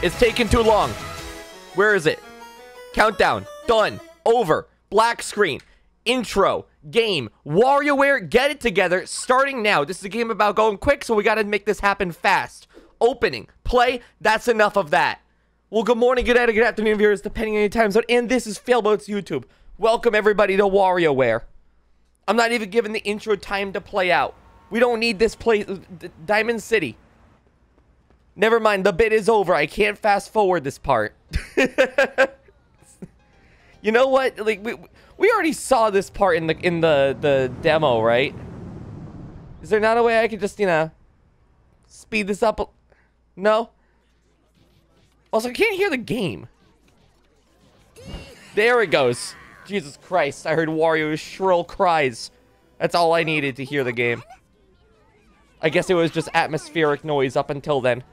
It's taking too long. Where is it? Countdown. Done. Over. Black screen. Intro. Game. WarioWare, get it together. Starting now. This is a game about going quick, so we gotta make this happen fast. Opening. Play. That's enough of that. Well, good morning, good night, good afternoon, viewers, depending on your time zone. And this is Failboats YouTube. Welcome, everybody, to WarioWare. I'm not even giving the intro time to play out. We don't need this place. Uh, Diamond City. Never mind, the bit is over. I can't fast forward this part. you know what? Like we, we already saw this part in the in the the demo, right? Is there not a way I could just, you know, speed this up? No. Also, I can't hear the game. There it goes. Jesus Christ, I heard Wario's shrill cries. That's all I needed to hear the game. I guess it was just atmospheric noise up until then.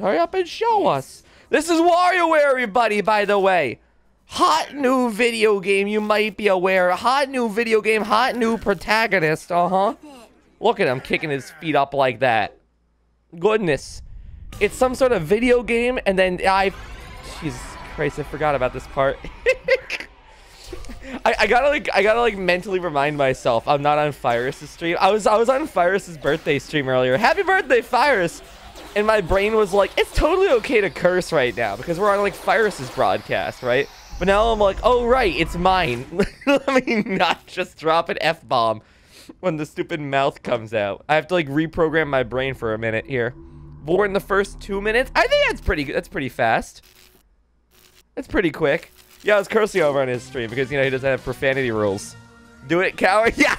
Hurry up and show us. This is WarioWare, everybody, by the way. Hot new video game, you might be aware. Hot new video game, hot new protagonist, uh-huh. Look at him kicking his feet up like that. Goodness. It's some sort of video game, and then I... Jesus Christ, I forgot about this part. I, I, gotta like I gotta like mentally remind myself I'm not on Fyrus's stream. I was I was on Fyrus's birthday stream earlier. Happy birthday, Fyrus! And my brain was like, it's totally okay to curse right now because we're on like Fyrus's broadcast, right? But now I'm like, oh right, it's mine. Let me not just drop an f bomb when the stupid mouth comes out. I have to like reprogram my brain for a minute here. We're in the first two minutes. I think that's pretty. Good that's pretty fast. That's pretty quick. Yeah, I was cursing over on his stream because you know he doesn't have profanity rules. Do it, coward. Yeah,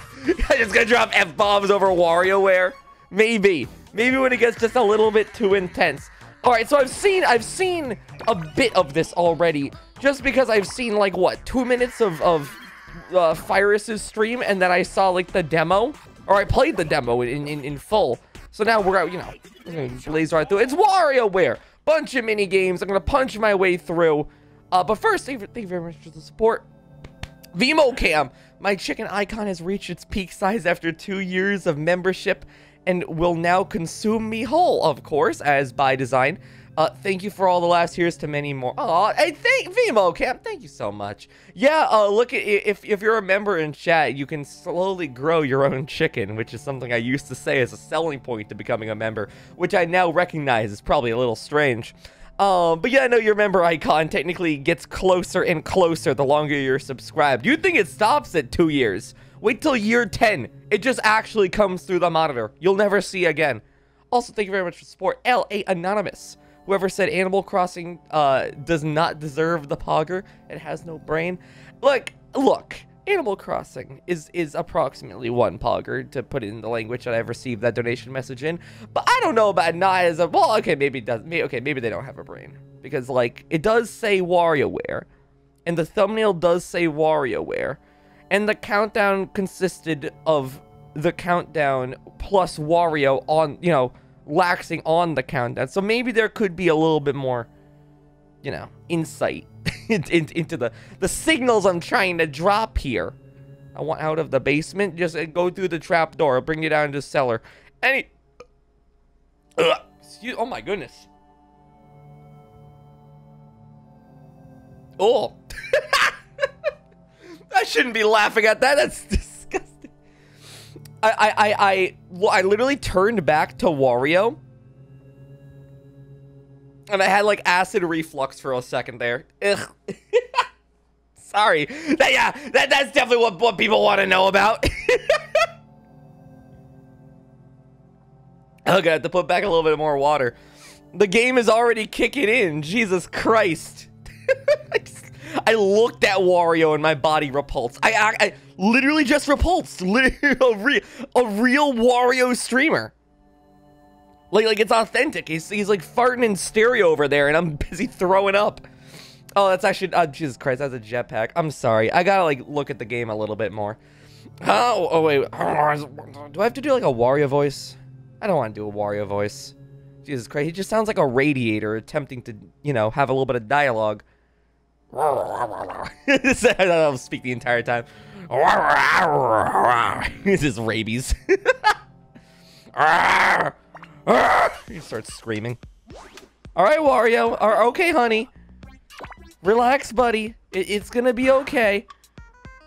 I'm just gonna drop f bombs over WarioWare. Maybe. Maybe when it gets just a little bit too intense. All right, so I've seen I've seen a bit of this already, just because I've seen like what two minutes of of uh, stream, and then I saw like the demo, or I played the demo in in, in full. So now we're out, you know, blaze right through. It's WarioWare, bunch of mini games. I'm gonna punch my way through. Uh, but first, thank you, thank you very much for the support. VMoCam, my chicken icon has reached its peak size after two years of membership and will now consume me whole, of course, as by design. Uh, thank you for all the last years to many more. Oh, hey, thank Vimo Camp. Thank you so much. Yeah, uh, look at if if you're a member in chat, you can slowly grow your own chicken, which is something I used to say as a selling point to becoming a member, which I now recognize is probably a little strange. Um, but yeah, I know your member icon technically gets closer and closer the longer you're subscribed. You'd think it stops at two years. Wait till year 10. It just actually comes through the monitor. You'll never see again. Also, thank you very much for support. L.A. Anonymous. Whoever said Animal Crossing uh, does not deserve the Pogger. It has no brain. Look, look. Animal Crossing is is approximately one Pogger, to put it in the language that I've received that donation message in. But I don't know about not as a... Well, okay, maybe it does. Maybe, okay, maybe they don't have a brain. Because, like, it does say WarioWare. And the thumbnail does say WarioWare. And the countdown consisted of the countdown plus Wario on, you know, laxing on the countdown. So maybe there could be a little bit more, you know, insight into the, the signals I'm trying to drop here. I want out of the basement. Just uh, go through the trap door. I'll bring you down to the cellar. Any... Ugh, excuse, oh my goodness. Oh. I shouldn't be laughing at that. That's disgusting. I, I, I, I, I literally turned back to Wario. And I had like acid reflux for a second there. Ugh. Sorry. That, yeah, that, that's definitely what, what people want to know about. I'm gonna have to put back a little bit more water. The game is already kicking in. Jesus Christ. I looked at Wario and my body repulsed. I, I, I literally just repulsed. a, real, a real Wario streamer. Like, like it's authentic. He's, he's like farting in stereo over there, and I'm busy throwing up. Oh, that's actually, oh, Jesus Christ, that's a jetpack. I'm sorry. I gotta like look at the game a little bit more. Oh, oh wait. Do I have to do like a Wario voice? I don't want to do a Wario voice. Jesus Christ, he just sounds like a radiator attempting to, you know, have a little bit of dialogue. I'll speak the entire time. this is rabies. he starts screaming. All right, Wario. Or, okay, honey. Relax, buddy. It, it's gonna be okay.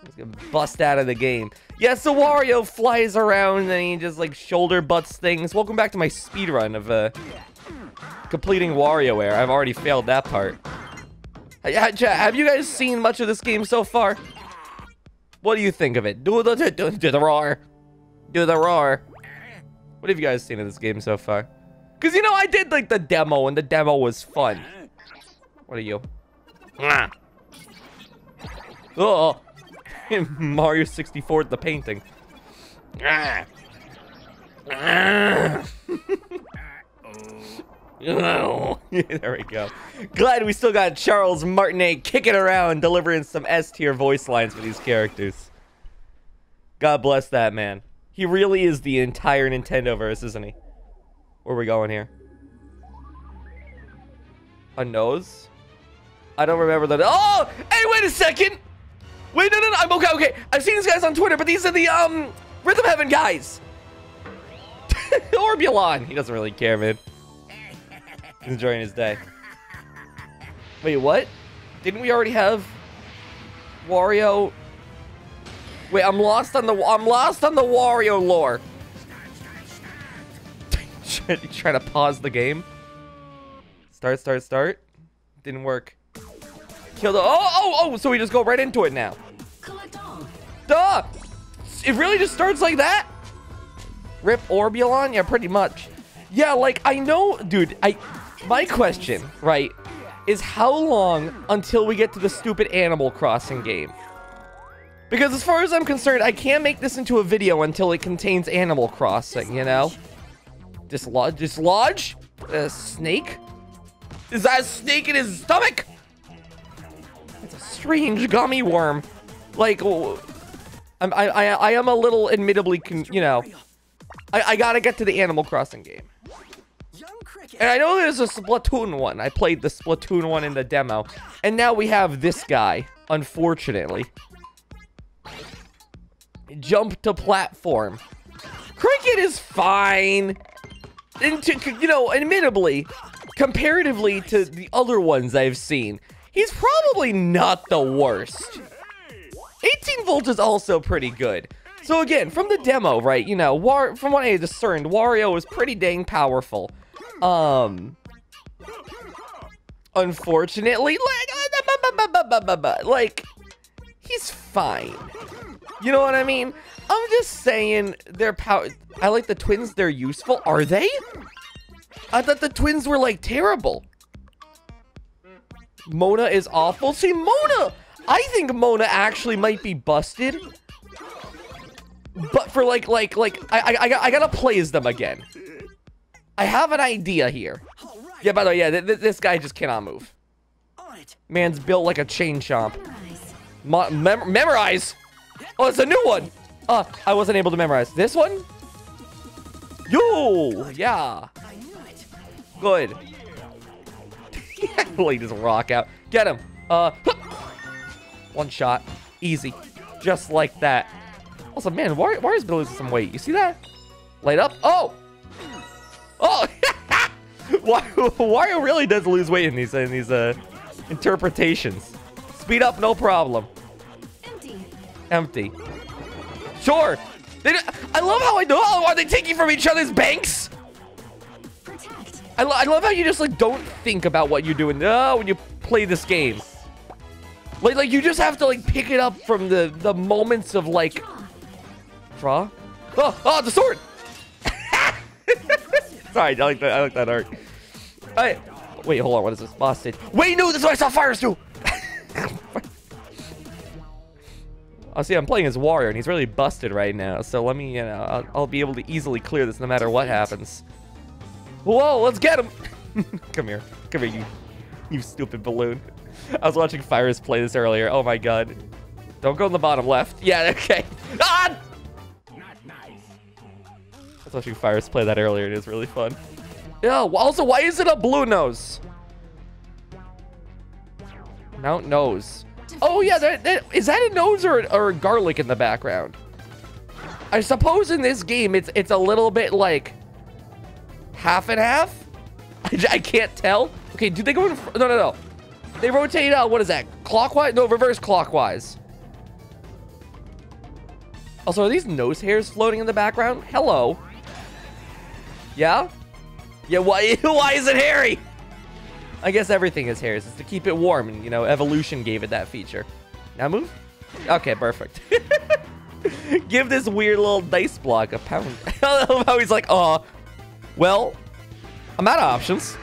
He's gonna bust out of the game. Yes, the Wario flies around and he just like shoulder butts things. Welcome back to my speed run of uh, completing WarioWare. I've already failed that part. Have you guys seen much of this game so far? What do you think of it? Do the do, do the roar. Do the roar. What have you guys seen of this game so far? Because, you know, I did, like, the demo, and the demo was fun. What are you? Oh, Mario 64 the painting. there we go. Glad we still got Charles Martinet kicking around, delivering some S tier voice lines for these characters. God bless that man. He really is the entire Nintendo verse, isn't he? Where are we going here? A nose? I don't remember that. Oh! Hey, wait a second! Wait, no, no, no. I'm okay, okay. I've seen these guys on Twitter, but these are the, um, Rhythm Heaven guys. Orbulon. He doesn't really care, man. Enjoying his day. Wait, what? Didn't we already have Wario? Wait, I'm lost on the I'm lost on the Wario lore. trying to pause the game. Start, start, start. Didn't work. Kill the. Oh, oh, oh! So we just go right into it now. Duh! It really just starts like that? Rip Orbulon? Yeah, pretty much. Yeah, like, I know, dude, I. My question, right, is how long until we get to the stupid Animal Crossing game? Because as far as I'm concerned, I can't make this into a video until it contains Animal Crossing, you know? Dislodge? Dislodge? A snake? Is that a snake in his stomach? It's a strange gummy worm. Like, I'm, I, I, I am a little admittedly, you know, I, I gotta get to the Animal Crossing game. And I know there's a Splatoon one. I played the Splatoon one in the demo. And now we have this guy, unfortunately. Jump to platform. Cricket is fine and to, you know, admittedly, comparatively to the other ones I've seen, he's probably not the worst. 18 volt is also pretty good. So again, from the demo, right, you know, War from what I discerned, Wario is pretty dang powerful. Um, unfortunately, like, like, he's fine. You know what I mean? I'm just saying their power. I like the twins. They're useful. Are they? I thought the twins were like terrible. Mona is awful. See, Mona. I think Mona actually might be busted. But for like, like, like, I, I, I gotta play as them again. I have an idea here. Yeah, by the way, yeah, th th this guy just cannot move. Man's built like a chain chomp. mem memorize? Oh, it's a new one. Oh, I wasn't able to memorize. This one? Yo! Yeah. Good. Like just rock out. Get him. Uh, one shot. Easy. Just like that. Also, man, why, why is Bill losing some weight? You see that? Light up. Oh! Oh! Wario really does lose weight in these in these uh interpretations. Speed up, no problem. Empty. Empty. Sure. They, I love how I know. Oh, are they taking from each other's banks? I, lo I love how you just like don't think about what you're doing uh, when you play this game. Like, like you just have to like pick it up from the the moments of like draw. Oh, oh, the sword. Sorry, I like that. I like that art. Hey, wait, hold on. What is this? Boss stage. Wait, no, this is what I saw Fyrus do. Oh, see, I'm playing as Wario, and he's really busted right now. So let me, you know, I'll, I'll be able to easily clear this no matter what happens. Whoa, let's get him! Come here. Come here, you, you stupid balloon. I was watching Fyrus play this earlier. Oh my god. Don't go in the bottom left. Yeah, okay. Ah! I watching Fyrus play that earlier. It is really fun. Yeah, also, why is it a blue nose? Mount nose. Oh, yeah, that, that, is that a nose or, or a garlic in the background? I suppose in this game, it's it's a little bit like half and half. I can't tell. Okay, do they go in? No, no, no. They rotate. Uh, what is that? Clockwise? No, reverse clockwise. Also, are these nose hairs floating in the background? Hello. Yeah? Yeah, why, why is it hairy? I guess everything is hairs. It's to keep it warm, and, you know, evolution gave it that feature. Now move? Okay, perfect. Give this weird little dice block a pound. I love how he's like, oh, well, I'm out of options.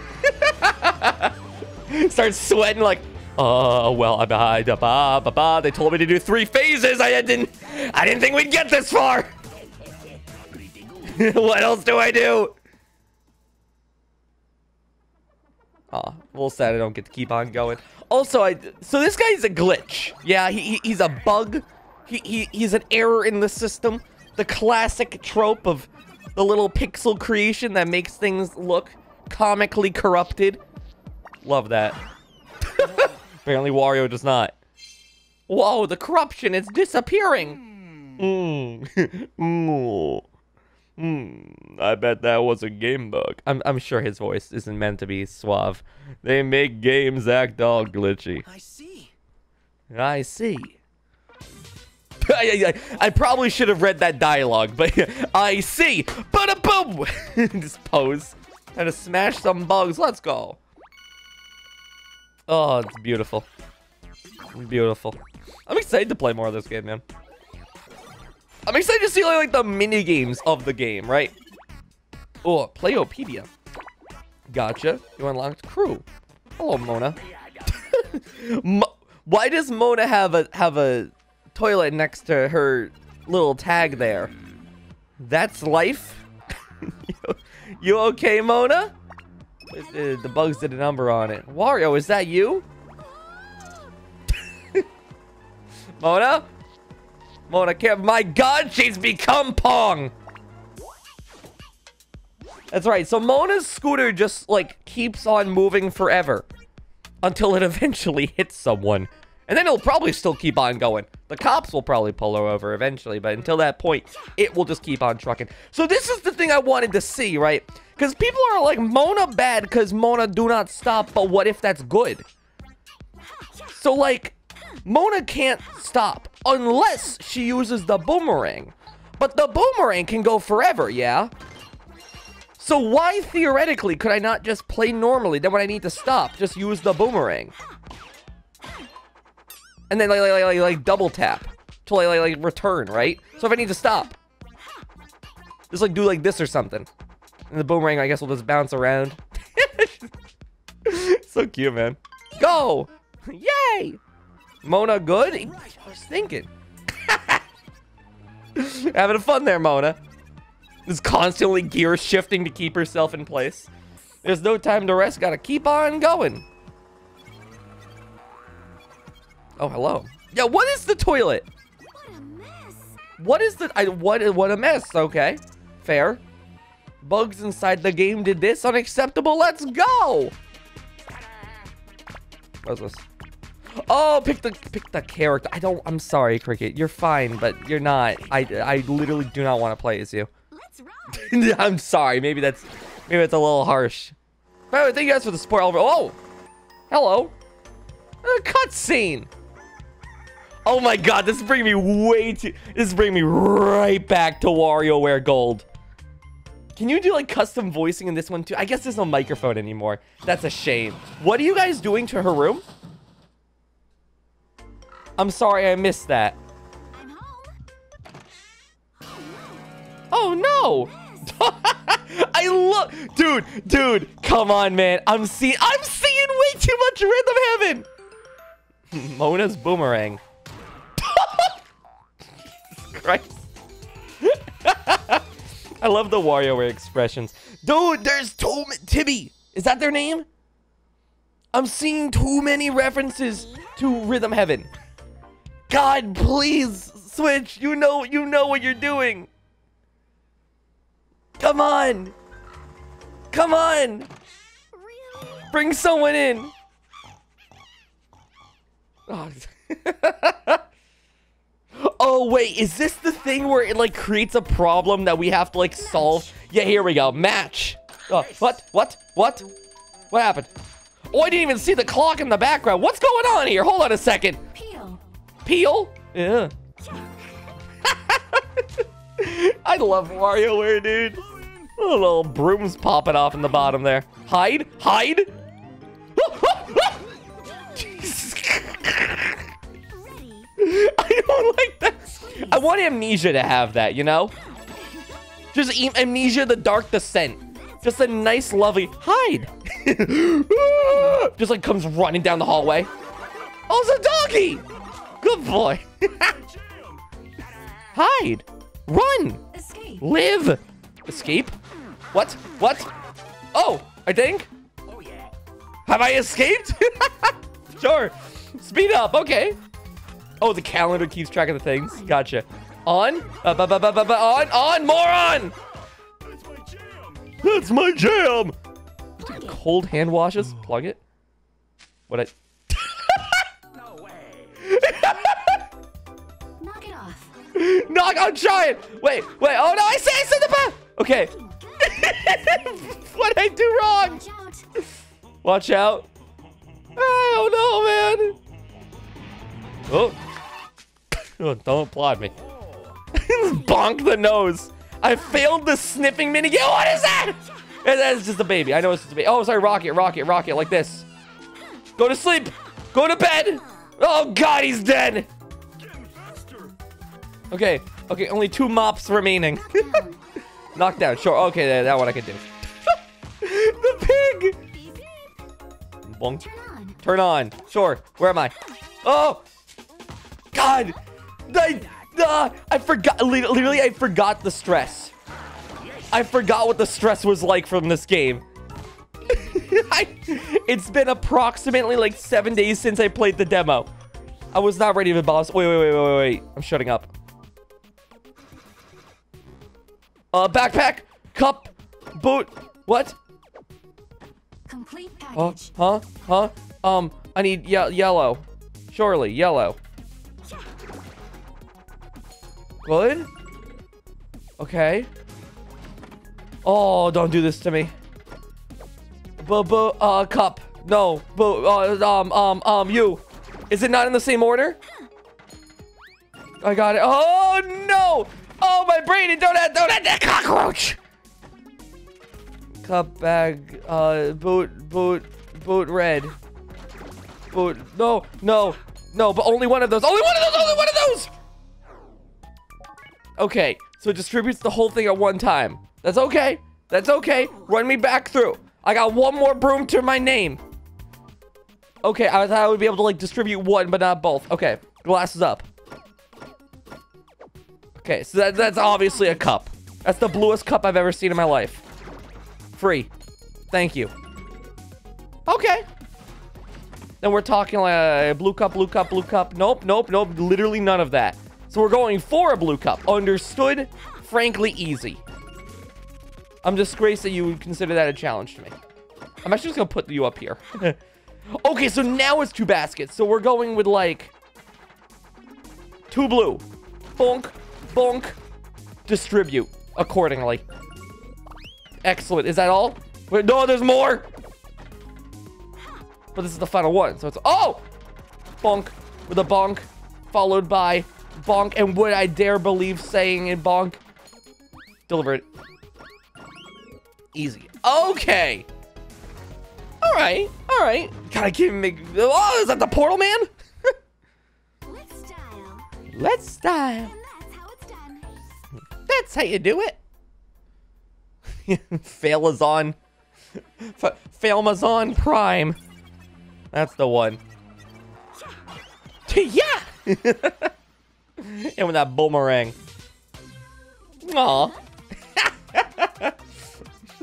Starts sweating like, oh, well, I'm behind. They told me to do three phases. I didn't, I didn't think we'd get this far. what else do I do? Aw, a little sad I don't get to keep on going. Also, I so this guy's a glitch. Yeah, he, he- he's a bug. He, he he's an error in the system. The classic trope of the little pixel creation that makes things look comically corrupted. Love that. Apparently Wario does not. Whoa, the corruption is disappearing. Mm. mm. Hmm, I bet that was a game bug. I'm, I'm sure his voice isn't meant to be suave. They make games act all glitchy. I see. I see. I, I, I probably should have read that dialogue, but I see. Bada boom! Just pose. And to smash some bugs. Let's go. Oh, it's beautiful. Beautiful. I'm excited to play more of this game, man. I'm excited to see like the mini games of the game, right? Oh, Playopedia. Gotcha. You unlocked crew. Hello, Mona. Mo- Why does Mona have a have a toilet next to her little tag there? That's life. you, okay, Mona? The bugs did a number on it. Wario, is that you? Mona? Mona can't. My God, she's become Pong. That's right. So Mona's scooter just like keeps on moving forever until it eventually hits someone. And then it'll probably still keep on going. The cops will probably pull her over eventually, but until that point, it will just keep on trucking. So this is the thing I wanted to see, right? Because people are like, Mona bad because Mona do not stop, but what if that's good? So like, Mona can't stop unless she uses the boomerang. But the boomerang can go forever, yeah? So why theoretically could I not just play normally? Then when I need to stop, just use the boomerang. And then like like like, like, double tap to like, like like return, right? So if I need to stop, just like do like this or something. And the boomerang I guess will just bounce around. so cute, man. Go! Yay! Mona good? I was thinking. Having fun there, Mona. Is constantly gear shifting to keep herself in place. There's no time to rest. Gotta keep on going. Oh, hello. Yeah, what is the toilet? What a mess. What is the... I, what, what a mess. Okay. Fair. Bugs inside the game did this. Unacceptable. Let's go. What's this? Oh, pick the pick the character. I don't. I'm sorry, Cricket. You're fine, but you're not. I I literally do not want to play as you. I'm sorry. Maybe that's maybe that's a little harsh. By the way, thank you guys for the support. Oliver. Oh, hello. A cutscene. Oh my God, this is bringing me way too. This is bringing me right back to WarioWare Gold. Can you do like custom voicing in this one too? I guess there's no microphone anymore. That's a shame. What are you guys doing to her room? I'm sorry, I missed that. Oh no! I look, dude, dude, come on, man. I'm seeing, I'm seeing way too much Rhythm Heaven. Mona's boomerang. Christ. I love the WarioWare expressions. Dude, there's too. Tibby, is that their name? I'm seeing too many references to Rhythm Heaven. God, please, Switch. You know, you know what you're doing. Come on. Come on. Really? Bring someone in. Oh. oh, wait. Is this the thing where it, like, creates a problem that we have to, like, solve? Yeah, here we go. Match. Oh, what? What? What? What happened? Oh, I didn't even see the clock in the background. What's going on here? Hold on a second. Peel. Yeah. I love WarioWare, dude. Oh, little brooms popping off in the bottom there. Hide? Hide? Jesus. I don't like that. I want Amnesia to have that, you know? Just Amnesia the Dark Descent. Just a nice, lovely hide. Just like comes running down the hallway. Oh, it's a doggy. Good boy. hide. Run. Escape. Live. Escape? What? What? Oh, I think. Oh, yeah. Have I escaped? sure. Speed up. Okay. Oh, the calendar keeps track of the things. Gotcha. On. Uh, bu- bu- bu- bu- bu- on. On. More on. That's my jam. That's my jam. Cold hand washes. Plug it. What I. Knock it off. Knock. I'm trying. Wait. Wait. Oh no! I say I said the back. Okay. what did I do wrong? Watch out. Watch out. I don't know, man. Oh. oh don't applaud me. Bonk the nose. I failed the sniffing mini game. What is that? That's just a baby. I know it's just a baby. Oh, sorry. Rocket, rocket, rocket. Like this. Go to sleep. Go to bed. Oh, God, he's dead. Okay. Okay, only two mops remaining. Knockdown. Sure. Okay, that, that one I can do. the pig. Bonk. Turn on. Sure. Where am I? Oh! God! I, uh, I forgot. Literally, I forgot the stress. I forgot what the stress was like from this game. I, it's been approximately like seven days since I played the demo. I was not ready to boss. Wait, wait, wait, wait, wait. I'm shutting up. Uh, backpack, cup, boot. What? Complete Huh? package. Huh? Huh? Um, I need ye- yellow. Surely, yellow. Good? Okay. Oh, don't do this to me. Bu bu uh cup. No. Bu uh um um um you. Is it not in the same order? I got it. Oh no! Oh my brain! Don't have don't have that cockroach. Cup bag. Uh boot boot boot red. Boot no no no. But only one of those. Only one of those. Only one of those. Okay, so it distributes the whole thing at one time. That's okay. That's okay. Run me back through. I got one more broom to my name. Okay, I thought I would be able to like distribute one, but not both. Okay, glasses up. Okay, so that, that's obviously a cup. That's the bluest cup I've ever seen in my life. Free. Thank you. Okay. Then we're talking like uh, blue cup, blue cup, blue cup. Nope, nope, nope. Literally none of that. So we're going for a blue cup. Understood? Frankly, easy. I'm disgraced that you would consider that a challenge to me. I'm actually just gonna put you up here. okay, so now it's two baskets. So we're going with like two blue. Bonk, bonk. Distribute accordingly. Excellent. Is that all? Wait, no, there's more. But this is the final one. So it's oh, bonk with a bonk, followed by bonk, and would I dare believe saying in bonk? Deliver it. Easy. Okay. All right. All right. Gotta give me. Oh, is that the portal man? With style. Let's style. That's how it's done. That's how you do it. Fail Failazon. F- Failmazon Prime. That's the one. Yeah! and with that boomerang. Aw.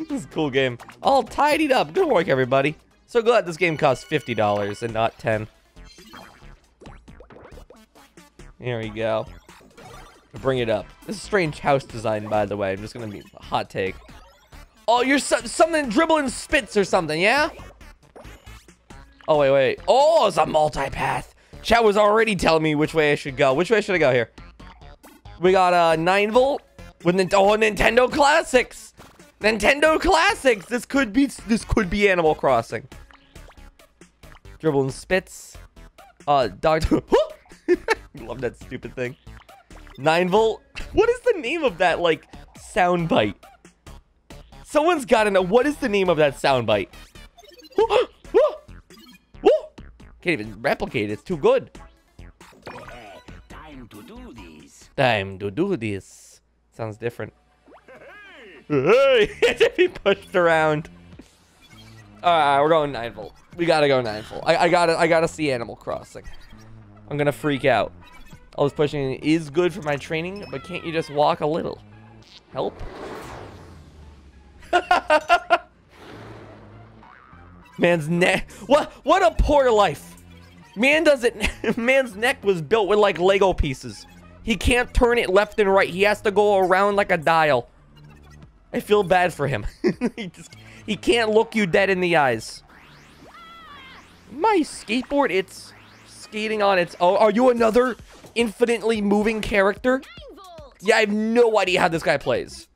This is a cool game. All tidied up. Good work, everybody. So glad this game costs $50 and not 10 Here we go. Bring it up. This is strange house design, by the way. I'm just gonna be a hot take. Oh, you're so something dribbling spits or something, yeah? Oh wait, wait. Oh, it's a multi-path. Chat was already telling me which way I should go. Which way should I go here? We got a uh, 9 volt with Nin- oh, Nintendo Classics. Nintendo Classics. This could be this could be Animal Crossing. Dribble and Spitz. Uh, Doctor. Love that stupid thing. Nine volt. What is the name of that like sound bite? Someone's got to know what is the name of that sound bite. Can't even replicate it. It's too good. Time to do this. Time to do this. Sounds different. To be pushed around. All right, we're going nine volt. We gotta go nine volt. I, I gotta, I gotta see Animal Crossing. I'm gonna freak out. All this pushing is good for my training, but can't you just walk a little? Help. Man's neck. What? What a poor life. Man doesn't. Man's neck was built with like Lego pieces. He can't turn it left and right. He has to go around like a dial. I feel bad for him. he just. He can't look you dead in the eyes. My skateboard, it's skating on its own. Are you another infinitely moving character? Yeah, I have no idea how this guy plays.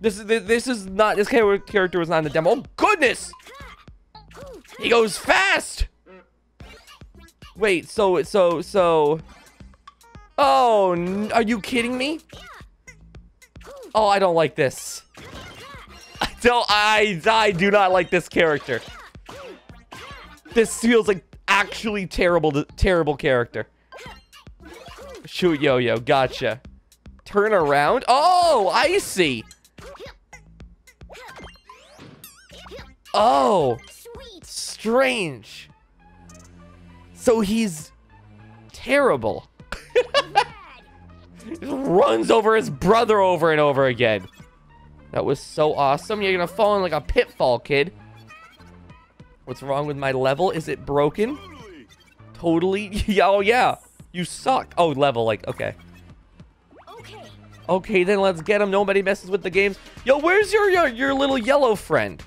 This is this is not this character was not in the demo. Oh goodness! He goes fast. Wait, so so so. Oh, are you kidding me? Oh, I don't like this. I don't. I I do not like this character. This feels like actually terrible, terrible character. Shoot, yo-yo, gotcha. Turn around. Oh, I see. Oh, strange. So he's terrible. Just runs over his brother over and over again. That was so awesome. You're gonna fall in like a pitfall, kid. What's wrong with my level? Is it broken? Totally. yeah, oh yeah. You suck. Oh, level, like, okay. Okay. Okay, then let's get him. Nobody messes with the games. Yo, where's your your, your little yellow friend?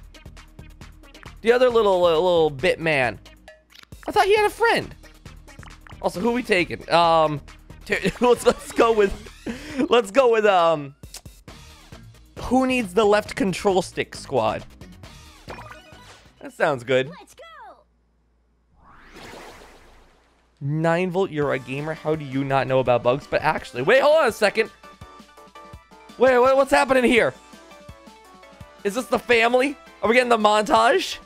The other little uh, little bit man. I thought he had a friend. Also, who we taking? Um, let's let's go with let's go with um. Who needs the left control stick squad? That sounds good. Let's go. 9 volt, you're a gamer. How do you not know about bugs? But actually, wait, hold on a second. Wait, wait, what's happening here? Is this the family? Are we getting the montage?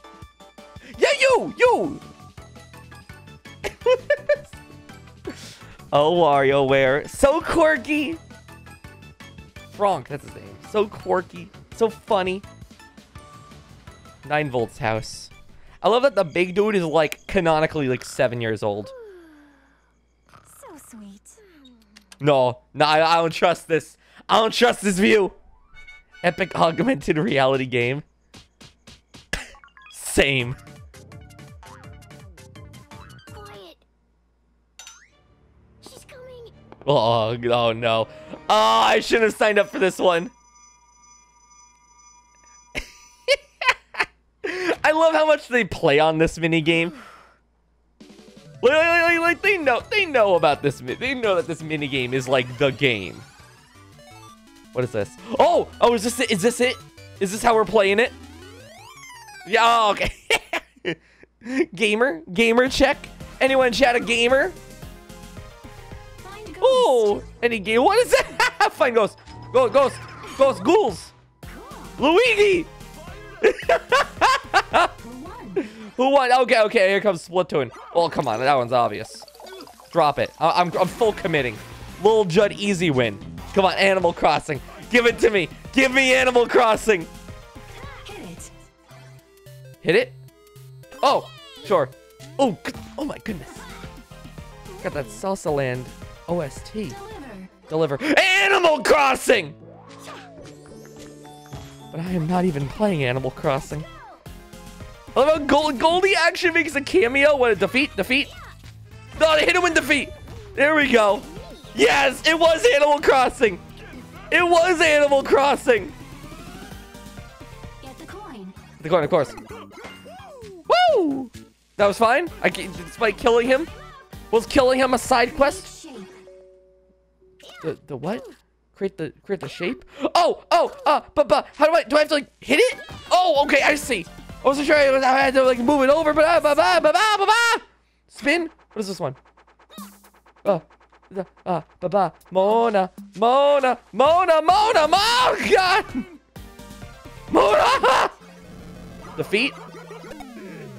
Yeah, you, you. oh, WarioWare, so quirky. Frank, that's his name. So quirky, so funny. Nine volts house. I love that the big dude is like canonically like seven years old. So sweet. No, no, I, I don't trust this. I don't trust this view. Epic augmented reality game. Same. Oh, oh no. Oh, I shouldn't have signed up for this one. I love how much they play on this mini game. Like, like, like, they know, they know about this. They know that this mini game is like the game. What is this? Oh, oh, is this it? Is this it? Is this how we're playing it? Yeah. Oh, okay. gamer, gamer check. Anyone chat a gamer? Oh, any game? What is that? Fine, ghost, ghost, ghost, ghost, ghouls. Luigi. Who won? Okay, okay. Here comes Splatoon. Well, come on, that one's obvious. Drop it. I- I'm, I'm full committing. Lil Judd easy win. Come on, Animal Crossing. Give it to me. Give me Animal Crossing. Hit it. Hit it. Oh, sure. Oh, oh my goodness. Got that Salsa Land OST. Deliver. Deliver Animal Crossing. But I am not even playing Animal Crossing. I love how Gold Goldie actually makes a cameo. What a defeat, defeat. No, they hit him in defeat. There we go. Yes, it was Animal Crossing. It was Animal Crossing. Get the coin. The coin, of course. Woo! That was fine. I, ca- despite killing him, was killing him a side quest? The, the what? create the create the shape. Oh, oh, uh, but but how do I do I have to like hit it? Oh, okay, I see. I wasn't sure I, was, I had to like move it over, but uh, ba ba ba ba ba ba. Spin. What is this one? Uh, the uh, ba ba. Mona, Mona, Mona, Mona, Mona. Oh, God. Mona. The feet.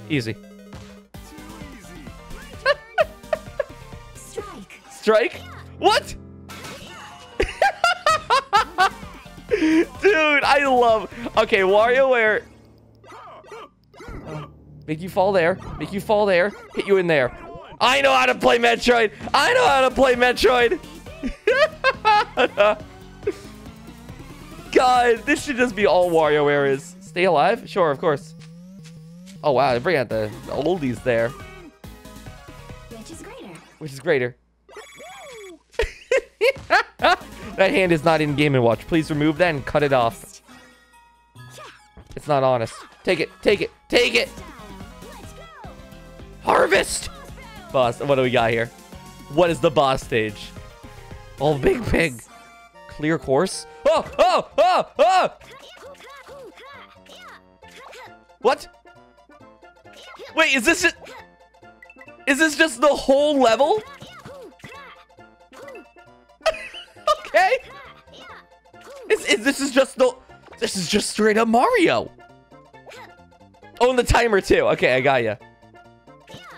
Easy. Strike. Strike? What? Dude, I love. Okay, WarioWare. Uh, make you fall there. Make you fall there. Hit you in there. I know how to play Metroid. I know how to play Metroid. God, this should just be all WarioWare is. Stay alive? Sure, of course. Oh wow, they bring out the, the oldies there, Which is greater? which is greater. that hand is not in Game & Watch. Please remove that and cut it off. It's not honest. Take it, take it, take it! Harvest! Boss, what do we got here? What is the boss stage? Oh, big pig. Clear course? Oh, oh, oh, oh! What? Wait, is this it? Is this just the whole level? Okay. Is, is this is just the this is just straight up Mario. Oh, and the timer too. Okay, I got you.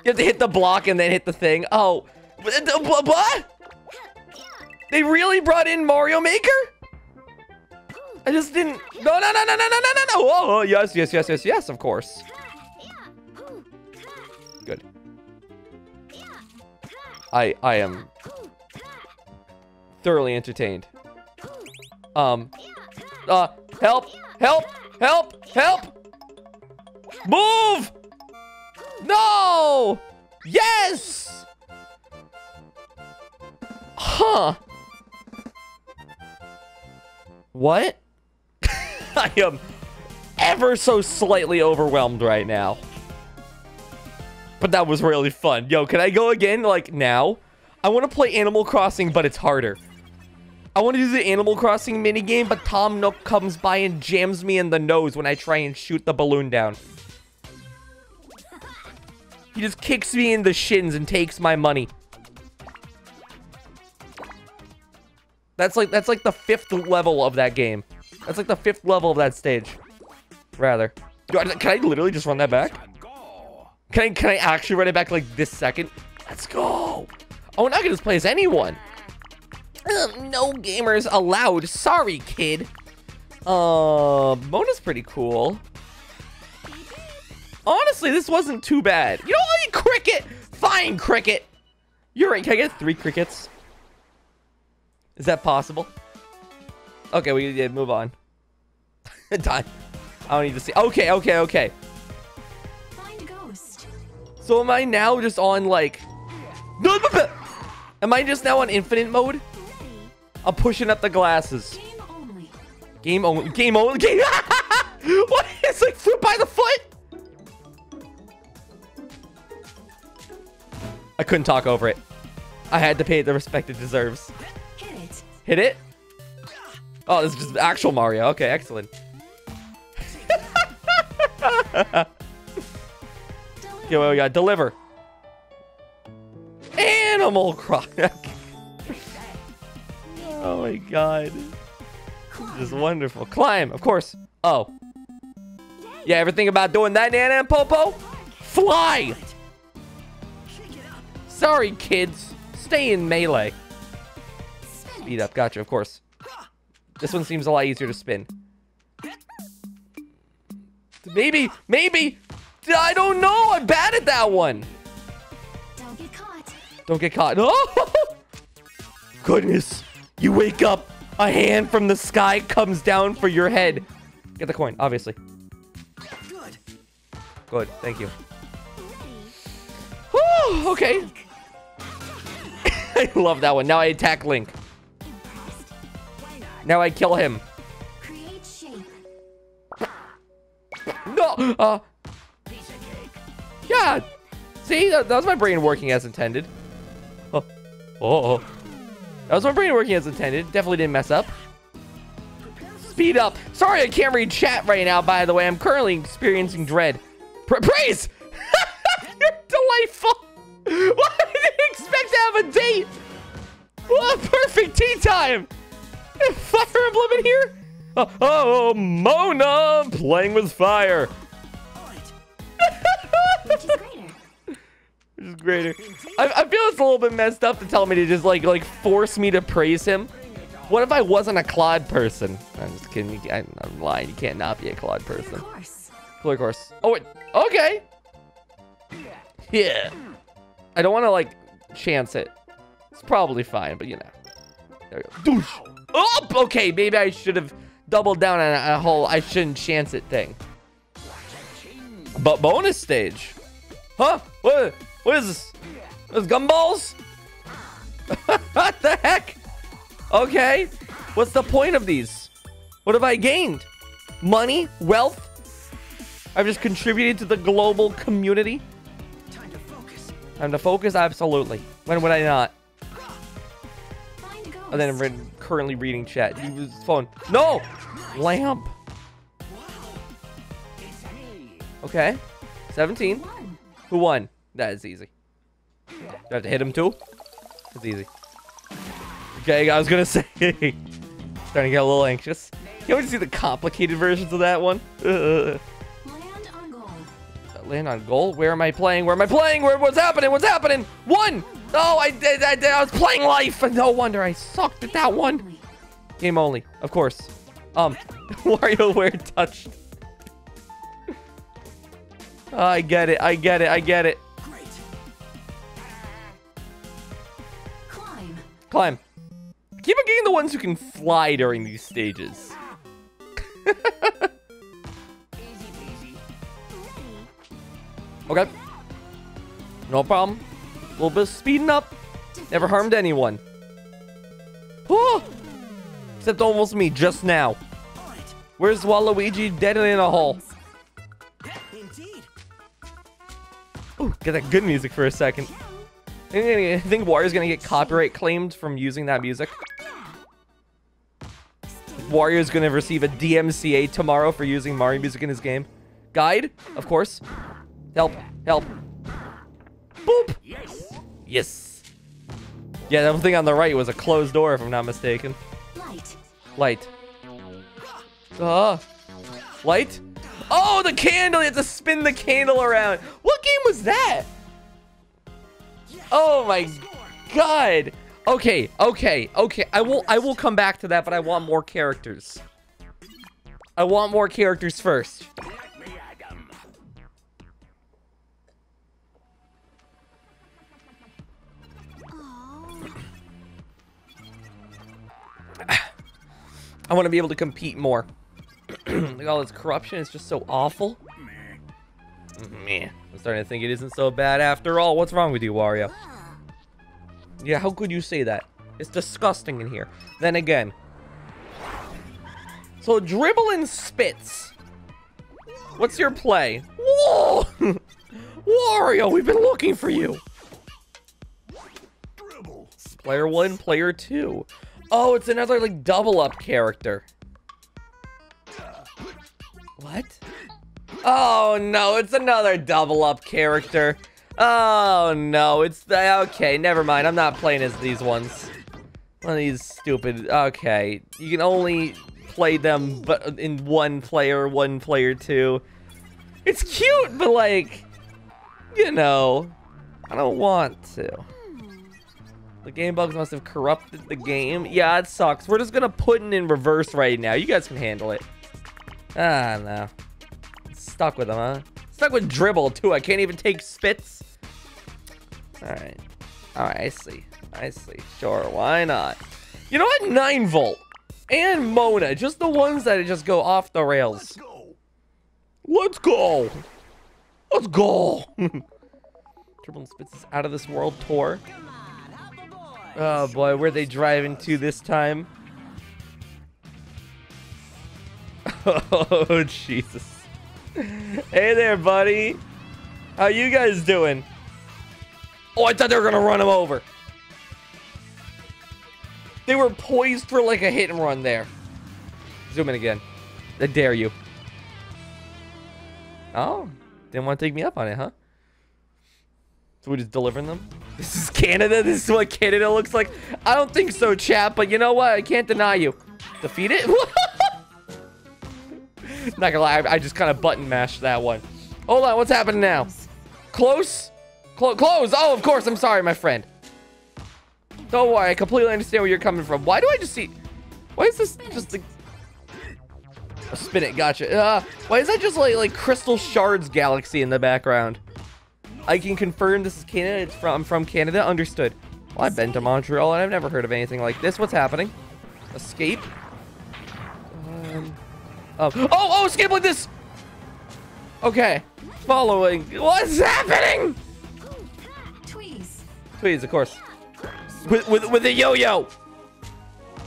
You have to hit the block and then hit the thing. Oh, but- uh, what? They really brought in Mario Maker? I just didn't. No, no, no, no, no, no, no, no, no. Oh, oh, yes, yes, yes, yes, yes, of course. Good. I I am thoroughly entertained. Um. Uh. Help! Help! Help! Help! Move! No! Yes! Huh. What? I am ever so slightly overwhelmed right now. But that was really fun. Yo, can I go again, like, now? I want to play Animal Crossing, but it's harder. I want to do the Animal Crossing minigame, but Tom Nook comes by and jams me in the nose when I try and shoot the balloon down. He just kicks me in the shins and takes my money. That's like that's like the fifth level of that game. That's like the fifth level of that stage. Rather. Can I literally just run that back? Can I, can I actually run it back like this second? Let's go. Oh, now I can just play as anyone. No gamers allowed. Sorry, kid. Uh, Mona's pretty cool. Honestly, this wasn't too bad. You know what? Cricket! Fine, Cricket! You're right. Can I get three crickets? Is that possible? Okay, we yeah, move on. Time. I don't need to see. Okay, okay, okay. Find ghost. So am I now just on like... Am I just now on infinite mode? I'm pushing up the glasses. Game only. Game only. Game only. Game. what? It's like foot by the foot. I couldn't talk over it. I had to pay it the respect it deserves. Hit it. Hit it. Oh, this is just actual Mario. Okay, excellent. Okay, what we got? Deliver. Animal Crossing. oh my god. This is wonderful. Climb, of course. Oh. Yeah, ever think about doing that, Nana and Popo? Fly! Sorry, kids. Stay in melee. Speed up. Gotcha, of course. This one seems a lot easier to spin. Maybe, maybe. I don't know. I'm bad at that one. Don't get caught. Don't get caught. Oh! Goodness. You wake up. A hand from the sky comes down for your head. Get the coin, obviously. Good. Good. Thank you. Whew, okay. I love that one. Now I attack Link. Impressed. Why not? Now I kill him. No. Uh, Piece of cake. yeah. See, that, that was my brain working as intended. Oh. Oh. oh. Oh, that was my brain working as intended. Definitely didn't mess up. Speed up. Sorry, I can't read chat right now, by the way. I'm currently experiencing dread. Pra- praise! You're delightful! Why did you expect to have a date? What a perfect tea time! Fire Emblem in here? Oh, oh, Mona playing with fire. Which is greater? Which is greater. I, I feel it's a little bit messed up to tell me to just like like force me to praise him. What if I wasn't a Claude person? I'm just kidding. I'm, I'm lying. You can't not be a Claude Of person. course. Clear course. Oh, wait. Okay. Yeah. I don't want to like chance it. It's probably fine, but you know. There we go. Doosh. Oh, okay. Maybe I should have doubled down on a whole I shouldn't chance it thing. But bonus stage. Huh? What? What is this? Those gumballs? what the heck? Okay. What's the point of these? What have I gained? Money? Wealth? I've just contributed to the global community. Time to focus. Time to focus? Absolutely. When would I not? And then I'm currently reading chat. He was phone. No! Lamp. Okay. 17. Who won? That is easy. Do I have to hit him too? It's easy. Okay, I was gonna say. Starting to get a little anxious. Want to see the complicated versions of that one? Uh, Land on goal. land on goal. Where am I playing? Where am I playing? Where? What's happening? What's happening? One. Oh, I did. I, did- I was playing life. No wonder I sucked at that one. Game only, of course. Um, WarioWare touched. I get it. I get it. I get it. Climb. Keep on getting the ones who can fly during these stages. Easy peasy. Ready. Okay. No problem. A little bit of speeding up. Never harmed anyone. Oh! Except almost me just now. Where's Waluigi dead in a hole? Ooh, get that good music for a second. I think, Wario's gonna get copyright claimed from using that music. Wario's gonna receive a DMCA tomorrow for using Mario music in his game. Guide, of course. Help, help. Boop. Yes. Yes. Yeah, that thing on the right was a closed door, if I'm not mistaken. Light. Light. Uh, light? Oh, the candle! You have to spin the candle around. What game was that? Oh my god. Okay, okay, okay. I will I will come back to that, but I want more characters. I want more characters first. Let me at 'em. I want to be able to compete more. like all this corruption is just so awful. Meh. I'm starting to think it isn't so bad after all. What's wrong with you, Wario? Yeah, how could you say that? It's disgusting in here. Then again. So dribble and Spitz. What's your play? Whoa! Wario, we've been looking for you. Player one, player two. Oh, it's another like double up character. What? Oh no, it's another double up character. Oh no, it's the okay. Never mind. I'm not playing as these ones. One of these stupid. Okay, you can only play them, but in one player, one player two. It's cute, but like, you know, I don't want to. The game bugs must have corrupted the game. Yeah, it sucks. We're just gonna put it in reverse right now. You guys can handle it. Ah, no. Stuck with them, huh? Stuck with dribble too. I can't even take Spitz. All right. All right. I see. I see. Sure. Why not? You know what? Nine volt and Mona, just the ones that just go off the rails. Let's Go. Let's go. Let's go. Dribble and Spitz is out of this world tour. Come on, oh, up a boy. Oh boy, where they driving to this time? Oh Jesus! Hey there, buddy. How you guys doing? Oh, I thought they were gonna run him over. They were poised for like a hit and run there. Zoom in again. I dare you. Oh, didn't want to take me up on it, huh? So we're just delivering them? This is Canada? This is what Canada looks like? I don't think so, chap, but you know what? I can't deny you. Defeat it? Not gonna lie, I I just kind of button mashed that one. Hold on, what's happening now? Close? Clo close! Oh, of course, I'm sorry, my friend. Don't worry, I completely understand where you're coming from. Why do I just see... Why is this just. Oh, spin it, gotcha. Uh, why is that just like like Crystal Shards Galaxy in the background? I can confirm this is Canada. It's from from Canada. Understood. Well, I've been to Montreal and I've never heard of anything like this. What's happening? Escape. Um, oh, oh, escape like this. Okay. Following. What's happening? Tweeze. Please, of course. With with with a yo-yo.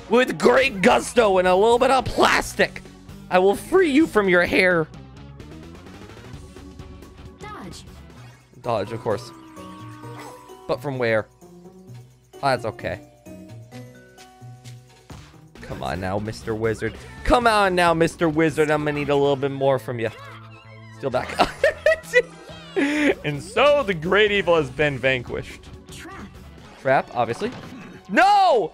With great gusto and a little bit of plastic. I will free you from your hair. Dodge. Dodge, of course. But from where? Oh, that's okay. Come on now, Mr. Wizard. Come on now, Mr. Wizard. I'm gonna need a little bit more from you. Still back. and so the great evil has been vanquished. Trap. Trap, obviously. No!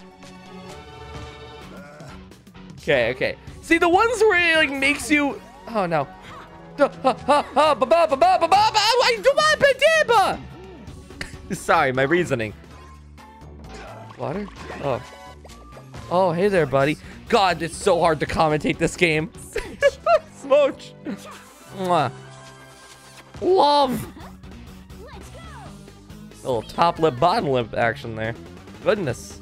Okay, okay. See, the ones where it, like, makes you... Oh, no. Sorry, my reasoning. Water? Oh. Oh, hey there, buddy. God, it's so hard to commentate this game. Smooch. Love. Little top lip, bottom lip action there. Goodness.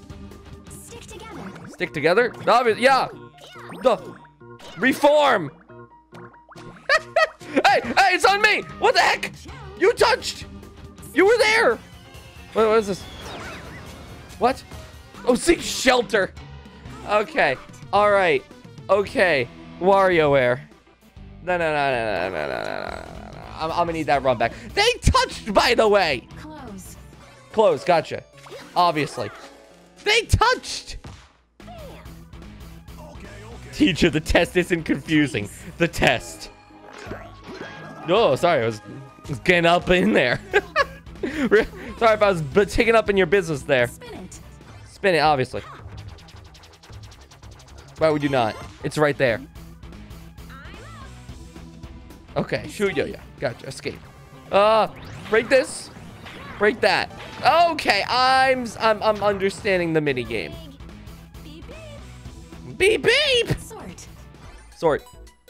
Stick together. Stick together? Yeah. Duh. Reform. hey, hey, it's on me. What the heck? You touched. You were there. What, what is this? What? Oh, seek shelter. Okay. All right. Okay. WarioWare. No, no, no, no, no, no, no, no, no, no. I'm, I'm gonna need that run back. They touched, by the way. Close. Close, gotcha. Obviously. They touched! Teacher, the test isn't confusing. The test. Oh, sorry, I was, was getting up in there. Re- sorry if I was taking up in your business there. Spin it. Spin it, obviously. Why would you not? It's right there. Okay, shoot yo yeah. Gotcha. Escape. Uh, break this. Break that. Okay, I'm I'm I'm understanding the mini game. Beep beep. Beep beep. Sort. Sort.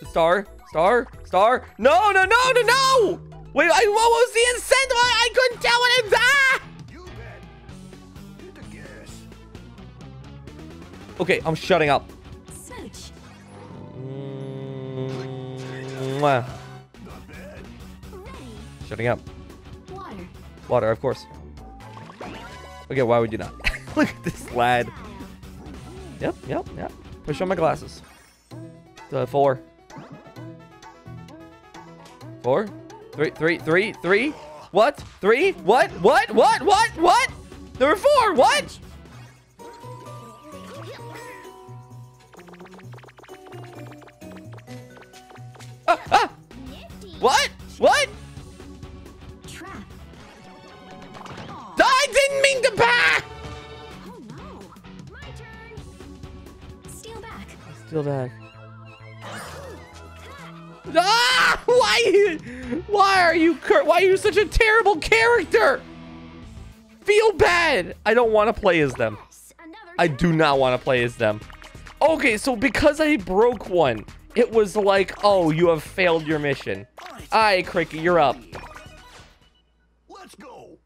Star. Star. Star. No, no, no, no, no. Wait, I, what was the incentive? I, I couldn't tell what it. Ah! You bet. Hit the. Okay, I'm shutting up. Mwah. Ready. Shutting up. Water. Water, of course. Okay, why would you not? Look at this lad. Yep, yep, yep. Push on my glasses. The four. Four? Three, three, three, three? What? Three? What? What? What? What? What? There were four. What? What? What? Trap. I didn't mean to pack! Oh no. My turn. Steal back. Still back. Ah! Why? Why are you? cur- Why are you such a terrible character? Feel bad. I don't want to play as them. I do not want to play as them. Okay, so because I broke one, it was like, oh, you have failed your mission. Alright, Cricket, you're up. Let's go.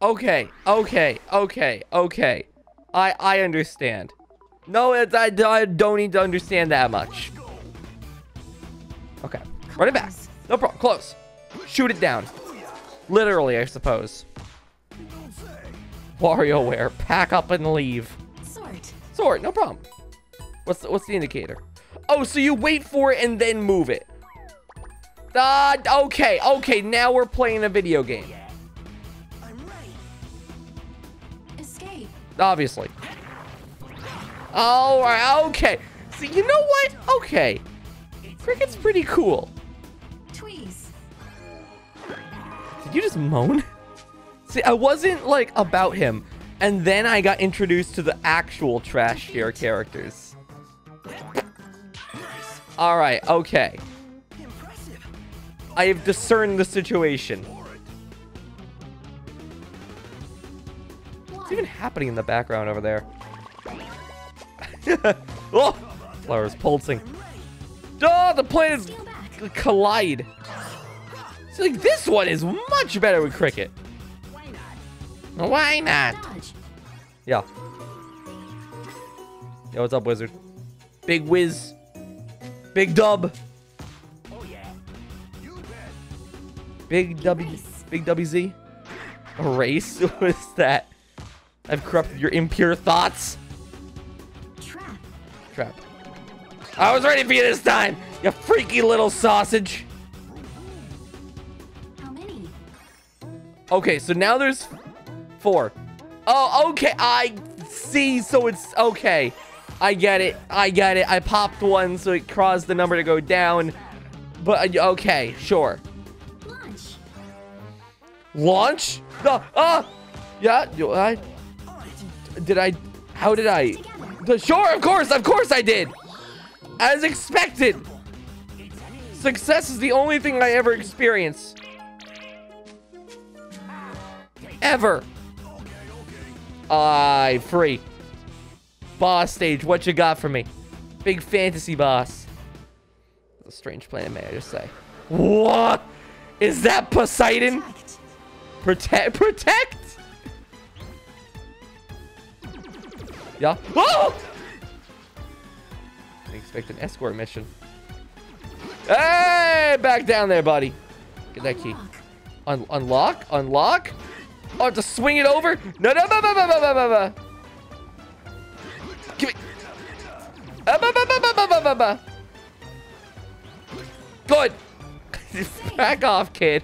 Okay, okay, okay, okay. I I understand. No, it's, I, I don't need to understand that much. Okay, run it back. No problem. Close. Shoot it down. Literally, I suppose. WarioWare, pack up and leave. Sort. Sword, no problem. What's the, what's the indicator? Oh, so you wait for it and then move it. Uh, okay, okay, now we're playing a video game. I'm ready. Escape. Obviously. All right, okay. See, you know what? Okay. Cricket's pretty cool. Tweeze. Did you just moan? See, I wasn't like about him, and then I got introduced to the actual trash tier characters. All right, okay. I have discerned the situation. What's even happening in the background over there? oh, flowers pulsing. Oh, the planets collide. So like this one is much better with cricket. Why not? Why not? Yeah. Yo, what's up, wizard? Big whiz. Big dub. Oh yeah. You bet. Big W. Big WZ. Erase? What is that? I've corrupted your impure thoughts. Trap. Trap. I was ready for you this time, you freaky little sausage. How many? Okay, so now there's four. Oh, okay. I see. So it's okay. I get it. I get it. I popped one, so it caused the number to go down. But uh, okay, sure. Launch. Launch? No. Ah. Yeah. I, did I? How did I? The- Sure. Of course. Of course I did. As expected. Success is the only thing I ever experience. Ever. I free. Boss stage, what you got for me? Big fantasy boss. That's a strange planet, may I just say. What? Is that Poseidon? Protect. Protect? Yeah. Oh! I expect an escort mission. Hey! Back down there, buddy. Get that key. Un unlock? Unlock? Oh, I have to swing it over? No, no, no, no, no, no, no, no. Give Good. Back off, kid.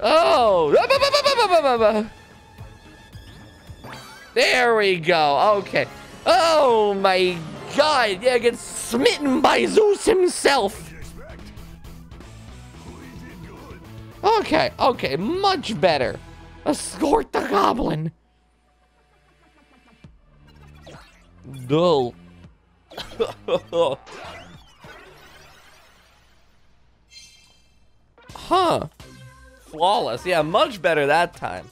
Oh. There we go. Okay. Oh, my God. Yeah, gets smitten by Zeus himself. Okay, okay, much better. Escort the goblin. Dull. huh. Flawless. Yeah, much better that time.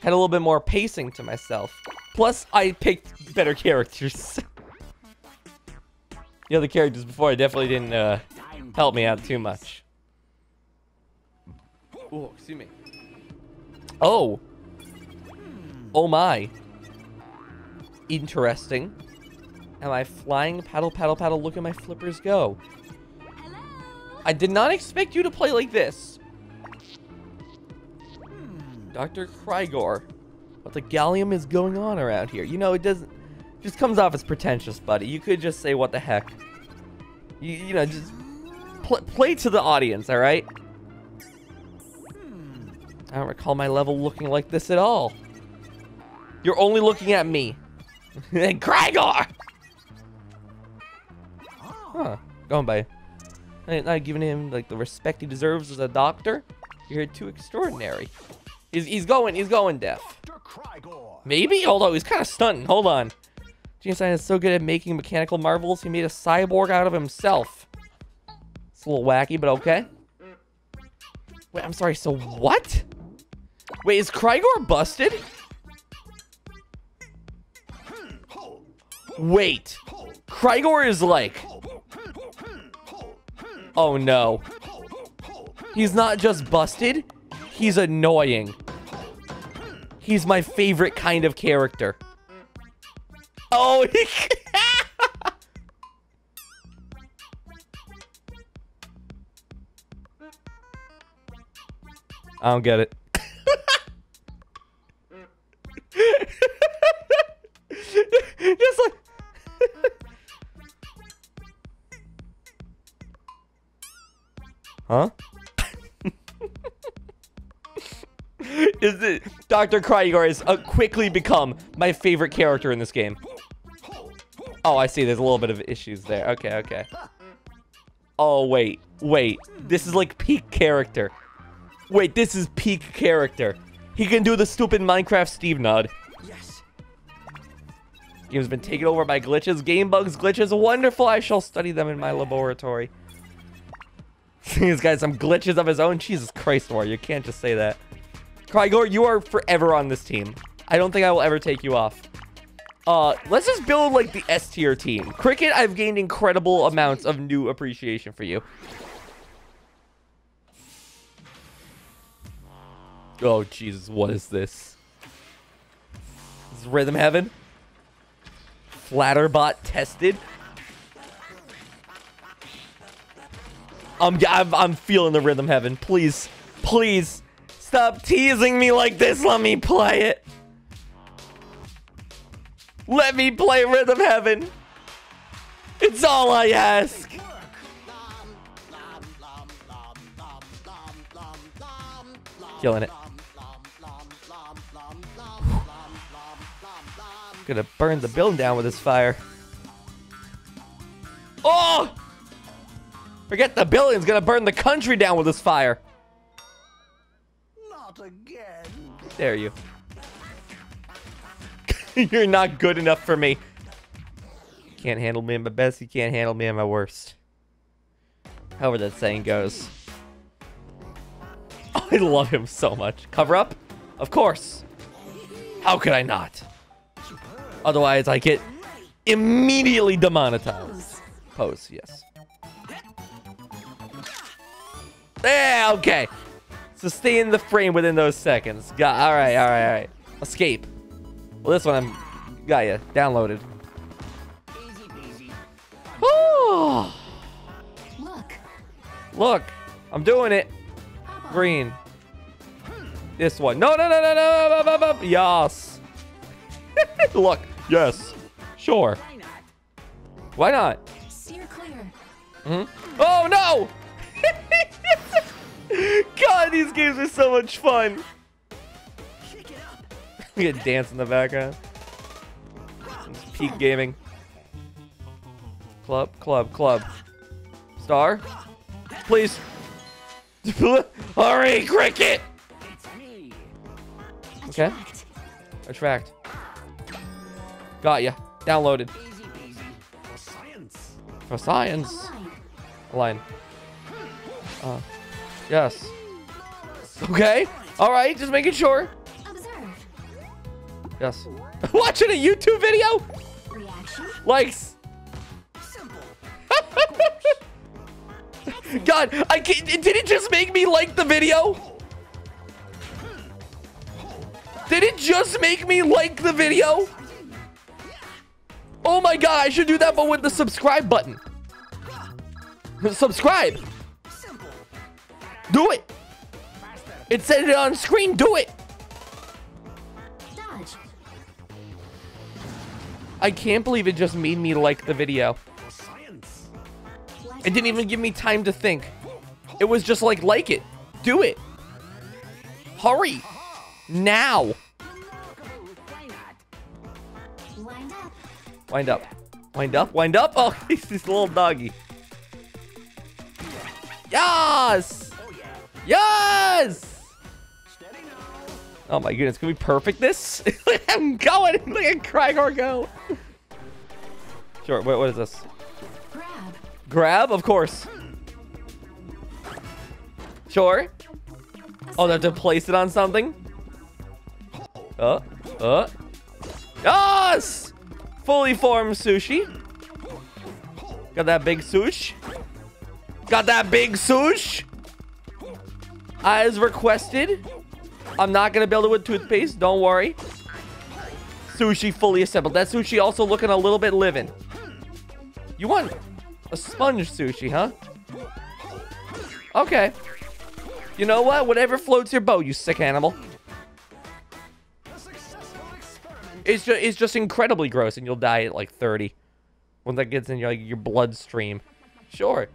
Had a little bit more pacing to myself. Plus, I picked better characters. the other characters before I definitely didn't uh, help me out too much. Oh, excuse me. Oh. Oh my. Interesting. Am I flying? Paddle, paddle, paddle. Look at my flippers go. Hello. I did not expect you to play like this. Hmm. Dr. Crygor. What the gallium is going on around here? You know, it doesn't... Just comes off as pretentious, buddy. You could just say, what the heck. You, you know, just... Pl play to the audience, alright? Hmm. I don't recall my level looking like this at all. You're only looking at me. and Crygor! Oh. Huh. Going by... Not not giving him, like, the respect he deserves as a doctor? You're too extraordinary. He's, he's going, he's going deaf. Maybe? Although he's kind of stunting. Hold on. Genestein is so good at making mechanical marvels, he made a cyborg out of himself. It's a little wacky, but okay. Wait, I'm sorry, so what? Wait, is Crygor busted? Wait. Crygor is like, oh no. He's not just busted, he's annoying. He's my favorite kind of character. Oh, he... I don't get it. Just like... huh? is it Dr. Crygor has uh, quickly become my favorite character in this game. Oh, I see. There's a little bit of issues there. Okay, okay. Oh, wait. Wait. This is like peak character. Wait, this is peak character. He can do the stupid Minecraft Steve nod. Yes. Game's been taken over by glitches, game bugs, glitches. Wonderful. I shall study them in my laboratory. He's got some glitches of his own. Jesus Christ, War. You can't just say that. Crygor, you are forever on this team. I don't think I will ever take you off. Uh, let's just build like the S tier team. Cricket, I've gained incredible amounts of new appreciation for you. Oh, Jesus, what is this? This is Rhythm Heaven? Flatterbot tested? I'm, I'm, I'm feeling the Rhythm Heaven. Please, please, stop teasing me like this. Let me play it. Let me play Rhythm Heaven. It's all I ask. Killing it. Gonna burn the building down with this fire. Oh! Forget the building's gonna burn the country down with this fire. Not again. Dare you. You're not good enough for me. Can't handle me at my best, you can't handle me at my worst. However that saying goes. I love him so much. Cover up? Of course. How could I not? Otherwise, I get immediately demonetized. Pose, yes. Yeah, okay. So stay in the frame within those seconds. Got all right, all right, all right. Escape. Well, this one I'm got you downloaded. Oh, Look. look, I'm doing it. Green. This one. No, no, no, no, no, no, no, no, no. Yes. look. Yes. Sure. Why not? Why not? Steer clear. Mm-hmm. Oh no! God, these games are so much fun. We get dance in the background. It's peak gaming. Club, club, club. Star? Please. Hurry, cricket! Okay. Attract. Attract. Got ya. Downloaded. Easy peasy. For science. For science. Align. Line. Uh, yes. Okay. All right. Just making sure. Observe. Yes. Watching a YouTube video? Reaction. Likes. God, I can't, did it just make me like the video? Did it just make me like the video? Oh my god, I should do that but with the subscribe button. subscribe. Do it. It said it on screen. Do it. Dodge. I can't believe it just made me like the video. For science. Light It didn't even give me time to think. It was just like, like it. Do it. Hurry. Now. Wind up. Wind up. Wind up. Oh, he's this little doggy. Yes. Yes. Oh my goodness. Can we perfect this? I'm going. Look at Crygor go. Sure. What, what is this? Grab. Grab? Of course. Sure. Oh, they have to place it on something? Uh, uh. Yes! Fully formed sushi. Got that big sush. Got that big sush. As requested. I'm not gonna build it with toothpaste, don't worry. Sushi fully assembled. That sushi also looking a little bit living. You want a sponge sushi, huh? Okay. You know what? Whatever floats your boat, you sick animal. It's just it's just incredibly gross, and you'll die at like 30 when that gets in your like your bloodstream. Sure.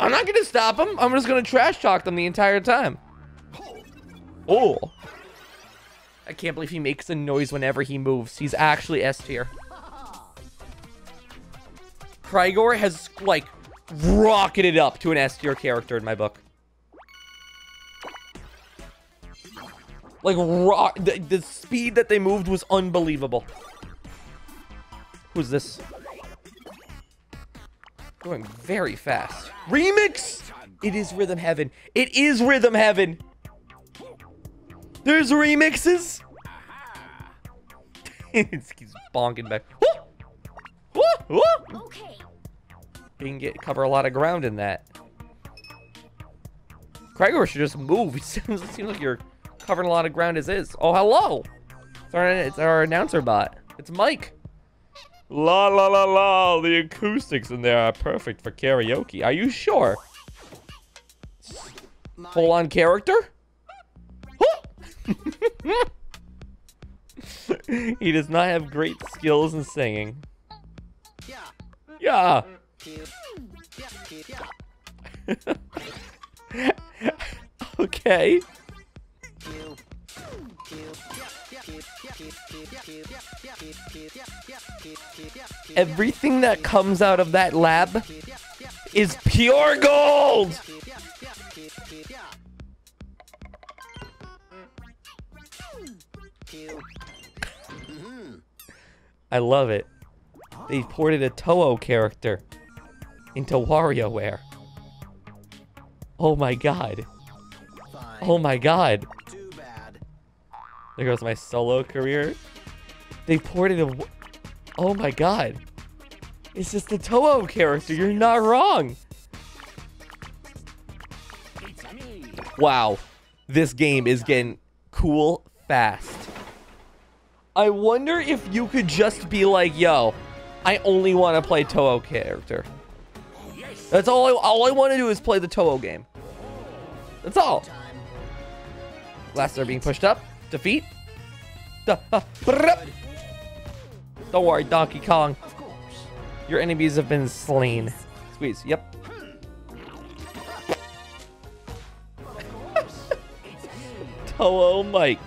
I'm not gonna stop him. I'm just gonna trash talk them the entire time. Oh. I can't believe he makes a noise whenever he moves. He's actually S tier. Crygor has like rocketed up to an S tier character in my book. Like rock, the, the speed that they moved was unbelievable. Who's this? Going very fast. Remix! It is Rhythm Heaven. It is Rhythm Heaven. There's remixes. keeps bonking back. Woo! Okay. You can get cover a lot of ground in that. Crygor should just move. It seems, it seems like you're covering a lot of ground as is. Oh, hello. It's our, it's our announcer bot. It's Mike. La la la la. The acoustics in there are perfect for karaoke. Are you sure? Full on character? he does not have great skills in singing. Yeah. okay. Everything that comes out of that lab is pure gold. I love it. They ported a Toho character into WarioWare. Oh my god. Oh my god. There goes my solo career. They ported a. w- Oh my god. It's just the Toho character. You're not wrong. Wow. This game is getting cool fast. I wonder if you could just be like, yo, I only want to play Toho character. That's all I, all I want to do is play the Toho game. That's all. Blaster being pushed up. Defeat. Uh. Don't worry, Donkey Kong. Your enemies have been slain. Squeeze. Yep. Toho Mike.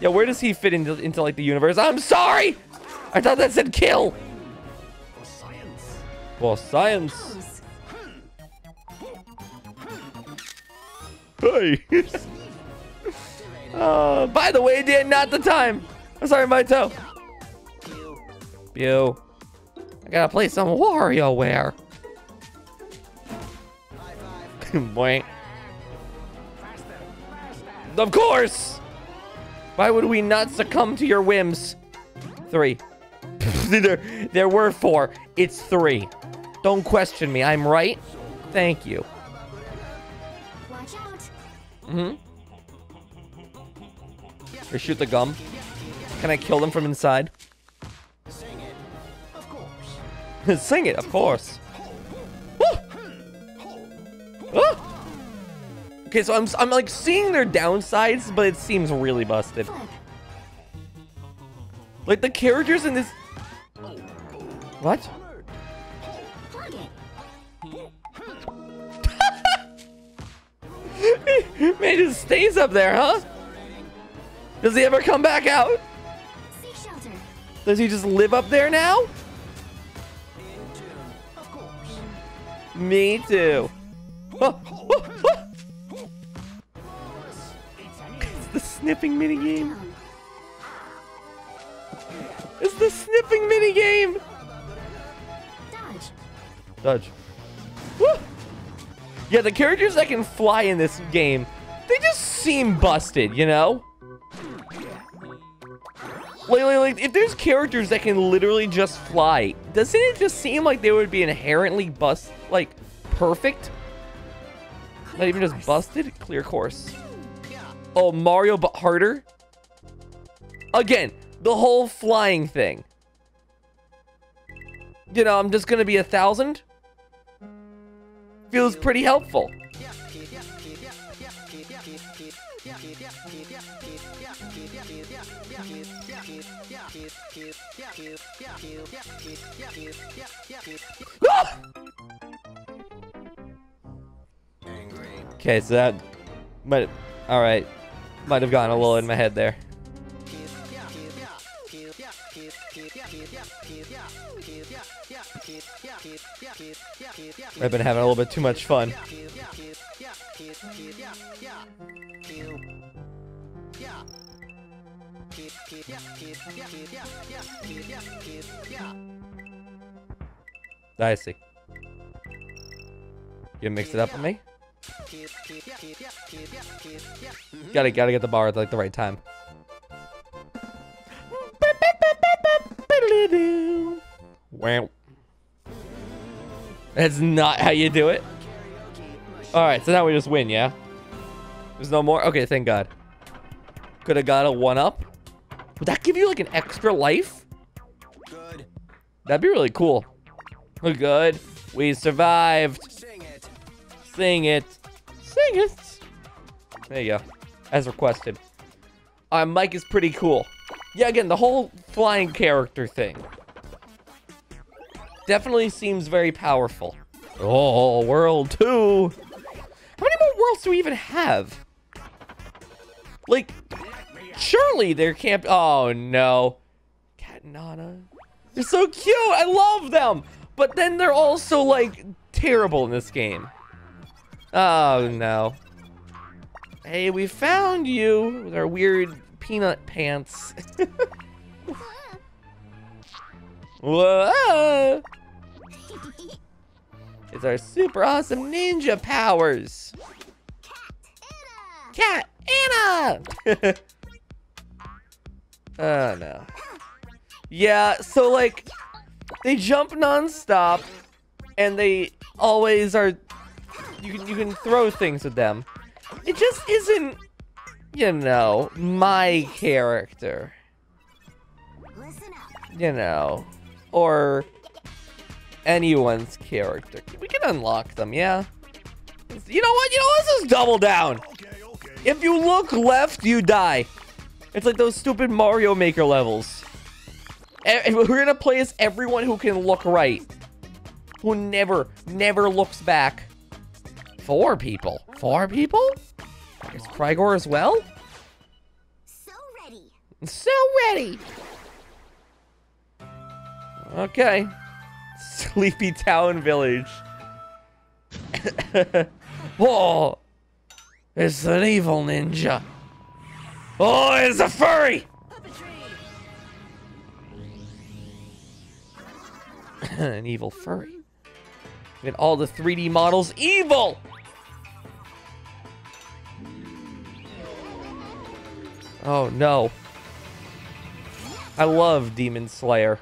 Yeah, where does he fit into, into like the universe? I'm sorry! I thought that said kill! For science. Well, science. Hey. uh, by the way, Dan, not the time. I'm sorry, my toe. Pew. I gotta play some WarioWare. Boing. Of course! Why would we not succumb to your whims? Three. there, there were four. It's three. Don't question me. I'm right. Thank you. Watch out. Or shoot the gum. Can I kill them from inside? Sing it. Of course. Okay, so I'm, I'm like seeing their downsides, but it seems really busted. Like the characters in this. What? Man, just stays up there, huh? Does he ever come back out? Does he just live up there now? Me too. Oh, oh, oh. It's a me. It's the sniffing minigame. It's the sniffing minigame. Dodge. Dodge. Woo! Yeah, the characters that can fly in this game, they just seem busted, you know? Like, like, if there's characters that can literally just fly, doesn't it just seem like they would be inherently bust, like, perfect? Not even just busted? Clear course. Oh, Mario, but harder? Again, the whole flying thing. You know, I'm just gonna be a thousand? Feels pretty helpful. Okay, so that might all right, might have gone a little in my head there. I've been having a little bit too much fun. I see. You mix it up with me? Gotta gotta get the bar at like the right time. Wow. That's not how you do it. Alright, so now we just win, yeah? There's no more? Okay, thank God. Could have got a one up. Would that give you like an extra life? Good. That'd be really cool. We're good. We survived. Sing it. Sing it. Sing it. There you go. As requested. Uh, Our mic is pretty cool. Yeah, again, the whole flying character thing. Definitely seems very powerful. Oh, world two. How many more worlds do we even have? Like, surely there can't. Oh no, Kat and Ana. They're so cute. I love them. But then they're also like terrible in this game. Oh no. Hey, we found you with our weird peanut pants. Whoa! It's our super awesome ninja powers. Kat Ana. oh no. Yeah, so like they jump nonstop and they always are you can you can throw things at them. It just isn't you know, my character. You know. Or anyone's character. We can unlock them, yeah. You know what? You know, let's just double down. Okay, okay. If you look left, you die. It's like those stupid Mario Maker levels. E- We're gonna play as everyone who can look right. Who never, never looks back. Four people. Four people? I guess Crygor as well? So ready. So ready. Okay. Sleepy Town Village. oh, it's an evil ninja. Oh, it's a furry. an evil furry. Look at all the 3D models evil. Oh no. I love Demon Slayer.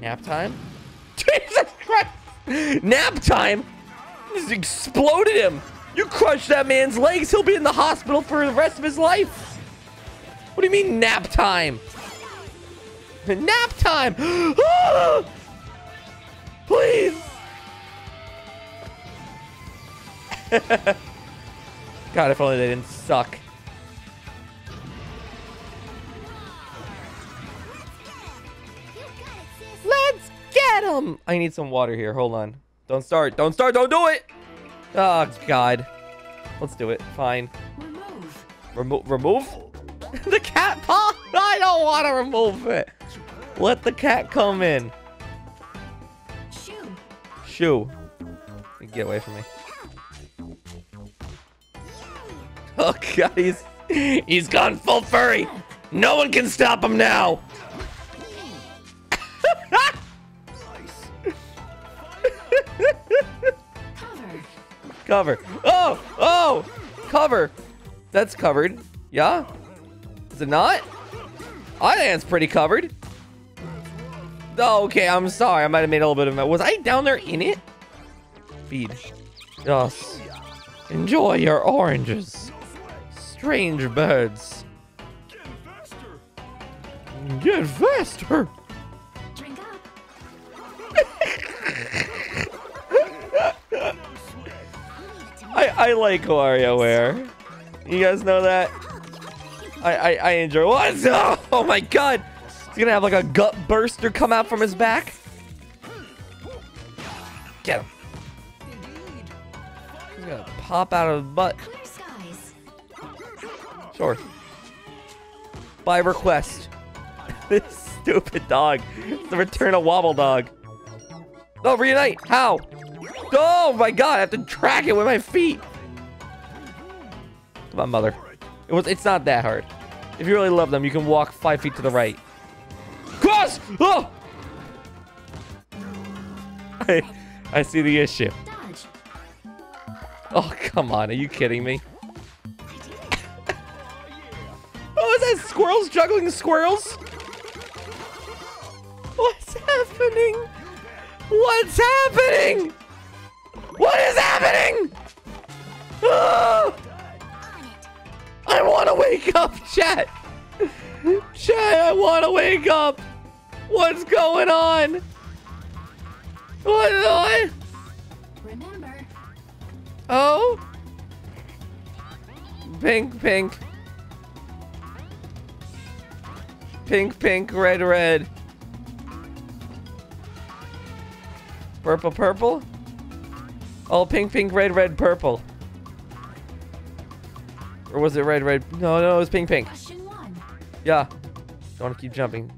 Nap time? Jesus Christ! Nap time? Just exploded him! You crushed that man's legs, he'll be in the hospital for the rest of his life! What do you mean nap time? Nap time! Please! God, if only they didn't suck. You got it, sis. Let's get him! I need some water here. Hold on. Don't start. Don't start. Don't do it! Oh, God. Let's do it. Fine. Remove. Remove. Remove? the cat paw? I don't want to remove it. Let the cat come in. Shoe. Shoo. Get away from me. Oh, God. He's, he's gone full furry. No one can stop him now. Cover. Cover. Oh, oh, cover. That's covered. Yeah? Is it not? I think it's pretty covered. Oh, okay, I'm sorry. I might have made a little bit of a Was I down there in it? Feed. Yes. Enjoy your oranges. Strange birds. Get faster. Drink up. I, I like WarioWare. You guys know that? I, I, I enjoy what? Oh my god! He's gonna have like a gut burster come out from his back. Get him. He's gonna pop out of his butt. Sure. By request. this stupid dog. The return of Wobble Dog. No, reunite. How? Oh my god, I have to track it with my feet. Come on, mother. It was, it's not that hard. If you really love them, you can walk five feet to the right. Cross! Oh! I, I see the issue. Oh, come on. Are you kidding me? Oh, is that squirrels juggling squirrels? What's happening? What's happening? What is happening? It. I want to wake up, chat. Chat, I want to wake up. What's going on? What? what? Remember. Oh? Pink, pink. Pink, pink, red, red. Purple, purple? Oh, pink, pink, red, red, purple. Or was it red, red? No, no, it was pink, pink. Yeah. Don't want to keep jumping.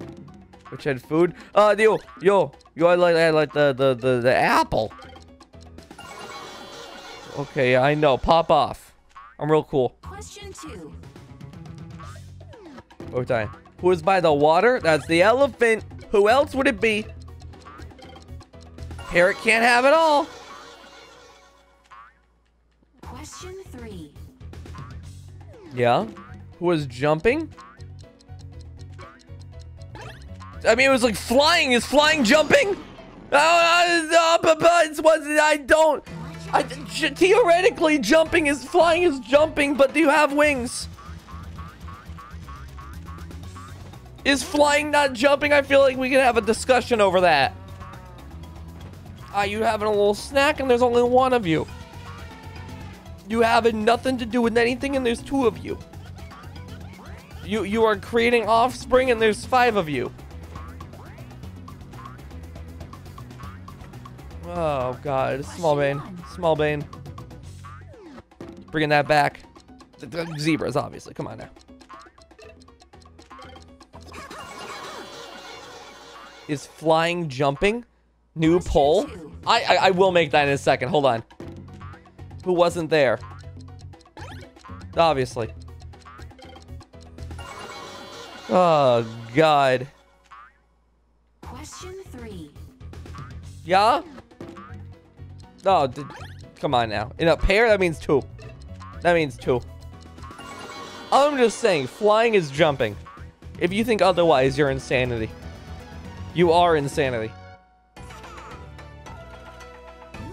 Which had food? Uh, yo, yo, yo, I like, I like the, the, the, the apple. Okay, I know. Pop off. I'm real cool. Question two. Over time. Who is by the water? That's the elephant. Who else would it be? Parrot can't have it all. Question three. Yeah. Who is jumping? I mean, it was like flying. Is flying jumping? Oh, uh, uh, but, but it was I don't. I, theoretically, jumping is flying is jumping, but do you have wings? Is flying not jumping? I feel like we can have a discussion over that. Ah, you having a little snack, and there's only one of you. You having nothing to do with anything, and there's two of you. You you are creating offspring, and there's five of you. Oh God, small bane, small bane. Bringing that back. The, the zebras, obviously. Come on now. Is flying jumping? New poll? I, I I will make that in a second. Hold on. Who wasn't there? Obviously. Oh God. Question three. Yeah? No, d- come on now. In a pair, that means two. That means two. I'm just saying, flying is jumping. If you think otherwise, you're insanity. You are insanity.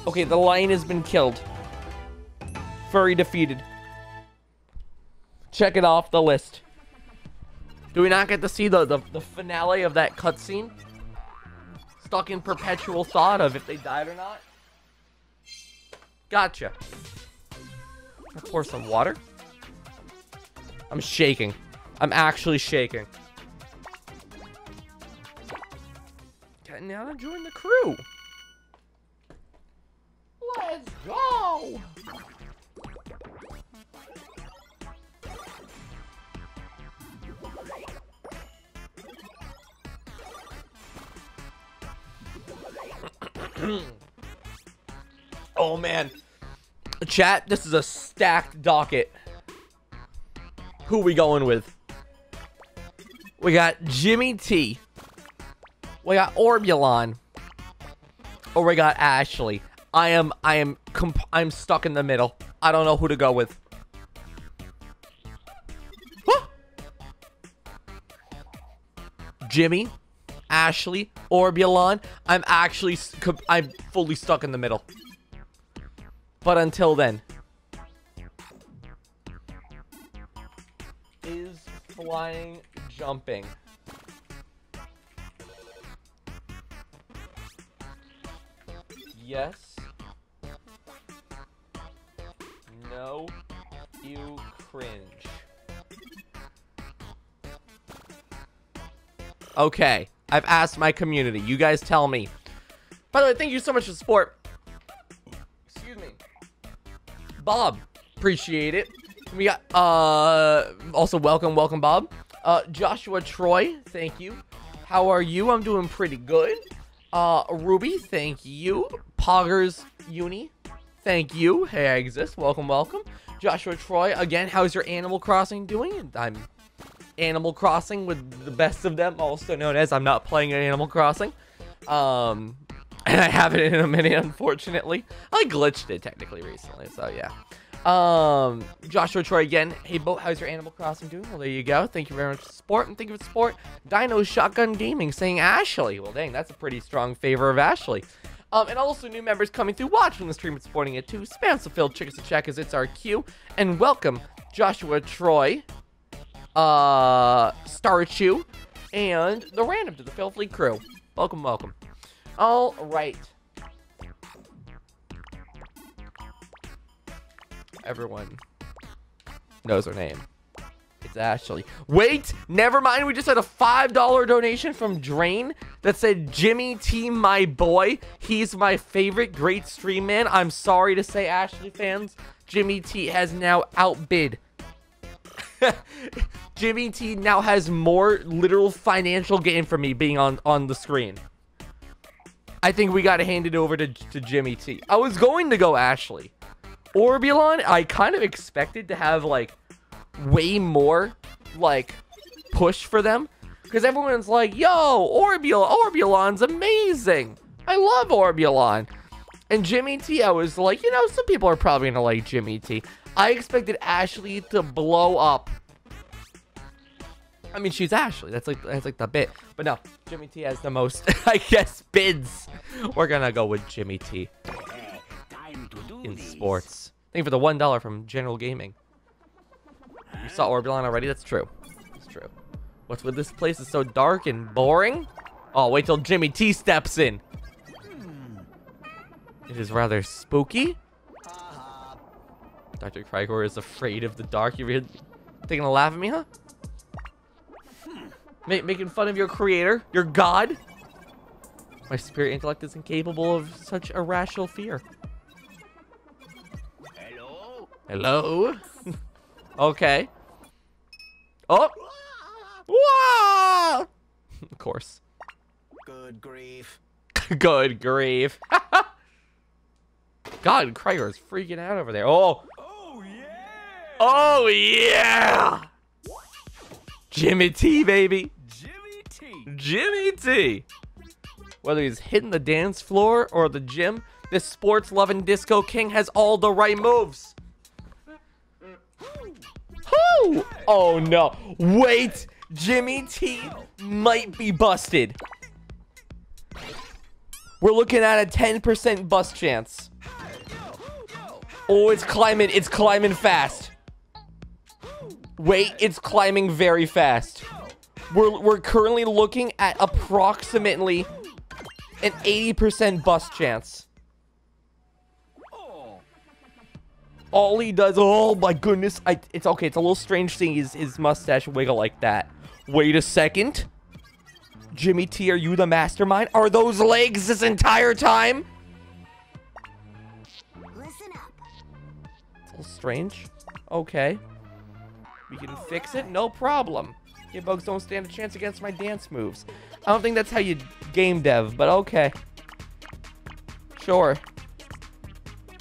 Okay, the lion has been killed. Fyrus defeated. Check it off the list. Do we not get to see the, the, the finale of that cutscene? Stuck in perpetual thought of if they died or not? Gotcha. I'll pour some water. I'm shaking. I'm actually shaking. Okay, now to join the crew. Let's go! oh man. Chat, this is a stacked docket. Who are we going with? We got Jimmy T. We got Orbulon. Or we got Ashley. I am I am I'm stuck in the middle. I don't know who to go with. Jimmy, Ashley, Orbulon. I'm actually I'm fully stuck in the middle. But until then, is flying jumping? Yes. No. You cringe. Okay. I've asked my community. You guys tell me. By the way, thank you so much for support. Bob, appreciate it. We got uh also welcome, welcome Bob. Uh Joshua Troy, thank you. How are you? I'm doing pretty good. Uh, Ruby, thank you. Poggers Uni, thank you. Hey, I exist. Welcome, welcome. Joshua Troy, again, how's your Animal Crossing doing? I'm Animal Crossing with the best of them, also known as I'm not playing an Animal Crossing. Um, and I haven't in a minute, unfortunately. I glitched it technically recently, so yeah. Um, Joshua Troy again. Hey, Boat, how's your Animal Crossing doing? Well, there you go. Thank you very much for support, and thank you for the support. Dino Shotgun Gaming saying Ashley. Well, dang, that's a pretty strong favor of Ashley. Um, and also new members coming through watching the stream and supporting it too. Spam fulfilled check us a check as it's our cue. And welcome Joshua Troy, uh, Starchu, and the random to the Filthy crew. Welcome, welcome. All right. Everyone knows her name. It's Ashley. Wait, never mind. We just had a $5 donation from Drain that said, Jimmy T, my boy. He's my favorite great stream man. I'm sorry to say, Ashley fans, Jimmy T has now outbid. Jimmy T now has more literal financial gain for me being on, on the screen. I think we got to hand it over to, to Jimmy T. I was going to go Ashley. Orbulon, I kind of expected to have, like, way more, like, push for them. Because everyone's like, yo, Orbul Orbulon's amazing. I love Orbulon. And Jimmy T, I was like, you know, some people are probably going to like Jimmy T. I expected Ashley to blow up. I mean, she's Ashley. That's like that's like the bit. But no, Jimmy T has the most, I guess, bids. We're gonna go with Jimmy T in sports. Thank you for the one dollar from General Gaming. You saw Orbulon already? That's true. That's true. What's with this place is so dark and boring? Oh, wait till Jimmy T steps in. It is rather spooky. Dr. Crygor is afraid of the dark. You really taking a laugh at me, huh? Ma- making fun of your creator, your god? My spirit intellect is incapable of such irrational fear. Hello? Hello? okay. Oh! Wah! of course. Good grief. Good grief. God, Crygor is freaking out over there. Oh! Oh, yeah! Oh, yeah! Jimmy T, baby. Jimmy T. Whether he's hitting the dance floor or the gym, this sports loving disco king has all the right moves. Oh no. Wait. Jimmy T might be busted. We're looking at a 10% bust chance. Oh, it's climbing. It's climbing fast. Wait, it's climbing very fast. We're, we're currently looking at approximately an 80% bust chance. All he does, oh my goodness, I, it's okay, it's a little strange seeing his, his mustache wiggle like that. Wait a second. Jimmy T, are you the mastermind? Are those legs this entire time? Listen up. It's a little strange. Okay. We can fix it, no problem. Yeah, bugs don't stand a chance against my dance moves. I don't think that's how you game dev, but okay. Sure.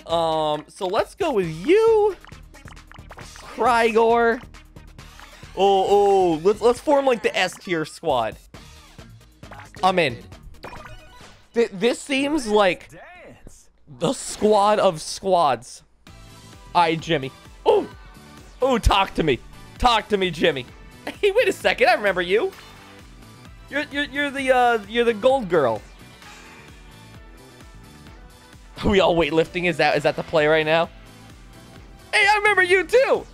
Um, so let's go with you, Crygor. Oh, oh, let's let's form like the S tier squad. I'm in. Th this seems like the squad of squads. Alright, Jimmy. Oh, oh, talk to me. Talk to me, Jimmy. Hey, wait a second. I remember you. You're you're you're the uh you're the gold girl. Are we all weightlifting? Is that is that the play right now? Hey, I remember you too.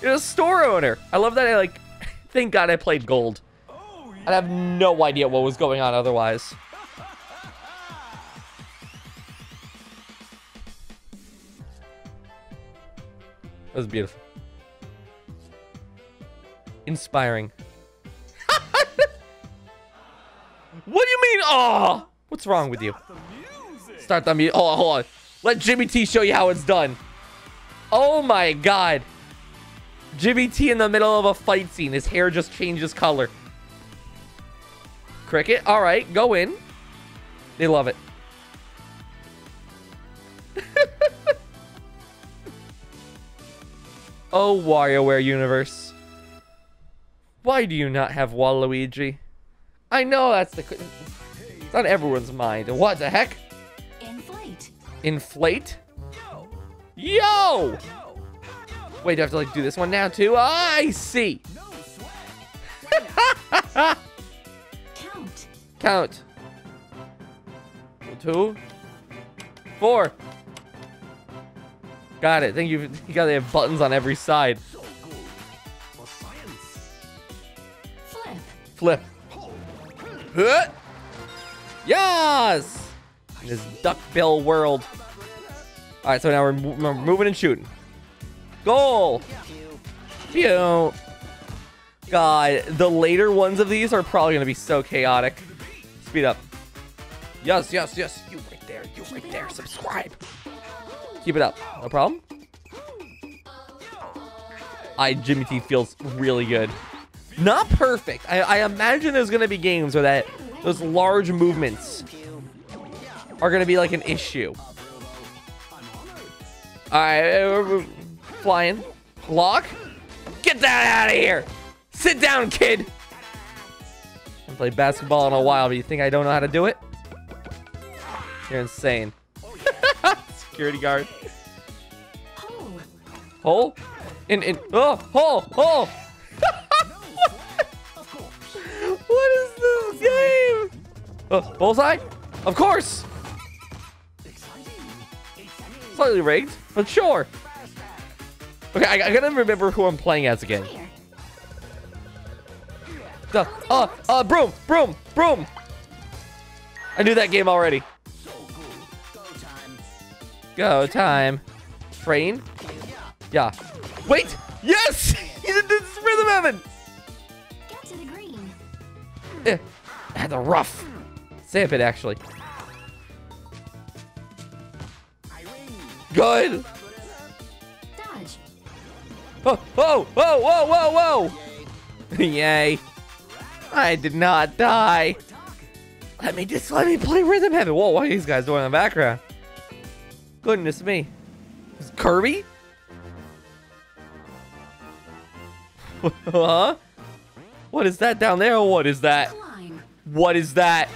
You're a store owner. I love that. I like. Thank God I played gold. I'd have no idea what was going on otherwise. That was beautiful. Inspiring. what do you mean? Oh, what's wrong with you? Start the music. Hold on, hold on. Let Jimmy T show you how it's done. Oh my god. Jimmy T in the middle of a fight scene. His hair just changes color. Cricket. All right, go in. They love it. oh, WarioWare universe. Why do you not have Waluigi? I know that's the. It's on everyone's mind. What the heck? Inflate. Inflate? Yo! Wait, do I have to like do this one now too? Ah, I see. Count. Count. Two. Four. Got it. Thank you. You gotta have buttons on every side. Flip. Huh. Yes! In this duckbill world. Alright, so now we're, we're moving and shooting. Goal! Pew! God, the later ones of these are probably gonna be so chaotic. Speed up. Yes, yes, yes. You right there. You right there. Subscribe. Keep it up. No problem. I Jimmy T feels really good. Not perfect. I, I imagine there's gonna be games where that those large movements are gonna be like an issue. Alright, uh, we're flying. Lock. Get that out of here. Sit down, kid. I played basketball in a while, but you think I don't know how to do it? You're insane. Security guard. Hole. Hole? In in oh hole hole. this game? Oh, bullseye? Of course. Slightly rigged, but sure. Okay, I, I gotta remember who I'm playing as again. Clear. Uh, uh, uh, broom, broom, broom. I knew that game already. Go time. Train? Yeah. Wait! Yes! This rhythm heaven! Get to the green. Eh, I had the rough. Stamp it, actually. Good! Dodge. Oh, whoa, whoa, whoa, whoa, whoa! Yay. I did not die. Let me just, let me play Rhythm Heaven. Whoa, what are these guys doing in the background? Goodness me. Is Kirby? huh? What is that down there? What is that? What is that?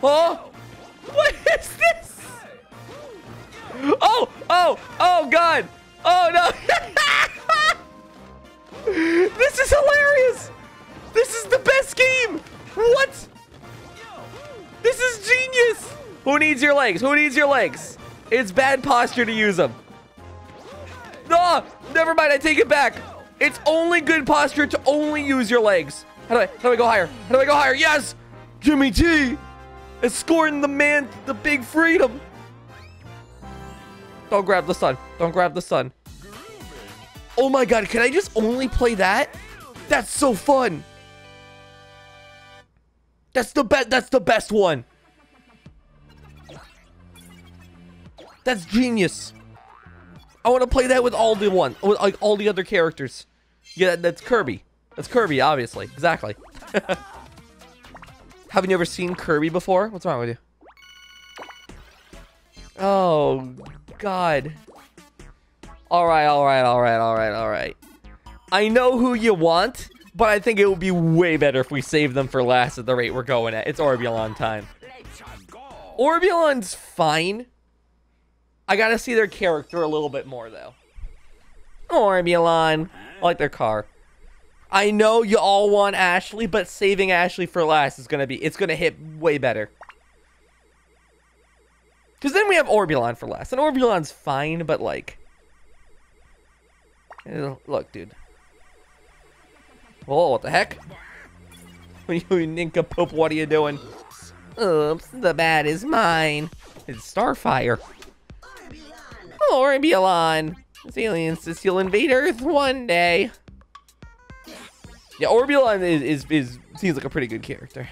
Huh? What is this? Oh, oh, oh, God. Oh, no. this is hilarious. This is the best game. What? This is genius. Who needs your legs? Who needs your legs? It's bad posture to use them. No, never mind. I take it back. It's only good posture to only use your legs. How do I? How do I go higher? How do I go higher? Yes, Jimmy G is scoring the man the big freedom. Don't grab the sun. Don't grab the sun. Oh my god, can I just only play that? That's so fun. That's the best that's the best one. That's genius. I want to play that with all the one, with like all the other characters. Yeah, that's Kirby. That's Kirby, obviously. Exactly. Haven't you ever seen Kirby before? What's wrong with you? Oh, God. All right, all right, all right, all right, all right. I know who you want, but I think it would be way better if we save them for last at the rate we're going at. It's Orbulon time. Orbulon's fine. I gotta see their character a little bit more, though. Orbulon. I like their car. I know you all want Ashley, but saving Ashley for last is gonna be, it's gonna hit way better. Because then we have Orbulon for last. And Orbulon's fine, but like... Look, dude. Oh, what the heck? you nincompoop, what are you doing? Oops, the bat is mine. It's Starfire. Orbulon. This alien says he'll invade Earth one day. Yeah, Orbulon is, is, is seems like a pretty good character.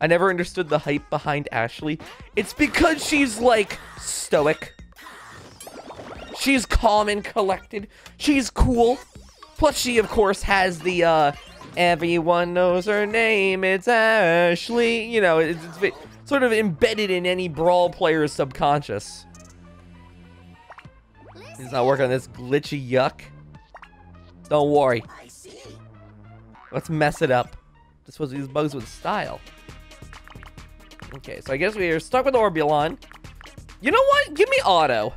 I never understood the hype behind Ashley. It's because she's like stoic. She's calm and collected. She's cool. Plus, she of course has the uh, Everyone knows her name. It's Ashley. You know, it's, it's sort of embedded in any brawl player's subconscious. He's not working on this glitchy yuck. Don't worry. Let's mess it up. This was these bugs with style. Okay, so I guess we are stuck with Orbulon. You know what? Give me auto.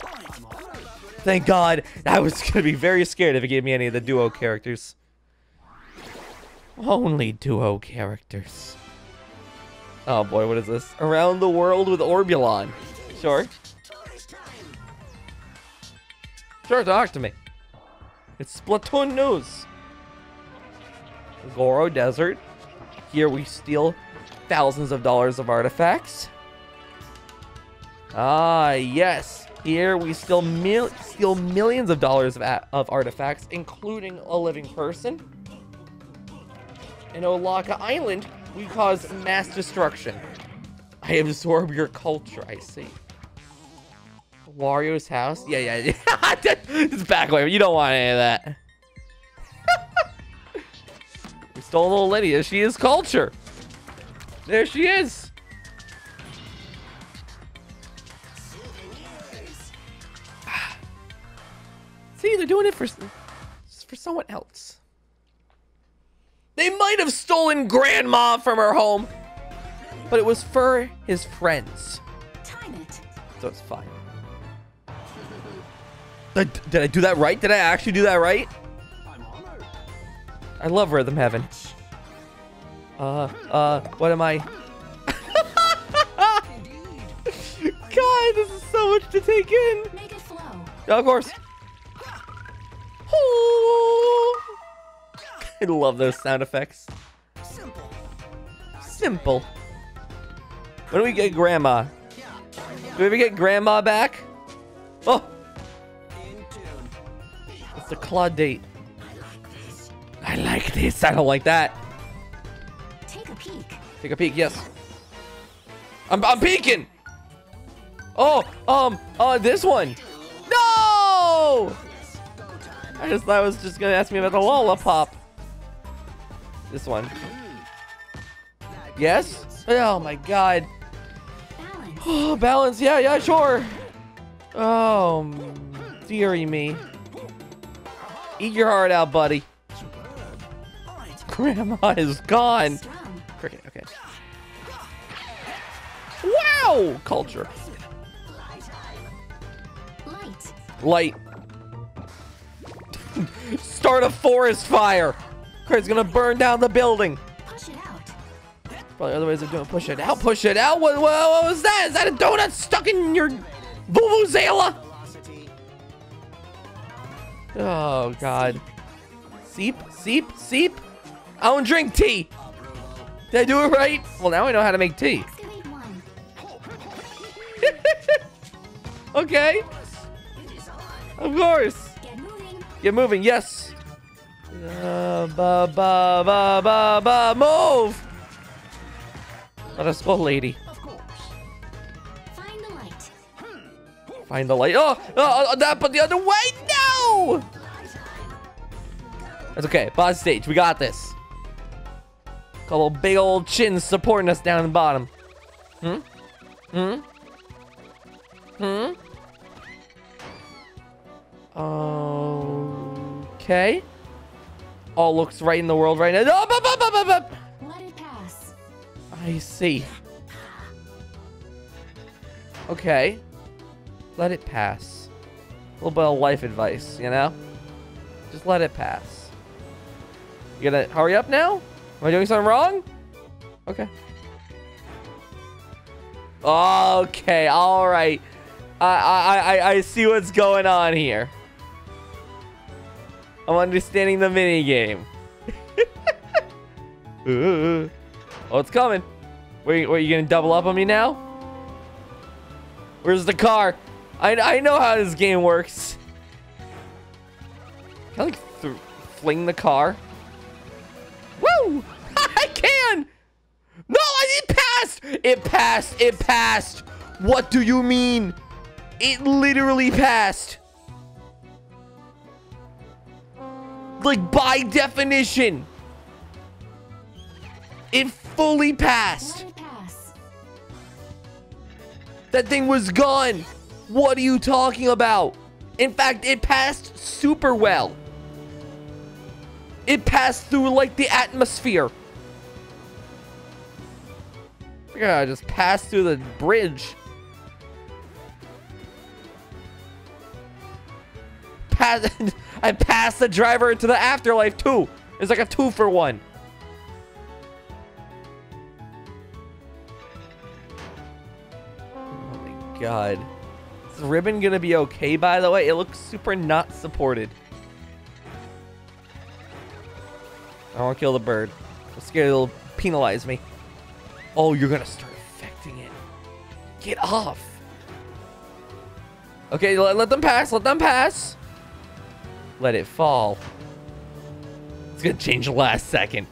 Thank God. I was gonna be very scared if it gave me any of the duo characters. Only duo characters. Oh boy, what is this? Around the world with Orbulon. Sure. Sure, talk to me. It's Splatoon news. Goro Desert. Here we steal thousands of dollars of artifacts. Ah, yes. Here we steal, mil- steal millions of dollars of, of artifacts, including a living person. In Olaka Island, we cause mass destruction. I absorb your culture, I see. Wario's house? Yeah, yeah, yeah. it's back away. You don't want any of that. we stole little Lydia. She is culture. There she is. See, they're doing it for for someone else. They might have stolen Grandma from her home, but it was for his friends, Time it. so it's fine. Did, I do that right? Did I actually do that right? I'm honored. I love Rhythm Heaven. Uh, uh, what am I? God, this is so much to take in. Make it flow. Yeah, of course. I love those sound effects. Simple. Simple. When do we get Grandma? Do we ever get Grandma back? Oh, In tune. it's the Claude date. I like this. I don't like that. Take a peek. Take a peek. Yes. I'm, I'm peeking. Oh, um, uh, this one. No! I just thought I was just gonna ask me about the lollipop. This one. Yes? Oh my god. Balance. Oh, balance. Yeah, yeah, sure. Oh, dearie me. Eat your heart out, buddy. Grandma is gone. Cricket, okay. Wow! Culture. Light. Start a forest fire. It's gonna burn down the building. Probably other ways of doing push it out. Push it out. What, what, what was that? Is that a donut stuck in your vuvuzela? Oh god. Seep, seep, seep. I don't drink tea. Did I do it right? Well, now I know how to make tea. Okay. Of course. Get moving. Moving, yes. Uh, ba ba ba ba ba move. Let us go, lady. Find the light. Find the light. Oh, oh, oh, that, but the other way. No. That's okay. Boss stage. We got this. Couple big old chins supporting us down the bottom. Hmm. Hmm. Hmm. Okay. All looks right in the world right now. Let it pass. I see. Okay. Let it pass. A little bit of life advice, you know? Just let it pass. You gonna hurry up now? Am I doing something wrong? Okay. Okay, alright. I, I, I, I see what's going on here. I'm understanding the mini game. oh, it's coming. Wait, wait, you gonna double up on me now? Where's the car? I, I know how this game works. Can I like th fling the car? Woo! I can! No, it passed! It passed! It passed! What do you mean? It literally passed! Like, by definition! It fully passed. Pass. That thing was gone. What are you talking about? In fact, it passed super well. It passed through like the atmosphere. We're gonna just passed through the bridge. Pass, I passed the driver into the afterlife too. It's like a two for one. Oh my god. Ribbon gonna be okay, by the way? It looks super not supported. I to kill the bird. I'm scared it'll penalize me. Oh, you're gonna start affecting it. Get off. Okay, let, let them pass. Let them pass. Let it fall. It's gonna change the last second.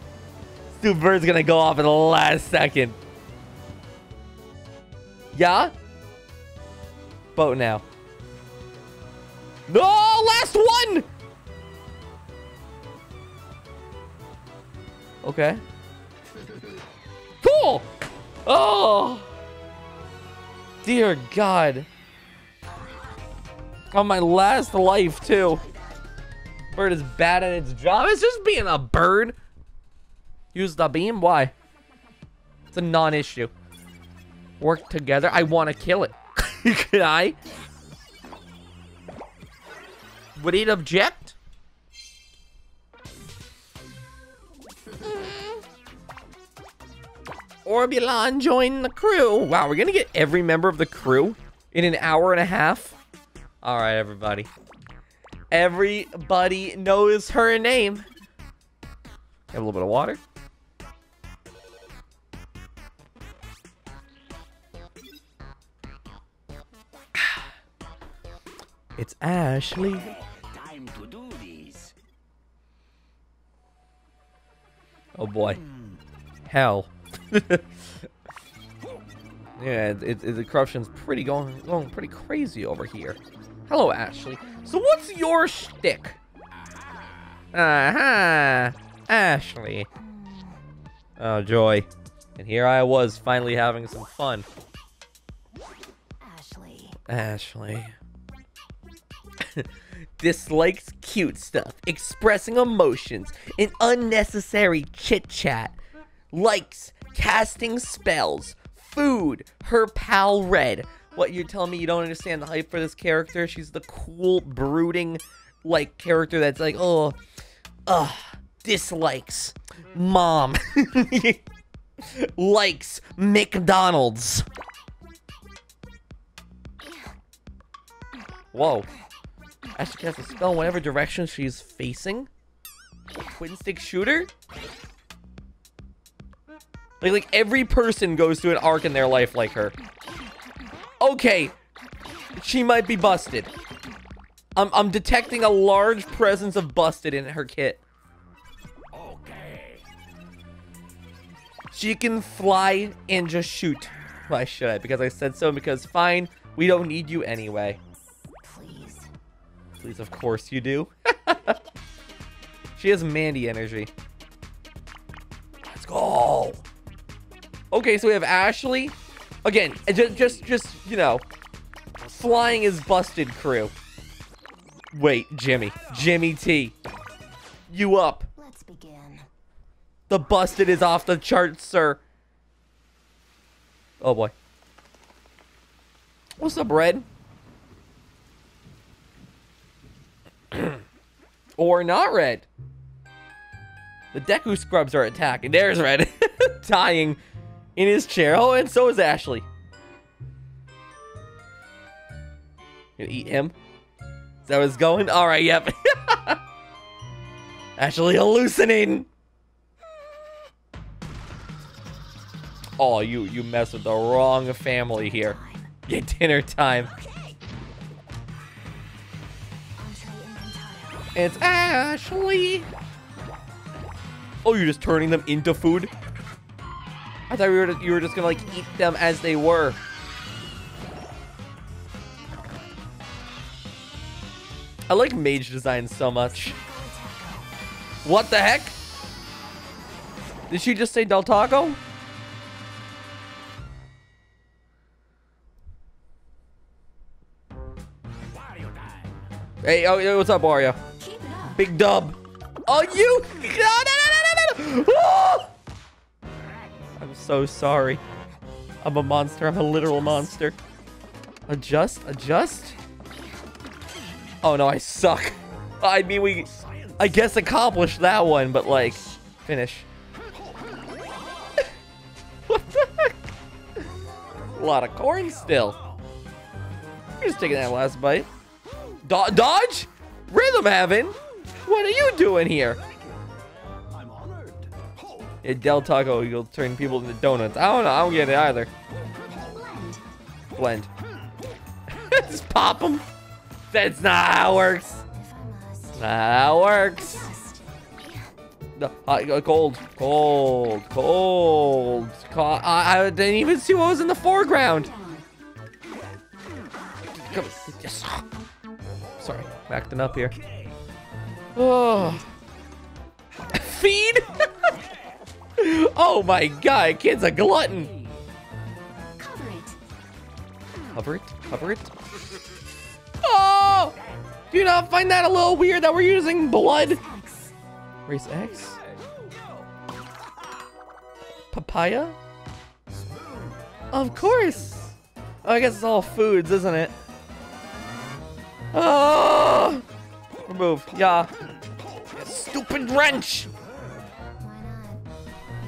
Stupid bird's gonna go off in the last second. Yeah? Boat now. No, last one! Okay. Cool! Oh! Dear God. On my last life, too. Bird is bad at its job. It's just being a bird. Use the beam? Why? It's a non-issue. Work together. I want to kill it. Can I? Would it object? Orbulon join the crew. Wow, we're gonna get every member of the crew in an hour and a half. All right, everybody. Everybody knows her name. Have a little bit of water. It's Ashley. Time to do this. Oh boy. Hell. yeah, it, it, the corruption's pretty going going pretty crazy over here. Hello, Ashley. So what's your shtick? Uh-huh. Ashley. Oh, joy. And here I was finally having some fun. Ashley. Ashley. Dislikes cute stuff, expressing emotions, and unnecessary chit chat. Likes casting spells, food, her pal Red. What, you're telling me you don't understand the hype for this character? She's the cool, brooding, like, character that's like, oh, ugh, dislikes mom, likes McDonald's. Whoa. Ashley casts a spell in whatever direction she's facing. Twin stick shooter? Like, like every person goes through an arc in their life like her. Okay. She might be busted. I'm, I'm detecting a large presence of busted in her kit. Okay. She can fly and just shoot. Why should I? Because I said so. Because fine, we don't need you anyway. Please. Of course you do. she has Mandy energy. Let's go. Okay, so we have Ashley. Again, just, just, just you know, flying is busted crew. Wait, Jimmy, Jimmy T, you up? Let's begin. The busted is off the charts, sir. Oh boy. What's up, Red? or not Red. The Deku scrubs are attacking. There's Red. Dying in his chair. Oh, and so is Ashley. Gonna eat him? Is that what's going? Alright, yep. Ashley hallucinating. Oh, you you mess with the wrong family here. Get dinner time. Entree It's Ashley. Oh, you're just turning them into food? I thought you were you were just gonna like eat them as they were. I like mage design so much. What the heck? Did she just say Del Taco? Hey, oh, what's up, Wario? Big dub. Oh, you! No, no, no, no, no, no! Oh! I'm so sorry. I'm a monster. I'm a literal monster. Adjust, adjust. Oh no, I suck. I mean, we, I guess accomplished that one, but like, finish. what the heck? A lot of corn still. Just taking that last bite. Do- dodge? Rhythm Heaven? What are you doing here? I'm honored. Ho, Yeah, Del Taco, you'll turn people into donuts. I don't know. I don't get it either. Blend. Just pop them. That's not how it works. Not how it works. No, uh, cold, cold, cold. Co- I, I didn't even see what was in the foreground. Yes. Sorry, acting up here. Oh. Feed? oh my god, kid's a glutton. Cover it. Cover it, cover it. Oh! Do you not find that a little weird that we're using blood? Race X? Papaya? Of course. Oh, I guess it's all foods, isn't it? Oh! Remove. Yeah. Stupid wrench.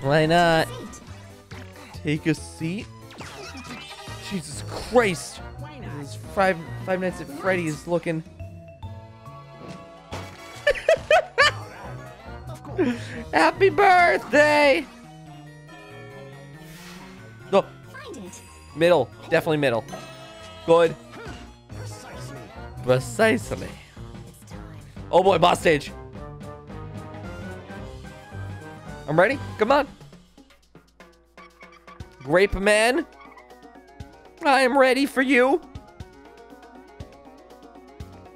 Why Why not? Take a seat. Jesus Christ. This is Five Five Nights at Freddy's looking. Happy birthday! No, middle. Definitely middle. Good. precisely. Precisely. Oh boy, boss stage. I'm ready. Come on. Grape man. I am ready for you.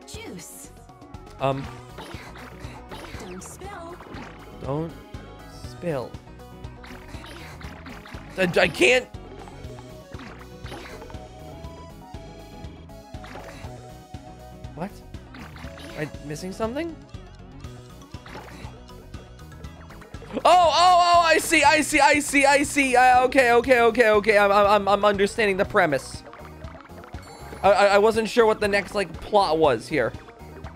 Juice. Um, Don't spill. don't spill. I, I can't. Am I missing something? Oh, oh, oh, I see, I see, I see, I see. Uh, okay, okay, okay, okay. I'm, I'm, I'm understanding the premise. I, I wasn't sure what the next, like, plot was here.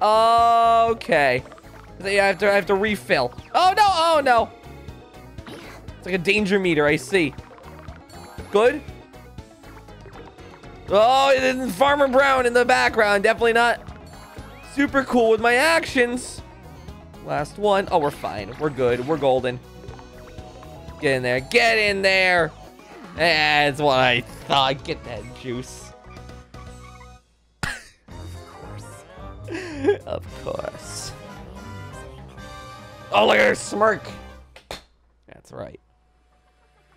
Okay. I have to, I have to refill. Oh, no, oh, no. It's like a danger meter, I see. Good. Oh, Farmer Brown in the background. Definitely not super cool with my actions. Last one. Oh, we're fine. We're good. We're golden. Get in there. Get in there. That's what I thought. Get that juice. of course. of course. Oh, look at her smirk. That's right.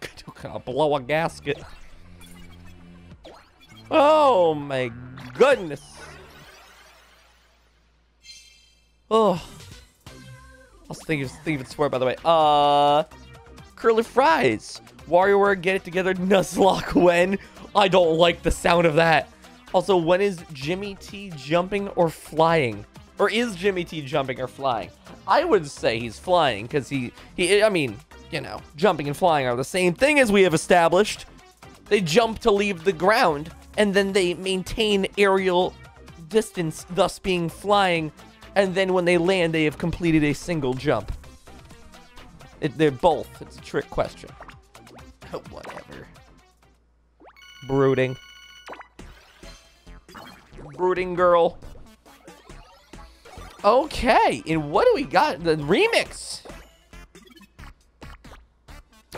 I'll blow a gasket. Oh my goodness. Oh. I was thinking of Steven Swear, by the way. Uh, curly fries. WarioWare, get it together. Nuzlocke when? I don't like the sound of that. Also, when is Jimmy T jumping or flying? Or is Jimmy T jumping or flying? I would say he's flying because he, he, I mean, you know, jumping and flying are the same thing as we have established. They jump to leave the ground and then they maintain aerial distance, thus being flying. And then when they land, they have completed a single jump. It, they're both. It's a trick question. Oh, whatever. Brooding. Brooding girl. Okay, and what do we got? The remix.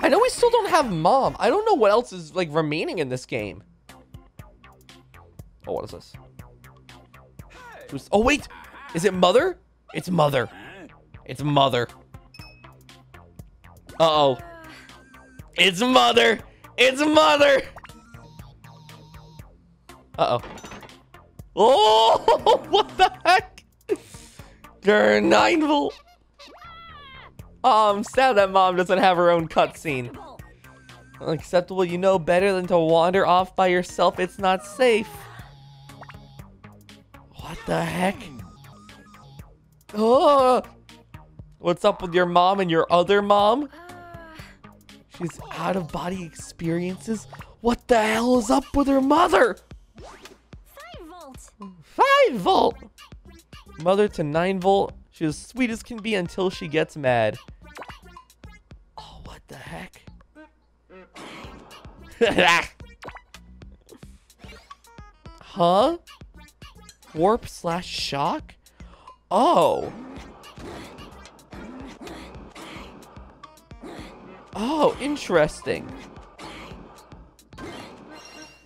I know we still don't have mom. I don't know what else is like remaining in this game. Oh, what is this? Oh wait, is it mother? It's mother. It's mother. Uh oh. It's mother. It's mother. Uh oh. What the heck? Gurnindle. Oh, I'm sad that mom doesn't have her own cutscene. Unacceptable, you know better than to wander off by yourself. It's not safe. What the heck? Oh! What's up with your mom and your other mom? Uh, She's out of body experiences? What the hell is up with her mother? Five volt. 5 volt! Mother to 9 volt. She's as sweet as can be until she gets mad. Oh, what the heck? huh? Warp slash shock? Oh. Oh, interesting.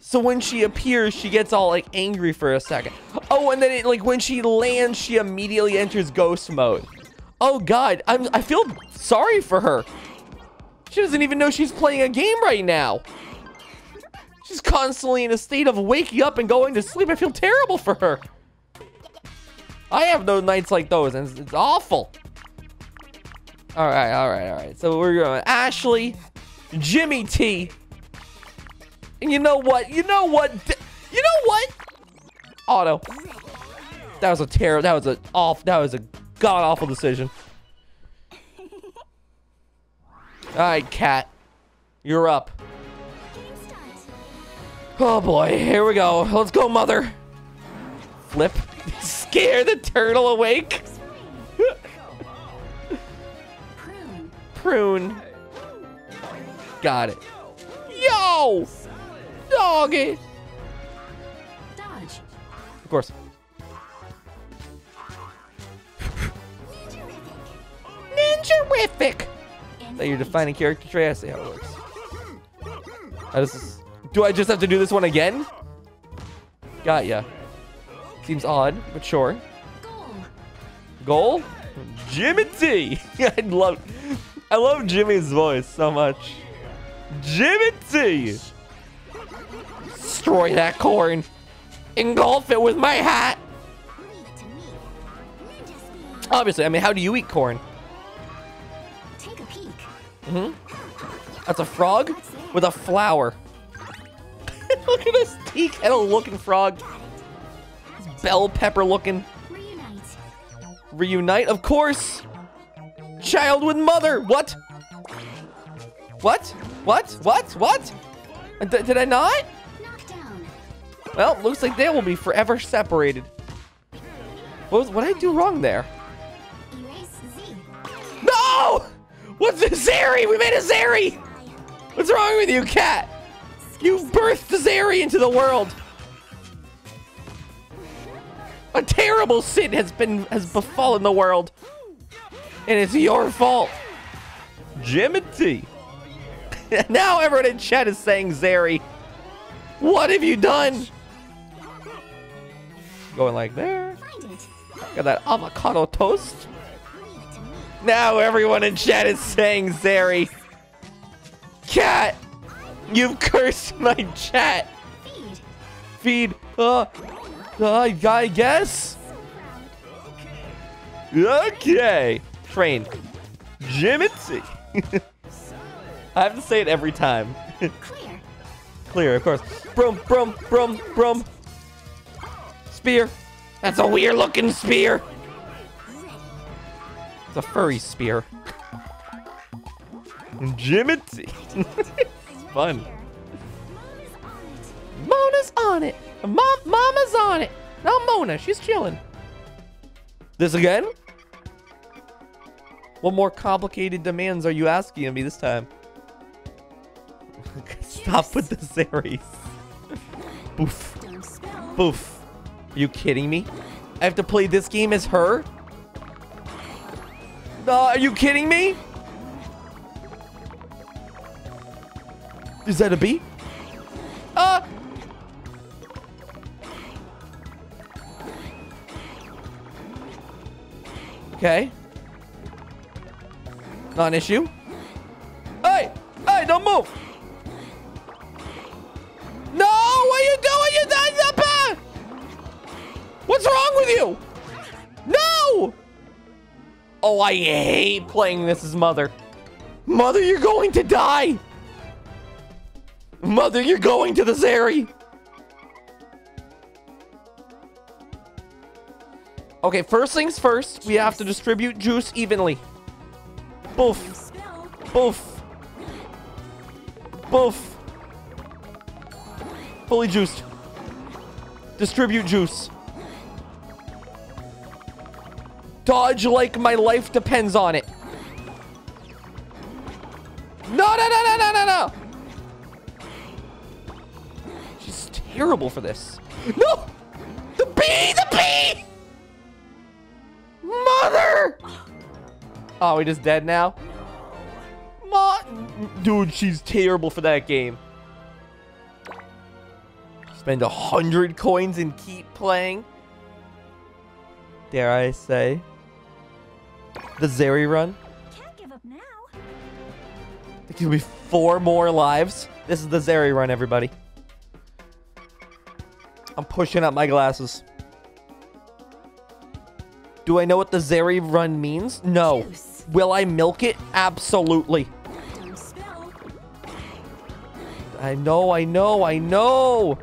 So when she appears, she gets all like angry for a second. Oh, and then it, like when she lands, she immediately enters ghost mode. Oh God, I'm I feel sorry for her. She doesn't even know she's playing a game right now. She's constantly in a state of waking up and going to sleep. I feel terrible for her. I have no nights like those, and it's, it's awful. All right, all right, all right. So we're going Ashley, Jimmy T, and you know what? You know what? You know what? Auto. That was a terror. That was a off. That was a god awful decision. All right, Kat, you're up. Oh boy, here we go. Let's go, mother. Flip. Scare the turtle awake. Prune. Got it. Yo! Doggy! Dodge. Of course. Ninja-rific! Is that your defining character trait? I see how it works. Does this... Do I just have to do this one again? Got ya. Seems odd, but sure. Goal. Jimmy T. I love, I love Jimmy's voice so much. Jimmy T. Destroy that corn. Engulf it with my hat. Leave it to me. Ninja speed. Obviously, I mean, how do you eat corn? Take a peek. Mm-hmm. That's a frog with a flower. Look at this teak and a looking frog. Bell pepper looking. Reunite. Reunite, of course. Child with mother. What? What? What? What? What? D- did I not? Well, looks like they will be forever separated. What, was, what did I do wrong there? No! What's a Zeri? We made a Zeri! What's wrong with you, Kat? You birthed Zeri into the world. A terrible sin has been has befallen the world. And it's your fault. Jimothy. now everyone in chat is saying Zary. What have you done? Going like there. Find it. Got that avocado toast. Leave it to me. Now everyone in chat is saying Zary. Kat, you've cursed my chat. Feed. Feed. Uh, uh, I guess. Okay. Train. Jimothy. I have to say it every time. Clear. Clear, of course. Brum, brum, brum, brum. Spear. That's a weird looking spear. It's a furry spear. Jimothy. it's fun. Mona's on it. Mom, Mama's on it. No, Mona, she's chilling. This again? What more complicated demands are you asking of me this time? Stop with the series. Boof. Boof. Are you kidding me? I have to play this game as her? No, are you kidding me? Is that a B? Uh. Okay. Not an issue. Hey! Hey, don't move! No! What are you doing? You done the What's wrong with you? No! Oh, I hate playing this as Mother. Mother, you're going to die! Mother, you're going to the Zeri! Okay, first things first, we have to distribute juice evenly. Boof. Boof. Boof. Fully juiced. Distribute juice. Dodge like my life depends on it. No, no, no, no, no, no, no. She's terrible for this. No! Oh, he just dead now? No. Ma- Dude, she's terrible for that game. Spend a hundred coins and keep playing. Dare I say? The Zeri run. Can't give up now. There can be four more lives. This is the Zeri run, everybody. I'm pushing up my glasses. Do I know what the Zeri run means? No. Juice. Will I milk it? Absolutely. I know, I know, I know.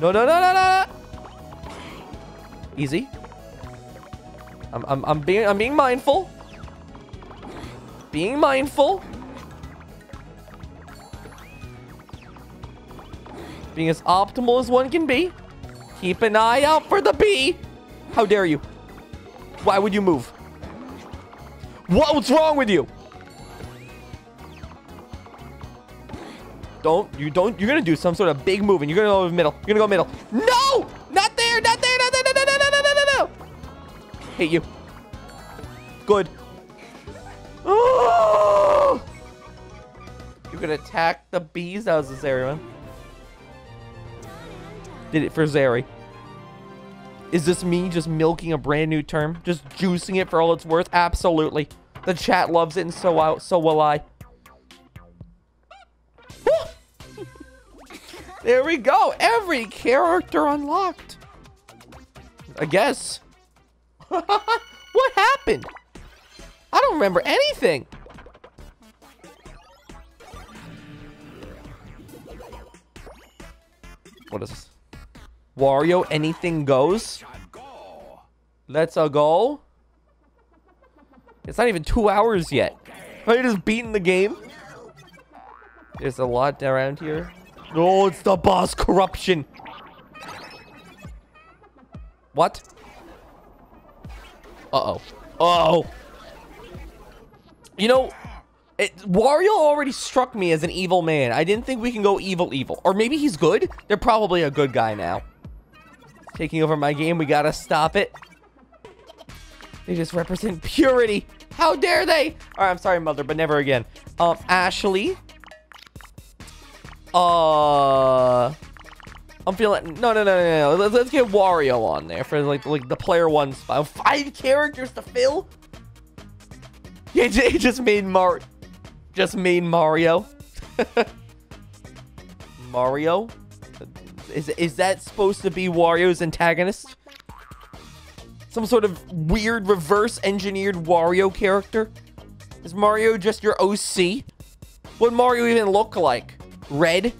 No, no, no, no, no. Easy. I'm, I'm, I'm being, I'm being mindful. Being mindful. Being as optimal as one can be. Keep an eye out for the bee. How dare you? Why would you move? What, what's wrong with you? Don't, you don't, you're gonna do some sort of big move and you're gonna go middle. You're gonna go middle. No! Not there, not there, not there, no, no, no, no, no, no, no! Hate you. Good. Oh! You're gonna attack the bees. That was the Zeri one. Did it for Zary. Is this me just milking a brand new term? Just juicing it for all it's worth? Absolutely. The chat loves it and so, I, so will I. There we go. Every character unlocked. I guess. what happened? I don't remember anything. What is this? Wario, anything goes? Go. Let's a go. It's not even two hours yet. I just beaten the game. There's a lot around here. Oh, it's the boss corruption. What? Uh-oh. Uh-oh. You know, it, Wario already struck me as an evil man. I didn't think we can go evil evil. Or maybe he's good. They're probably a good guy now. Taking over my game, we gotta stop it. They just represent purity. How dare they? All right, I'm sorry, mother, but never again. Um, Ashley. Uh, I'm feeling no, no, no, no, no. Let's, let's get Wario on there for like like the player one spot. Five characters to fill. Yeah, just made Mar, just made Mario. Mario, is is that supposed to be Wario's antagonist? Some sort of weird reverse engineered Wario character? Is Mario just your OC? What Mario even look like? Red?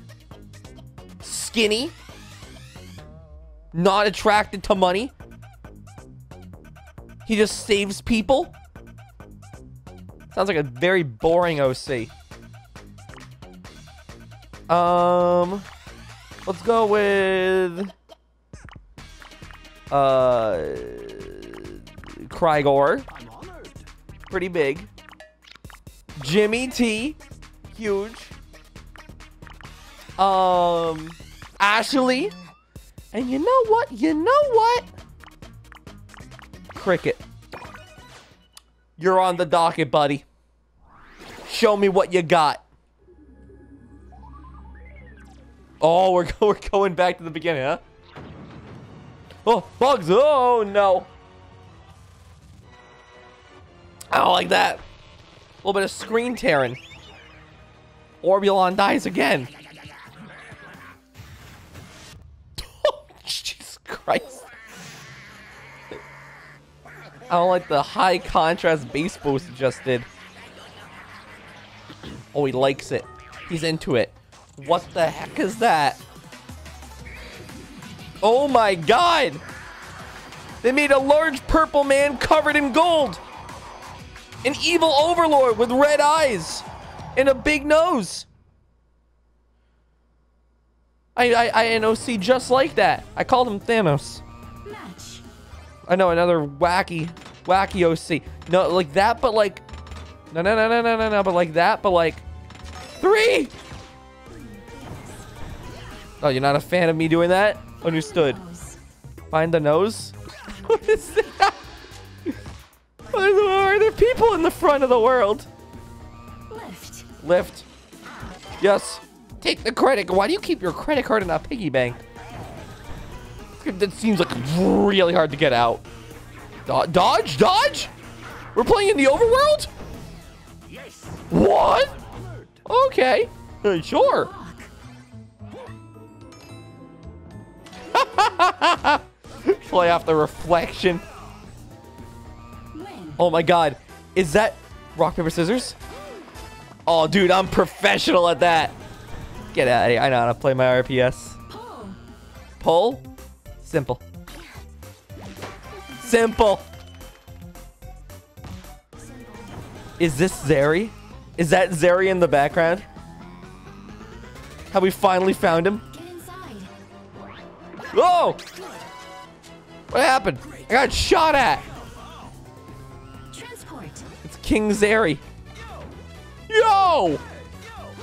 Skinny? Not attracted to money? He just saves people? Sounds like a very boring OC. Um, let's go with uh Crygor, pretty big. Jimmy T, huge. Um, Ashley, and you know what? You know what? Cricket, you're on the docket, buddy. Show me what you got. Oh, we're, we're going back to the beginning, huh? Oh, bugs. Oh, no. I don't like that. A little bit of screen tearing. Orbulon dies again. Oh, Jesus Christ. I don't like the high contrast base boost just did. Oh, he likes it. He's into it. What the heck is that? Oh my god! They made a large purple man covered in gold! An evil overlord with red eyes and a big nose. I, I, I NOC just like that. I called him Thanos. Match. I know another wacky, wacky OC. No, like that, but like, no, no, no, no, no, no, no, but like that, but like, three. Oh, you're not a fan of me doing that? Understood. Find the nose. What is that? Are there- people in the front of the world? Lift. Lift. Yes. Take the credit. Why do you keep your credit card in a piggy bank? That seems like really hard to get out. Do- dodge? Dodge? We're playing in the overworld? Yes. What? Okay. Sure. Play off the reflection. Oh my god. Is that rock, paper, scissors? Oh, dude, I'm professional at that. Get out of here. I know how to play my RPS. Pull. Pull? Simple. Simple. Simple. Is this Zeri? Is that Zeri in the background? Have we finally found him? Oh! What happened? I got shot at. Transport. It's King Zeri. Yo!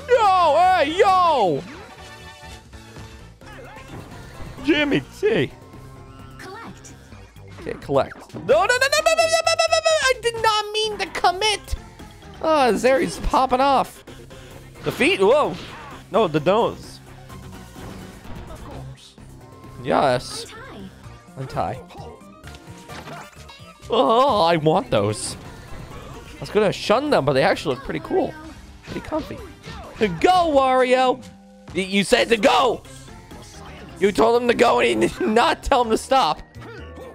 Yo! Hey, yo! Jimmy T. Collect. Okay, collect. No, no, no, no, no, no, no, no, no, no, no, I did not mean to commit. Oh, Zeri's popping off. The feet? Whoa. No, the nose. Yes. Untie. Oh, I want those. I was gonna shun them, but they actually look pretty cool. Pretty comfy. Go, Wario! You said to go! You told him to go and he did not tell him to stop.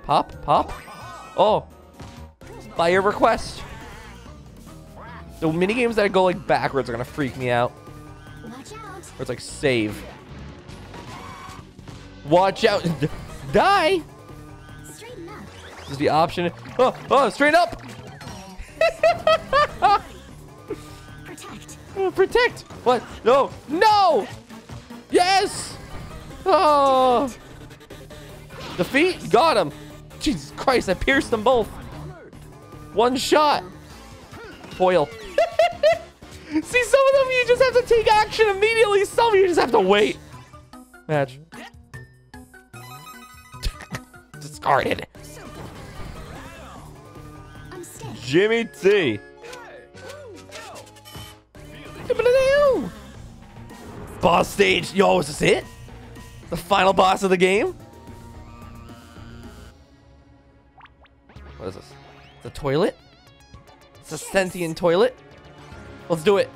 Pop, pop. Oh. By your request. The minigames that go like backwards are gonna freak me out. Where it's like save. Watch out. Die! Straighten up. This is the option. Oh, oh, straight up! Protect. Oh, protect! What? No! No! Yes! Oh! Defeat? Got him! Jesus Christ, I pierced them both! One shot! Foil. See, some of them you just have to take action immediately, some of you just have to wait. Match. Discarded. Jimmy T. Boss stage. Yo, is this it? The final boss of the game? What is this? The toilet? It's a sentient toilet? Let's do it.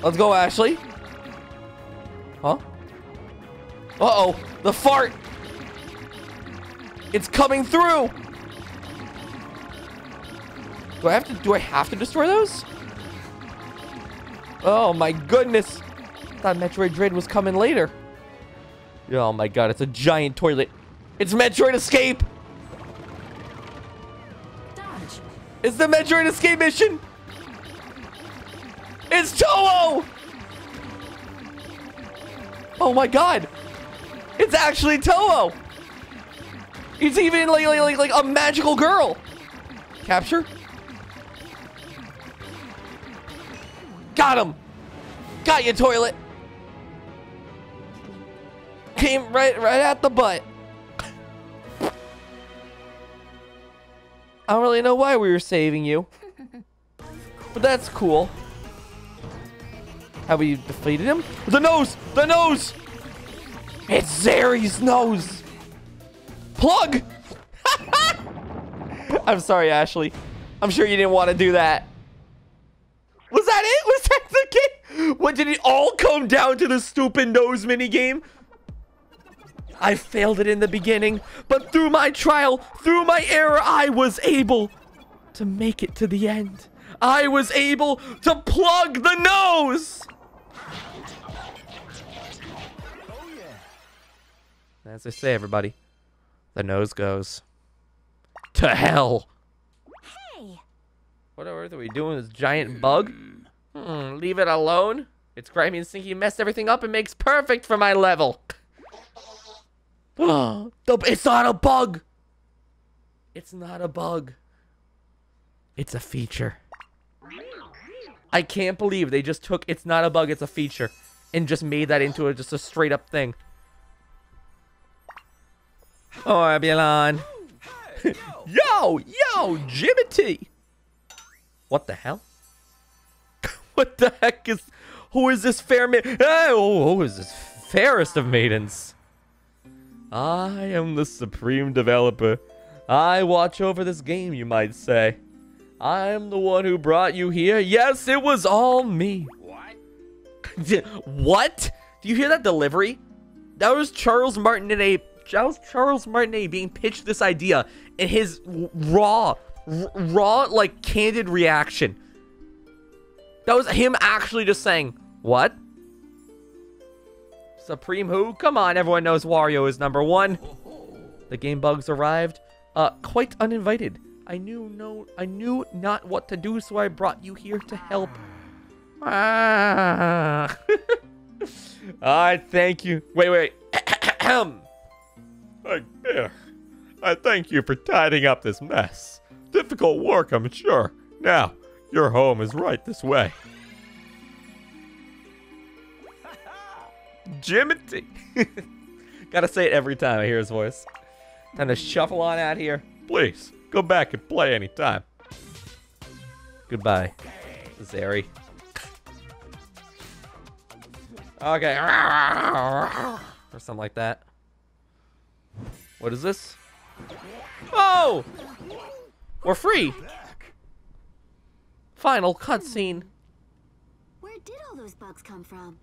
Let's go, Ashley. Huh? Uh-oh. The fart. It's coming through. Do I have to do I have to destroy those? Oh my goodness. Thought Metroid Dread was coming later. Oh my god, it's a giant toilet. It's Metroid Escape! Dodge. It's the Metroid Escape mission! It's Toho! Oh my god! It's actually Toho! It's even like, like, like, like a magical girl! Capture? Got him! Got you, toilet! Came right right at the butt. I don't really know why we were saving you. But that's cool. Have we defeated him? The nose! The nose! It's Zeri's nose! Plug! I'm sorry, Ashley. I'm sure you didn't want to do that. Was that it? Was that the game? What did it all come down to the stupid nose mini game? I failed it in the beginning, but through my trial, through my error, I was able to make it to the end. I was able to plug the nose. As I say, everybody, the nose goes to hell. Hey! What on earth are we doing with this giant bug? Hmm, leave it alone. It's grimy and stinky, messed everything up and makes perfect for my level. Oh, it's not a bug. It's not a bug. It's a feature. I can't believe they just took it's not a bug, it's a feature and just made that into a, just a straight up thing. Orbulon. yo, yo, Jimmy What the hell? what the heck is who is this fair ma- oh, who is this fairest of maidens? I am the supreme developer. I watch over this game, you might say. I am the one who brought you here. Yes, it was all me. What? what? Do you hear that delivery? That was Charles Martinet. Was Charles Martinet being pitched this idea and his raw, raw, like candid reaction. That was him actually just saying, "What? Supreme who? Come on, everyone knows Wario is number one." The game bugs arrived, uh, quite uninvited. I knew no, I knew not what to do, so I brought you here to help. Ah. I thank you. Wait, wait. I, yeah. I thank you for tidying up this mess. Difficult work, I'm sure. Now, your home is right this way. Jimothy. Gotta say it every time I hear his voice. Time to shuffle on out here. Please, go back and play anytime. Goodbye, Zary. Okay. Or something like that. What is this? Oh! We're free! Final cutscene. Where did all those bugs come from?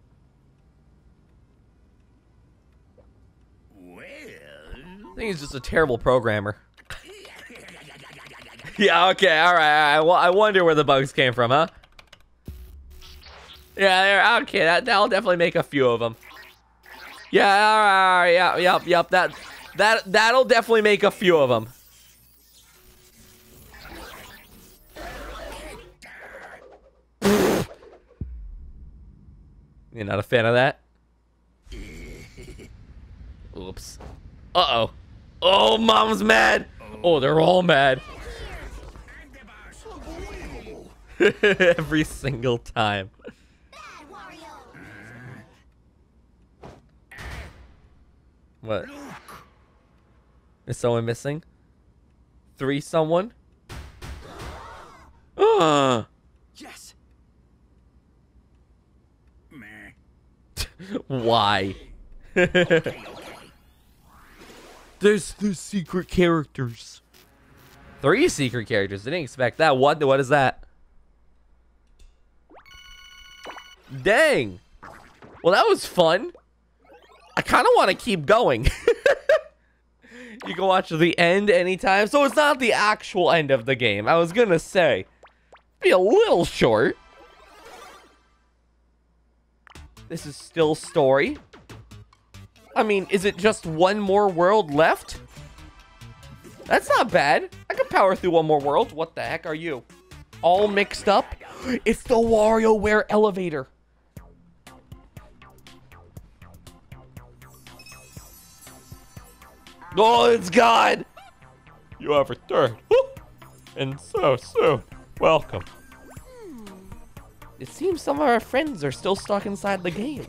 Well, I think he's just a terrible programmer. yeah, okay, alright, alright. Well, I wonder where the bugs came from, huh? Yeah, okay, that, that'll definitely make a few of them. Yeah, alright, alright, yeah, yep, yep, that, that, that'll definitely make a few of them. You're not a fan of that? Oops. Uh-oh. Oh, mom's mad. Oh, they're all mad. Every single time. What? Is someone missing? Three someone? Uh, yes. Meh. why? Okay, okay. There's the secret characters. Three secret characters. I Didn't expect that. What? What is that? Dang. Well, that was fun. I kind of want to keep going. you can watch the end anytime. So it's not the actual end of the game. I was going to say. Be a little short. This is still story. I mean, is it just one more world left? That's not bad. I can power through one more world. What the heck are you? All mixed up? It's the WarioWare elevator. Oh, it's gone. You have returned. Whoop! And so soon. Welcome. It seems some of our friends are still stuck inside the game.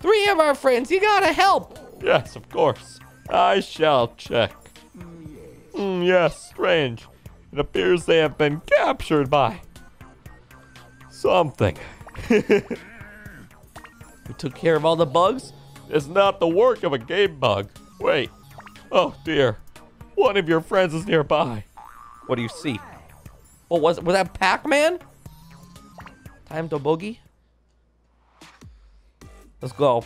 Three of our friends, you gotta help. Yes, of course. I shall check. Hmm, yes, strange. It appears they have been captured by something. We took care of all the bugs. It's not the work of a game bug. Wait. Oh dear. One of your friends is nearby. What do you see? What was was that Pac-Man? Time to boogie. Let's go.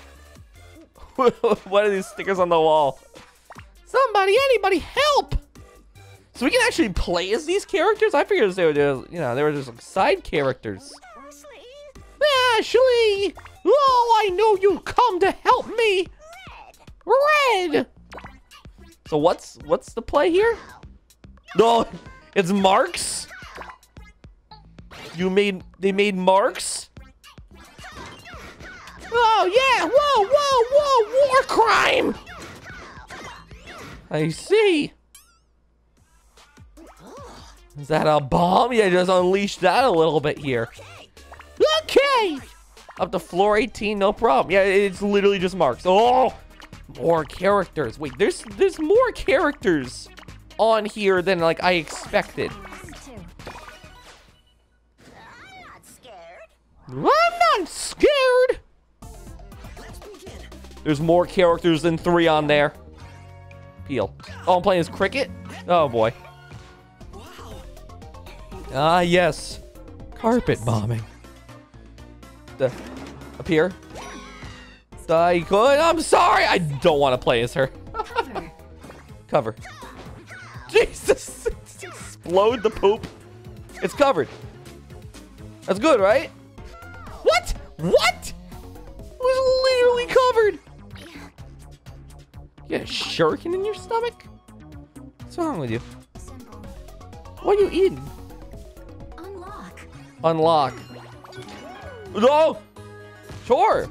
what are these stickers on the wall? Somebody, anybody, help! So we can actually play as these characters? I figured they were just, you know, they were just like side characters. Ashley! Oh, I know you come to help me! Red! Red! So what's what's the play here? No, it's marks. You made they made marks. Oh yeah! Whoa, whoa, whoa! War crime. I see. Is that a bomb? Yeah, just unleash that a little bit here. Okay. Up to floor 18, no problem. Yeah, it's literally just marks. Oh, more characters. Wait, there's there's more characters on here than like I expected. I'm not scared. There's more characters than three on there. Peel. Oh, I'm playing as Cricket? Oh boy. Ah, yes. Carpet bombing. The, up here. I could. I'm sorry. I don't want to play as her. Cover. Jesus. Explode the poop. It's covered. That's good, right? What? What? It was literally covered. You got a shuriken in your stomach? What's wrong with you? What are you eating? Unlock. Unlock. No! Sure!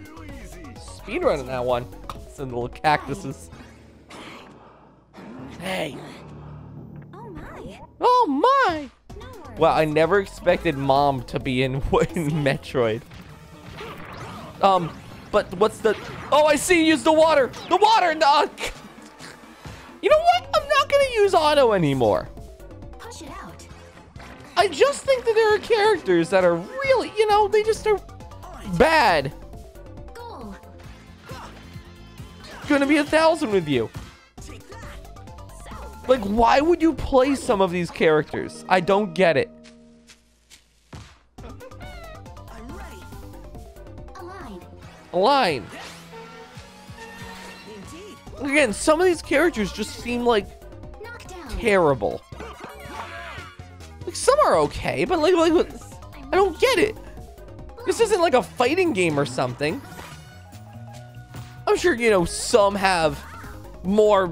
Speedrunning that one. Some little cactuses. Hey. Oh my. Oh my! Well, I never expected mom to be in, in Metroid. Um, but what's the... Oh, I see! Use the water! The water! No! You know what? I'm not gonna use auto anymore. Push it out. I just think that there are characters that are really, you know, they just are bad. Gonna be a thousand with you. Like, why would you play some of these characters? I don't get it. Align. Again, some of these characters just seem like terrible. Like, some are okay, but like, like I don't get it. This isn't like a fighting game or something. I'm sure, you know, some have more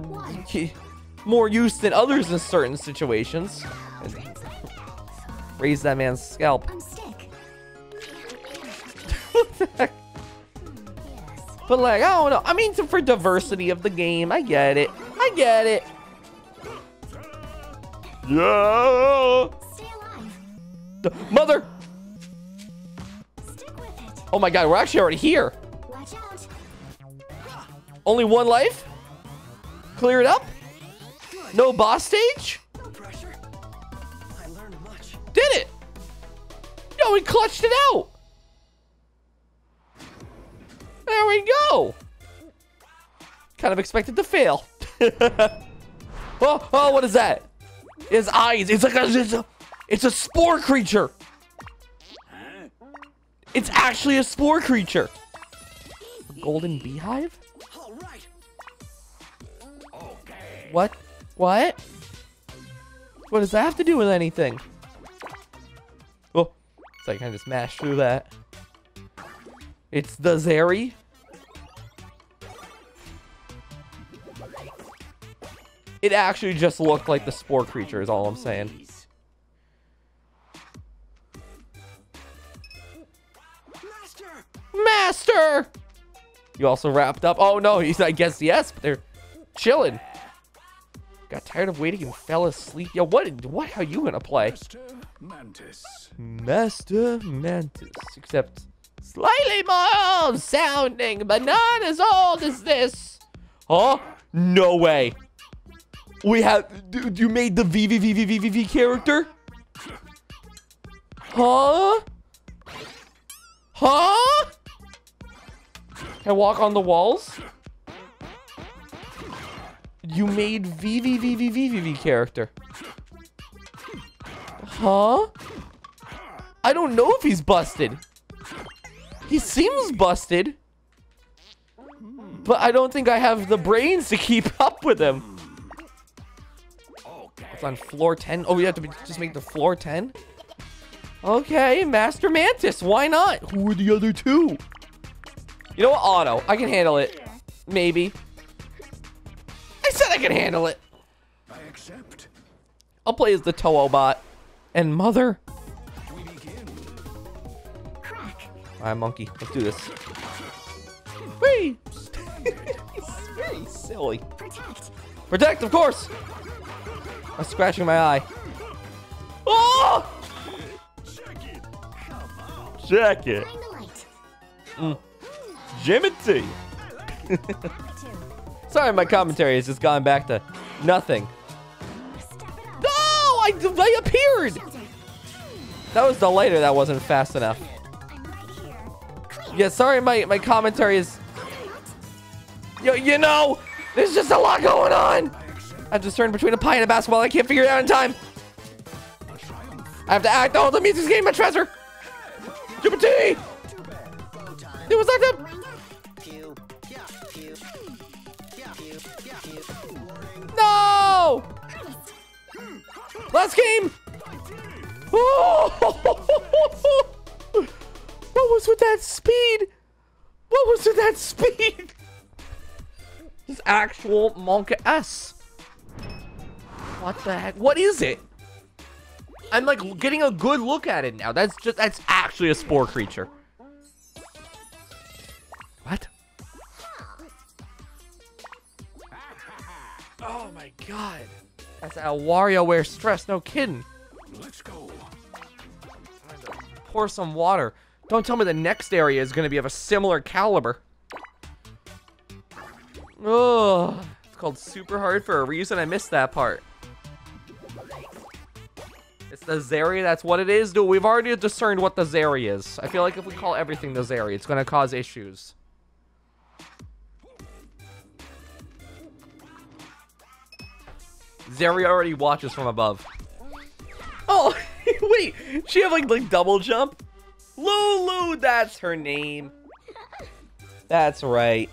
more use than others in certain situations. Raise that man's scalp. But like, I don't know. I mean, for diversity of the game, I get it. I get it. Yeah. Stay alive. Mother. Stick with it. Oh my God, we're actually already here. Only one life. Clear it up. No boss stage. Did it. Yo, we clutched it out. There we go. Kind of expected to fail. oh, oh, what is that? His eyes. It's like a, it's a, it's a spore creature. It's actually a spore creature. A golden beehive? What? What? What does that have to do with anything? Oh, so I kind of just mashed through that. It's the Zeri. It actually just looked like the spore creature is all I'm saying. Master. Master! You also wrapped up. Oh no, he's I guess yes, but they're chilling. Got tired of waiting and fell asleep. Yo, what what are you gonna play? Master Mantis. Master Mantis, except slightly more old sounding, but not as old as this. Huh? No way. We have. d- You made the VVVVVV character? Huh? Huh? Can I walk on the walls? You made VVVVVV character. Huh? I don't know if he's busted. He seems busted. but I don't think I have the brains to keep up with him. It's on floor 10. Oh, we have to be, just make the floor 10? Okay, Master Mantis. Why not? Who are the other two? You know what? Auto. I can handle it. Maybe. I said I can handle it. I accept. I'll play as the Toho bot. And Mother. We begin. Crack. Alright, monkey. Let's do this. Whee! it's very silly. Protect. Protect, of course! I'm scratching my eye. Oh! Check it. Find the light. Sorry, my commentary has just gone back to nothing. No! I, I appeared! That was the lighter that wasn't fast enough. Yeah, sorry, my, my commentary is... You, you know, there's just a lot going on. I'm just turned between a pie and a basketball. I can't figure it out in time. I have to act. Oh, the music's getting my treasure. Jupiter! It was like a... No! Last game! What was with that speed? What was with that speed? This actual Monka S. What the heck? What is it? I'm like getting a good look at it now. That's just that's actually a spore creature. Oh my god. That's a WarioWare stress, no kidding. Let's go. Pour some water. Don't tell me the next area is gonna be of a similar caliber. Oh, it's called super hard for a reason. I missed that part. It's the Zeri, that's what it is. Dude, we've already discerned what the Zeri is. I feel like if we call everything the Zeri, it's gonna cause issues. Zeri already watches from above. Oh, wait, she have like like double jump? Lulu, that's her name. That's right.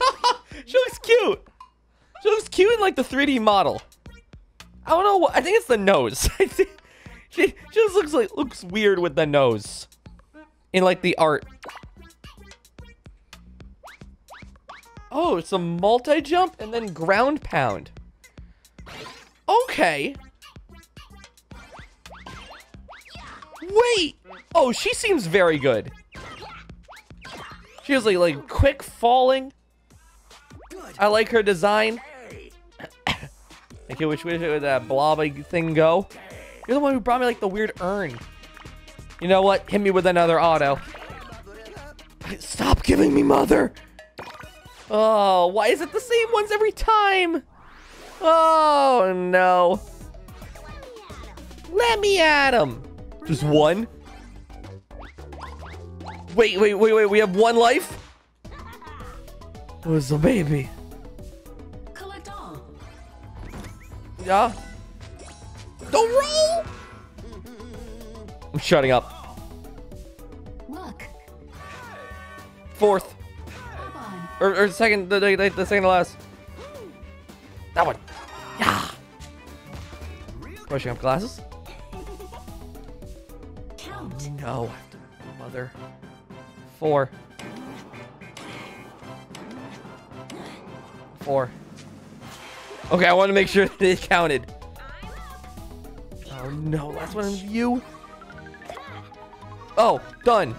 she looks cute. She looks cute in like the 3D model. I don't know what. I think it's the nose. She, she just looks like looks weird with the nose in like the art. Oh, it's a multi jump and then ground pound. Okay. Wait. Oh, she seems very good. She has like like quick falling. I like her design. Okay, which way did that uh, blobby thing go? You're the one who brought me like the weird urn. You know what? Hit me with another auto. Stop giving me mother. Oh, why is it the same ones every time? Oh no. Let me at him. Just one? Wait, wait, wait, wait. We have one life? Where's the baby? Collect all. Yeah. Don't roll! I'm shutting up. Look. Fourth. Or, or second, the, the, the second to last. That one. Yeah. Pushing up glasses. Count. No. Mother. Four. Four. Okay, I want to make sure that it counted. Oh no, last one in view. Oh, done.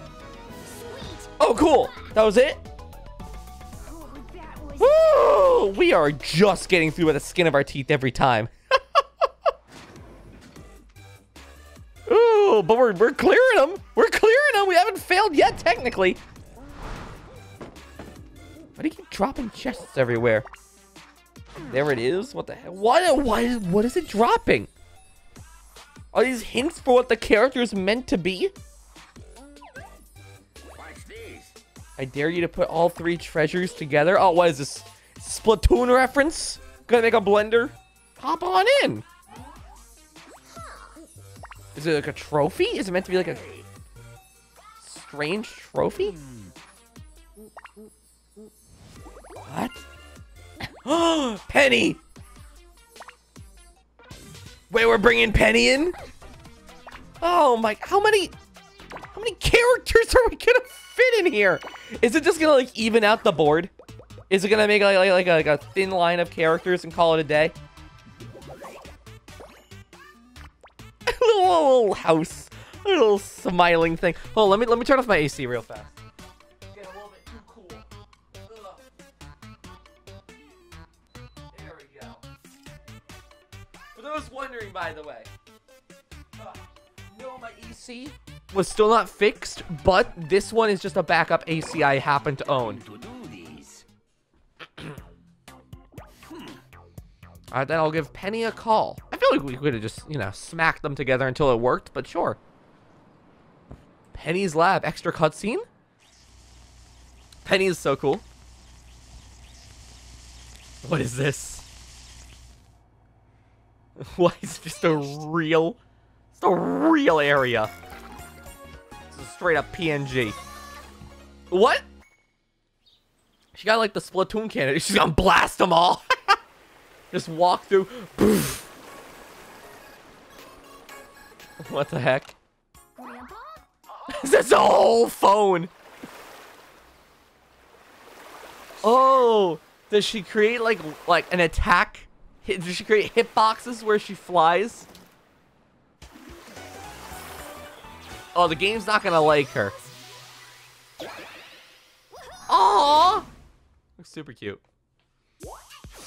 Oh, cool. That was it? We are just getting through with the skin of our teeth every time. Ooh, but we're, we're clearing them. We're clearing them. We haven't failed yet, technically. Why do you keep dropping chests everywhere? There it is. What the hell? What, is, what is it dropping? Are these hints for what the character is meant to be? I dare you to put all three treasures together. Oh, what is this? Splatoon reference? Gonna make a blender? Hop on in. Is it like a trophy? Is it meant to be like a strange trophy? What? Oh, Penny! Wait, we're bringing Penny in? Oh my, how many, how many characters are we gonna fit in here? Is it just gonna like even out the board? Is it gonna make like, like, like, a, like a thin line of characters and call it a day? a little, little house, a little smiling thing. On, let me let me turn off my AC real fast. There we go. For those wondering, by the way, uh, no, my AC was still not fixed, but this one is just a backup AC I happen to own. Alright, then I'll give Penny a call. I feel like we could have just, you know, smacked them together until it worked, but sure. Penny's lab, extra cutscene? Penny is so cool. What is this? What is just a real, it's a real area. It's straight up PNG. What? She got like the Splatoon cannon. She's gonna blast them all. Just walk through. Poof. What the heck? Is a whole phone. Oh, does she create like like an attack? Does she create hitboxes where she flies? Oh, the game's not gonna like her. Aww, looks super cute.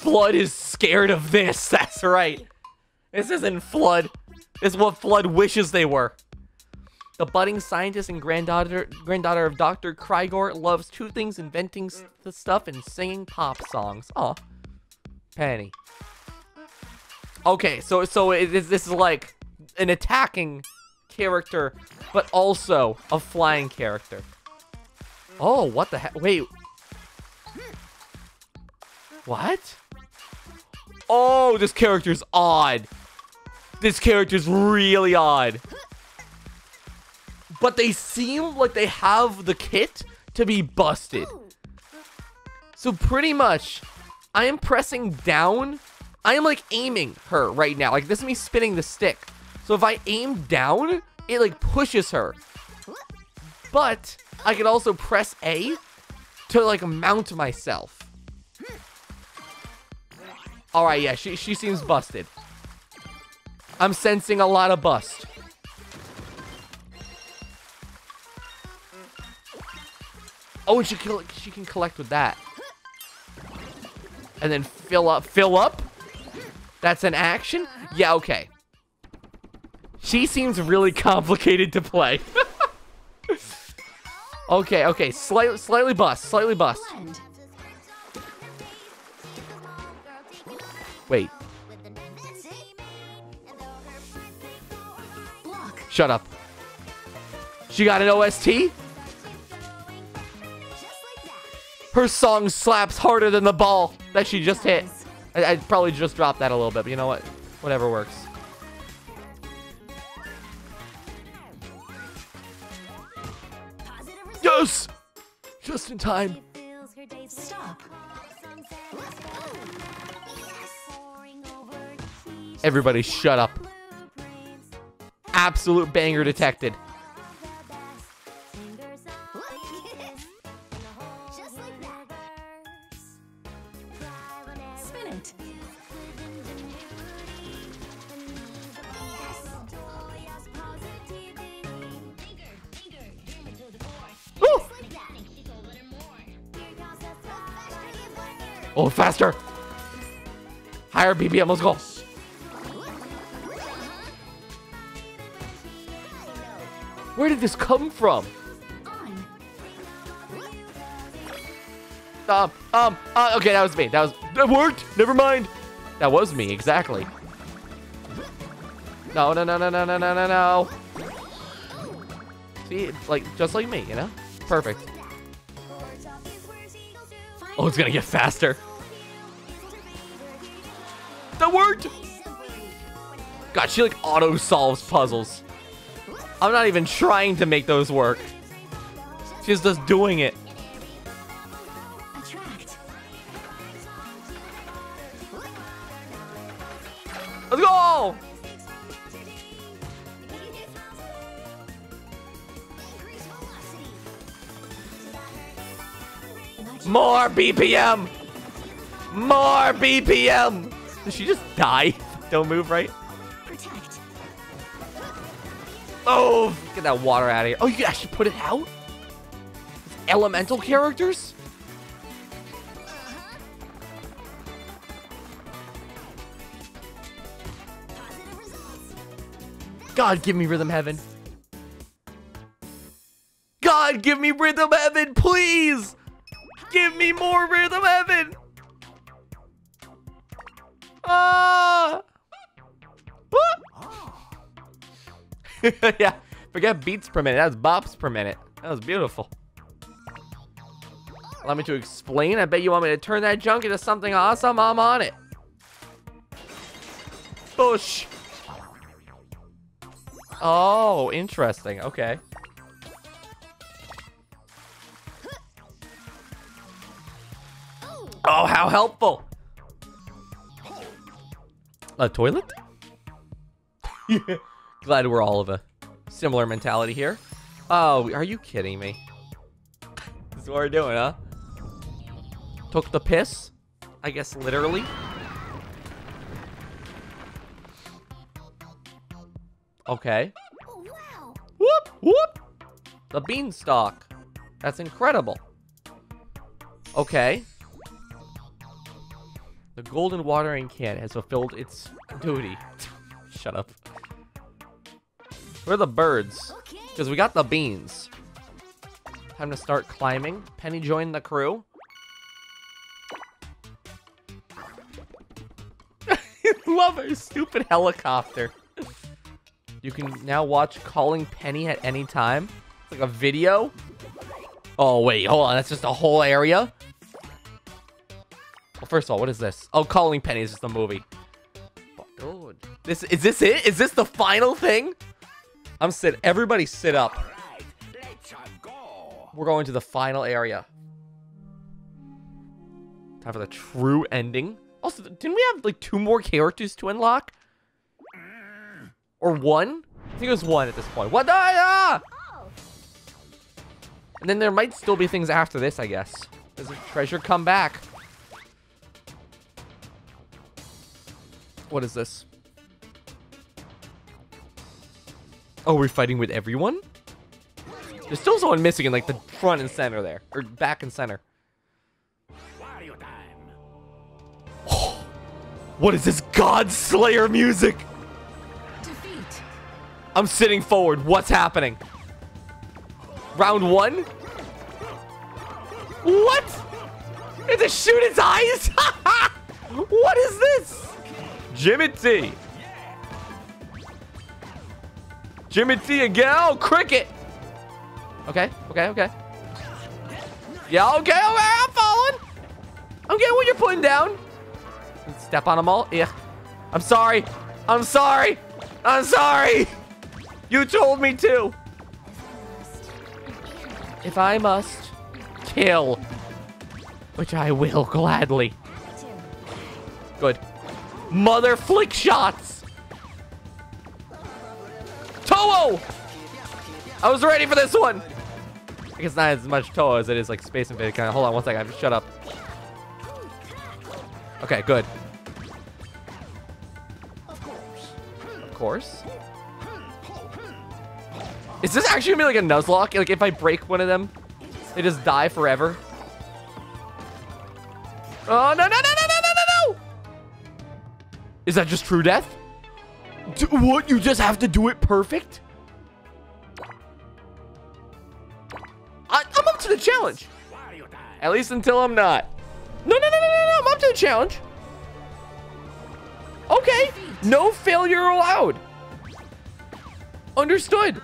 Flood is scared of this. That's right. This isn't Flood. This is what Flood wishes they were. The budding scientist and granddaughter granddaughter of Dr. Crygor loves two things: inventing the stuff and singing pop songs. Aw, Penny. Okay, so so it is, this is like an attacking character, but also a flying character. Oh, what the heck? Wait. What? Oh, this character's odd. This character's really odd. But they seem like they have the kit to be busted. So pretty much, I am pressing down. I am like aiming her right now. Like this is me spinning the stick. So if I aim down, it like pushes her. But I can also press A to like mount myself. All right, yeah, she she seems busted. I'm sensing a lot of bust. Oh, and she can she can collect with that. And then fill up, fill up. That's an action. Yeah, okay. She seems really complicated to play. okay, okay, slightly slightly bust, slightly bust. Wait, shut up. She got an OST? Her song slaps harder than the ball that she just hit. I, I'd probably just dropped that a little bit, but you know what? Whatever works. Yes! Just in time. Stop. Everybody shut up. Absolute banger detected. Just like that. Spin it. Woo! Oh, faster! Higher BPM, let's go. Where did this come from? Um, um, uh, okay, that was me. That was, that worked. Never mind. That was me, exactly. No, no, no, no, no, no, no, no, no. See, like, just like me, you know? Perfect. Oh, it's gonna get faster. That worked! God, she like auto solves puzzles. I'm not even trying to make those work. She's just doing it. Let's go! More BPM! More BPM! Did she just die? Don't move, right? Oh, get that water out of here. Oh, you can actually put it out? Elemental characters? God, give me Rhythm Heaven. God, give me Rhythm Heaven, please! Give me more Rhythm Heaven! Ah! yeah, forget beats per minute. That's bops per minute. That was beautiful. Allow me to explain. I bet you want me to turn that junk into something awesome. I'm on it. Bush. Oh, interesting. Okay. Oh, how helpful. A toilet? Glad we're all of a similar mentality here. Oh, are you kidding me? this is what we're doing, huh? Took the piss? I guess literally. Okay. Whoop, whoop. The beanstalk. That's incredible. Okay. The golden watering can has fulfilled its duty. Shut up. Where are the birds? Because we got the beans. Time to start climbing. Penny joined the crew. Love her stupid helicopter. You can now watch Calling Penny at any time. It's like a video. Oh, wait, hold on. That's just a whole area? Well, first of all, what is this? Oh, Calling Penny is just a movie. Dude. This, is this it? Is this the final thing? I'm sit. Everybody sit up. Right, let's go. We're going to the final area. Time for the true ending. Also, didn't we have like two more characters to unlock? Or one? I think it was one at this point. What? Ah, ah! And then there might still be things after this, I guess. Does the treasure come back? What is this? Oh, we're fighting with everyone? There's still someone missing in like the front and center there. Or back and center. Time. What is this God Slayer music? defeat. I'm sitting forward. What's happening? Round one? What? It's a shoot its eyes? what is this? Jimmy T. Jimmy T again. Oh, cricket. Okay, okay, okay. Yeah, okay, okay, I'm following. I'm getting what you're putting down. Step on them all. Yeah. I'm sorry. I'm sorry. I'm sorry. You told me to. If I must kill, which I will gladly. Good. Mother flick shots. Touhou! I was ready for this one. I guess not as much Touhou as it is like Space Invader kind of. Hold on one second. Shut up. Okay, good. Of course. Is this actually gonna be like a Nuzlocke? Like if I break one of them, they just die forever? Oh, no, no, no, no, no, no, no, no! Is that just true death? D- what? You just have to do it perfect? I- I'm up to the challenge. At least until I'm not. No, no, no, no, no, no. I'm up to the challenge. Okay. No failure allowed. Understood.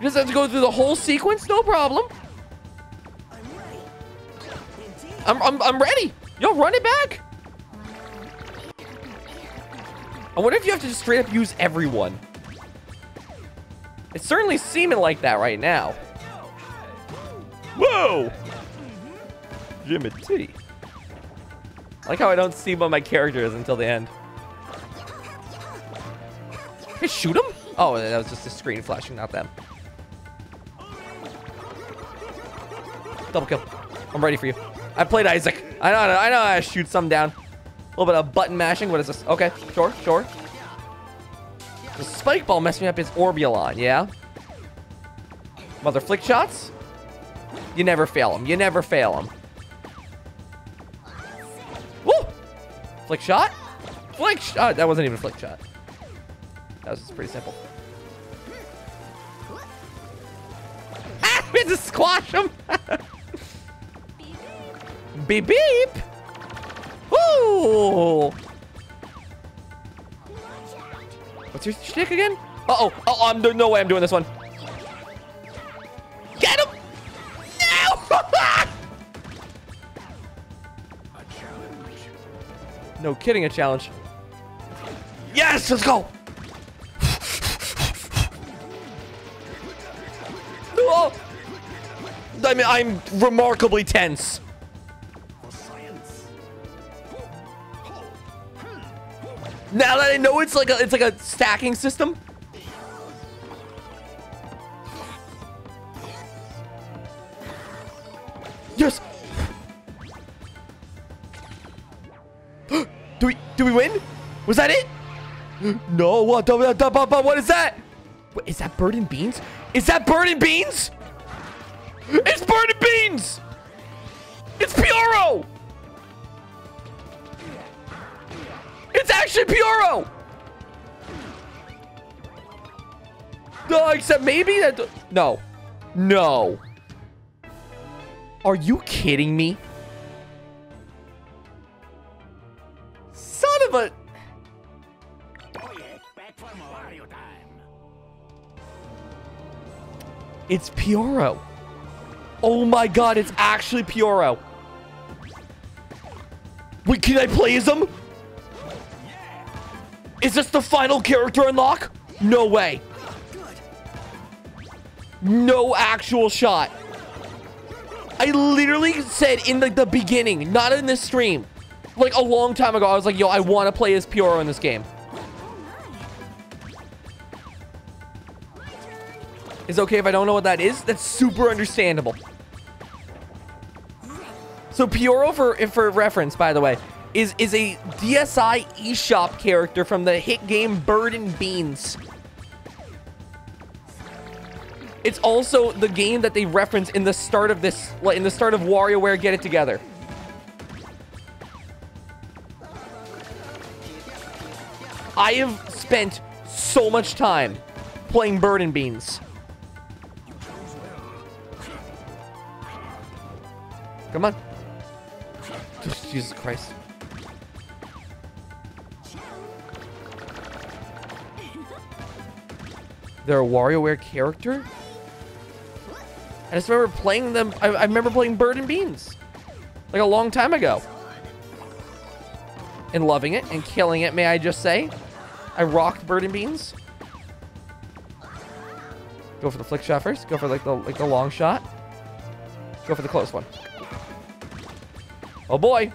You just have to go through the whole sequence, no problem. I'm, I'm, I'm ready. Yo, run it back. I wonder if you have to just straight up use everyone. It's certainly seeming like that right now. Whoa! Jimmy T. I like how I don't see what my character is until the end. shoot him? Oh, that was just a screen flashing, not them. Double kill. I'm ready for you. I played Isaac. I know, I know how to shoot some down. Little bit of button mashing. What is this? Okay, sure, sure. The spike ball messed me up his Orbulon, yeah? Mother flick shots? You never fail them. You never fail them. Woo! Flick shot? Flick shot. That wasn't even a flick shot. That was just pretty simple. Ah! We had to squash him! beep beep! What's your shtick again? Uh-oh. Oh, I'm do- no way I'm doing this one. Get him! No! No kidding, a challenge. Yes, let's go! Oh! I mean, I'm remarkably tense. Now that I know it's like a it's like a stacking system. Yes. do we do we win? Was that it? No. What? What? What? What is that? Wait, is that and beans? Is that and beans? It's and beans. It's Pyoro. Actually Pyoro! No, except maybe that... No. No. Are you kidding me? Son of a... It's Pyoro. Oh my god, it's actually Pyoro. Wait, can I play as him? Is this the final character unlock? No way. No actual shot. I literally said in the, the beginning, not in this stream, like a long time ago, I was like, yo, I want to play as Pyoro in this game. Is okay if I don't know what that is? That's super understandable. So Pyoro, for for reference, by the way, is is a DSi eShop character from the hit game Bird and Beans. It's also the game that they reference in the start of this, in the start of WarioWare Get It Together. I have spent so much time playing Bird and Beans. Come on. Jesus Christ. They're a WarioWare character? I just remember playing them. I, I remember playing Bird and Beans. Like a long time ago. And loving it and killing it, may I just say. I rocked Bird and Beans. Go for the flick shot first. Go for like the like the long shot. Go for the close one. Oh boy.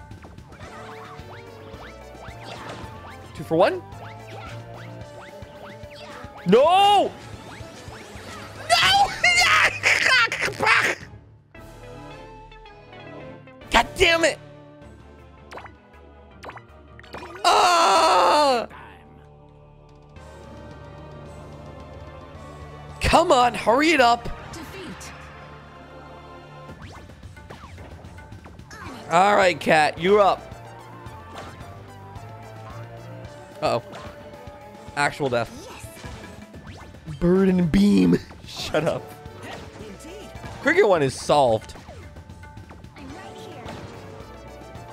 Two for one. No! No! God damn it! Ah! Come on, hurry it up. Defeat. All right, cat, you're up. Uh oh. Actual death. Bird and beam. Shut up. Cricket one is solved.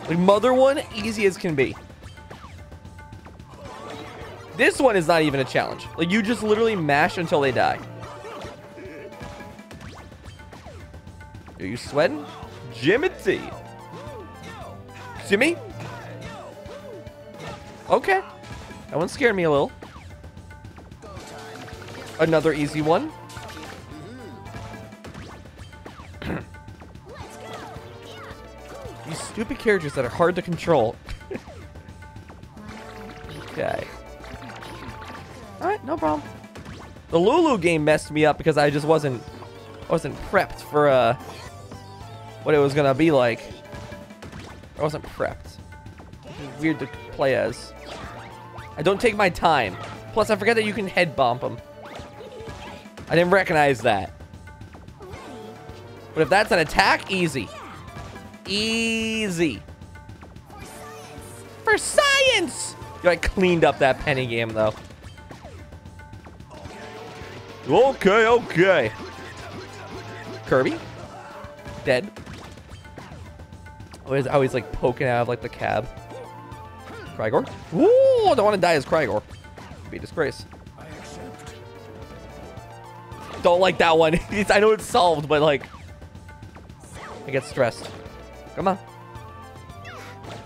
Like mother one, easy as can be. This one is not even a challenge. Like you just literally mash until they die. Are you sweating? Jimmy Jimmy? Okay. That one scared me a little. Another easy one. These stupid characters that are hard to control. okay. Alright. no problem. The Lulu game messed me up because I just wasn't wasn't prepped for uh what it was gonna be like. I wasn't prepped. Weird to play as. I don't take my time. Plus, I forget that you can head bump them. I didn't recognize that. But if that's an attack, easy. Easy. For science! I cleaned up that penny game, though. Okay, okay. Kirby? Dead. Always, always like poking out of like the cab. Crygor? Ooh, don't want to die as Crygor. Be a disgrace. Don't like that one. I know it's solved, but like, I get stressed. Come on.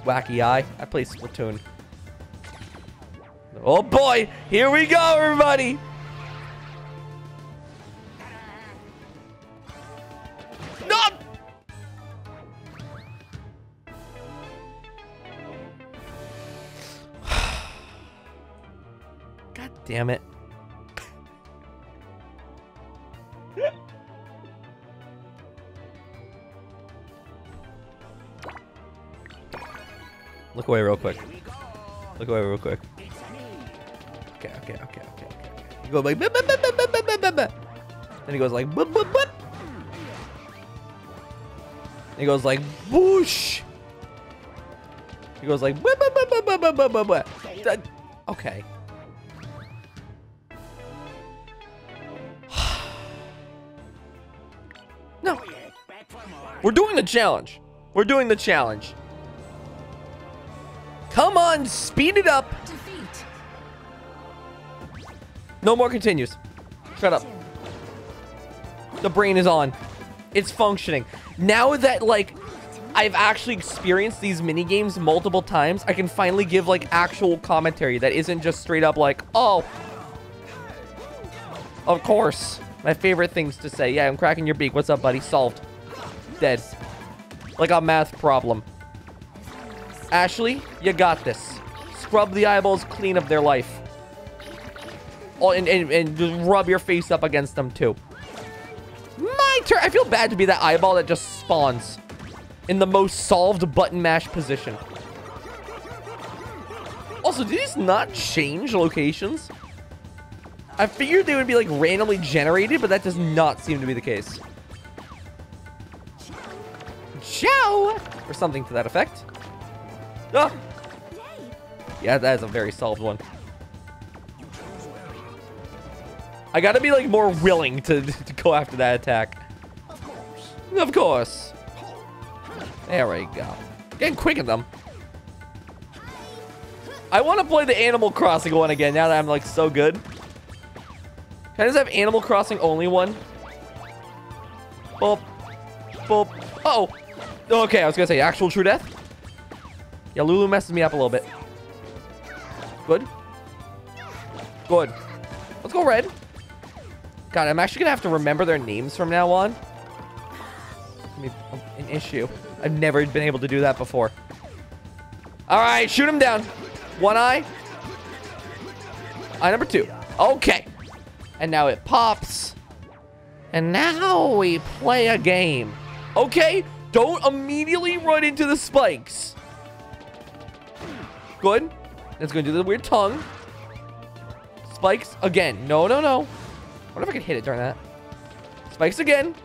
Wacky eye. I play Splatoon. Oh boy, here we go, everybody. No! God damn it. Look away real quick. Look away real quick. Okay, okay, okay, okay, okay. You go like, "Bup, bup, bup, bup, bup, bup, bup, bup." then he goes like, "Bup, bup, bup." He goes like, boosh. He goes like, "Bup, bup, bup, bup, bup, bup, bup, bup, bup." That- okay. no, we're doing the challenge. We're doing the challenge. On, speed it up. Defeat. No more continues. Shut up. The brain is on. It's functioning. Now that, like, I've actually experienced these mini games multiple times, I can finally give, like, actual commentary that isn't just straight up like, oh, of course. My favorite things to say. Yeah, I'm cracking your beak. What's up, buddy? Solved. Dead. Like a math problem. Ashley, you got this. Scrub the eyeballs clean of their life. Oh, and, and, and just rub your face up against them too. My turn. I feel bad to be that eyeball that just spawns in the most solved button mash position. Also, did these not change locations? I figured they would be like randomly generated, but that does not seem to be the case. Ciao! Or something to that effect. Ah! Yeah, that is a very solved one. I gotta be like more willing to, to go after that attack. Of course. Of course. There we go. Getting quick at them. I want to play the Animal Crossing one again now that I'm like so good. Can I just have Animal Crossing only one? Boop. Boop. Uh oh. Okay, I was gonna say actual true death. Yeah, Lulu messes me up a little bit. Good. Good. Let's go red. God, I'm actually gonna have to remember their names from now on. An issue. I've never been able to do that before. All right, shoot him down. One eye. Eye number two. Okay. And now it pops. And now we play a game. Okay, don't immediately run into the spikes. Good. It's going to do the weird tongue. Spikes again. No, no, no. I wonder if I can hit it during that. Spikes again.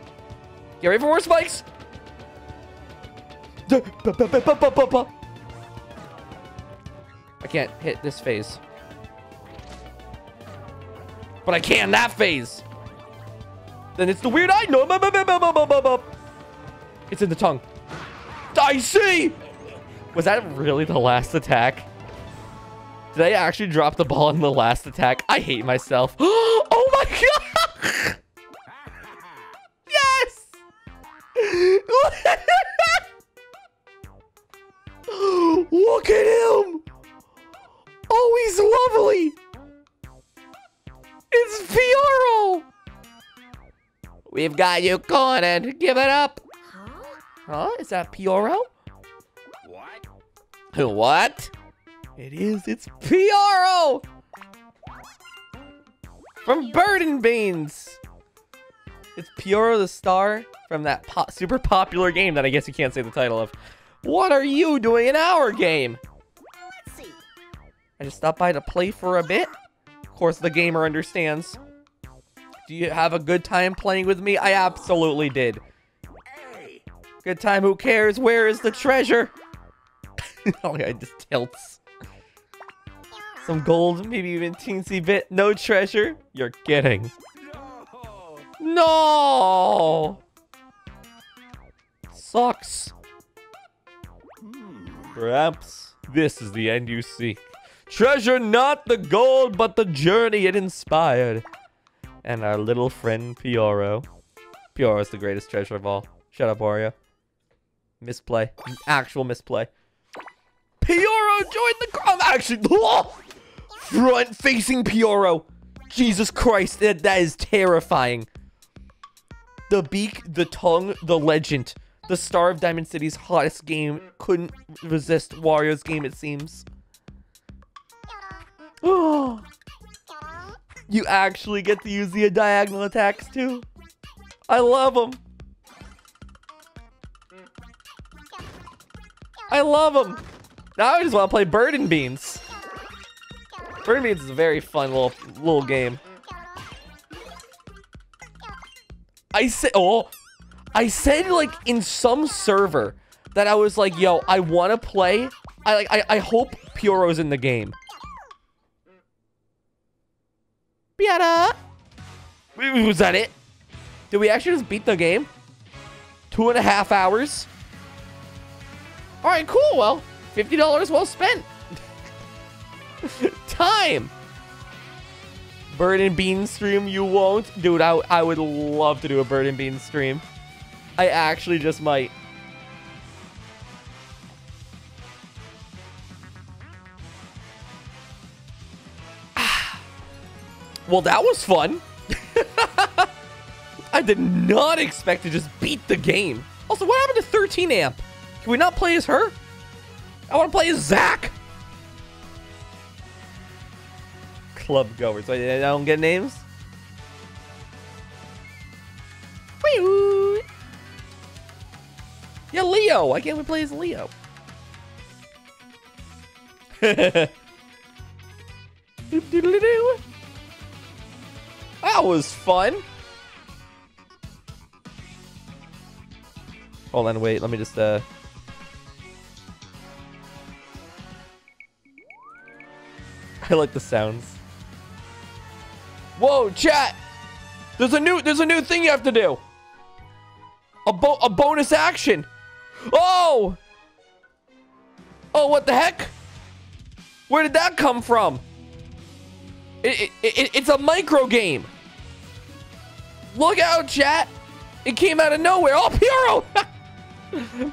Get ready for more spikes. I can't hit this phase. But I can that phase. Then it's the weird eye. No, it's in the tongue. I see. Was that really the last attack? Did I actually drop the ball in the last attack? I hate myself. oh my god! yes! Look at him! Oh, he's lovely! It's Fioro! We've got you cornered. Give it up. Huh? Huh? Is that Pyoro? What? What? It is. It's Pyoro. from Bird and Beans. It's Pyoro the star from that po super popular game that I guess you can't say the title of. What are you doing in our game? Let's see. I just stopped by to play for a bit. Of course, the gamer understands. Do you have a good time playing with me? I absolutely did. Hey, Good time, who cares? Where is the treasure? oh, yeah, it just tilts. Some gold, maybe even teensy bit. No treasure? You're kidding. no. No! Sucks. Perhaps this is the end you seek. Treasure not the gold, but the journey it inspired. And our little friend Pyoro. Pyoro is the greatest treasure of all. Shut up, Wario. Misplay. Actual misplay. Pyoro joined the... I'm actually... Front facing Pyoro. Jesus Christ, that, that is terrifying. The beak, the tongue, the legend. The star of Diamond City's hottest game couldn't resist Wario's game, it seems. Oh, you actually get to use the diagonal attacks too. I love them. I love them. Now I just want to play Bird and Beans. Bird and Beans is a very fun little little game. I said, oh, I said like in some server that I was like, yo, I want to play. I like, I, I hope Pyoro's in the game. Piata. Was that it? Did we actually just beat the game? Two and a half hours. All right, cool. Well, fifty dollars well spent. Time. Bird and Bean stream, you won't? Dude, I, I would love to do a Bird and Bean stream. I actually just might. well, that was fun. I did not expect to just beat the game. Also, what happened to 13 amp? Can we not play as her? I want to play as Zach. Club goers. Wait, I don't get names. Yeah, Leo. Why can't we play as Leo? That was fun. Hold on, wait. Let me just uh. I like the sounds. Whoa, chat! There's a new there's a new thing you have to do. A bo a bonus action. Oh! Oh, what the heck? Where did that come from? It, it, it, it's a micro game. Look out, chat! It came out of nowhere. Oh, Pyoro!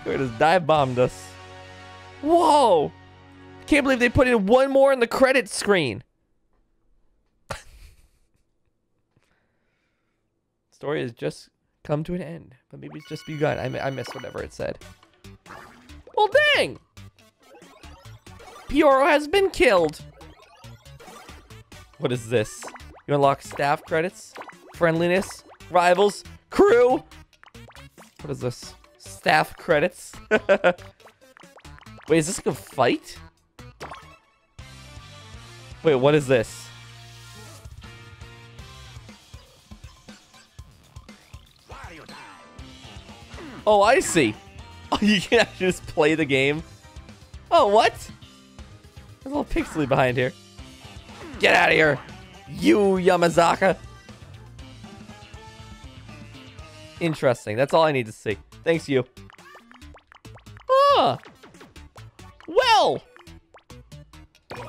It just dive bombed us. Whoa! Can't believe they put in one more in the credit screen. Story has just come to an end, but maybe it's just begun. I, I missed whatever it said. Well, dang! Pyoro has been killed. What is this? You unlock staff credits, friendliness, rivals, crew. What is this? Staff credits. Wait, is this like a fight? Wait, what is this? Oh, I see. Oh, you can actually just play the game. Oh, what? There's a little pixely behind here. Get out of here, you Yamazaka. Interesting. That's all I need to see. Thanks, you. Ah. Well.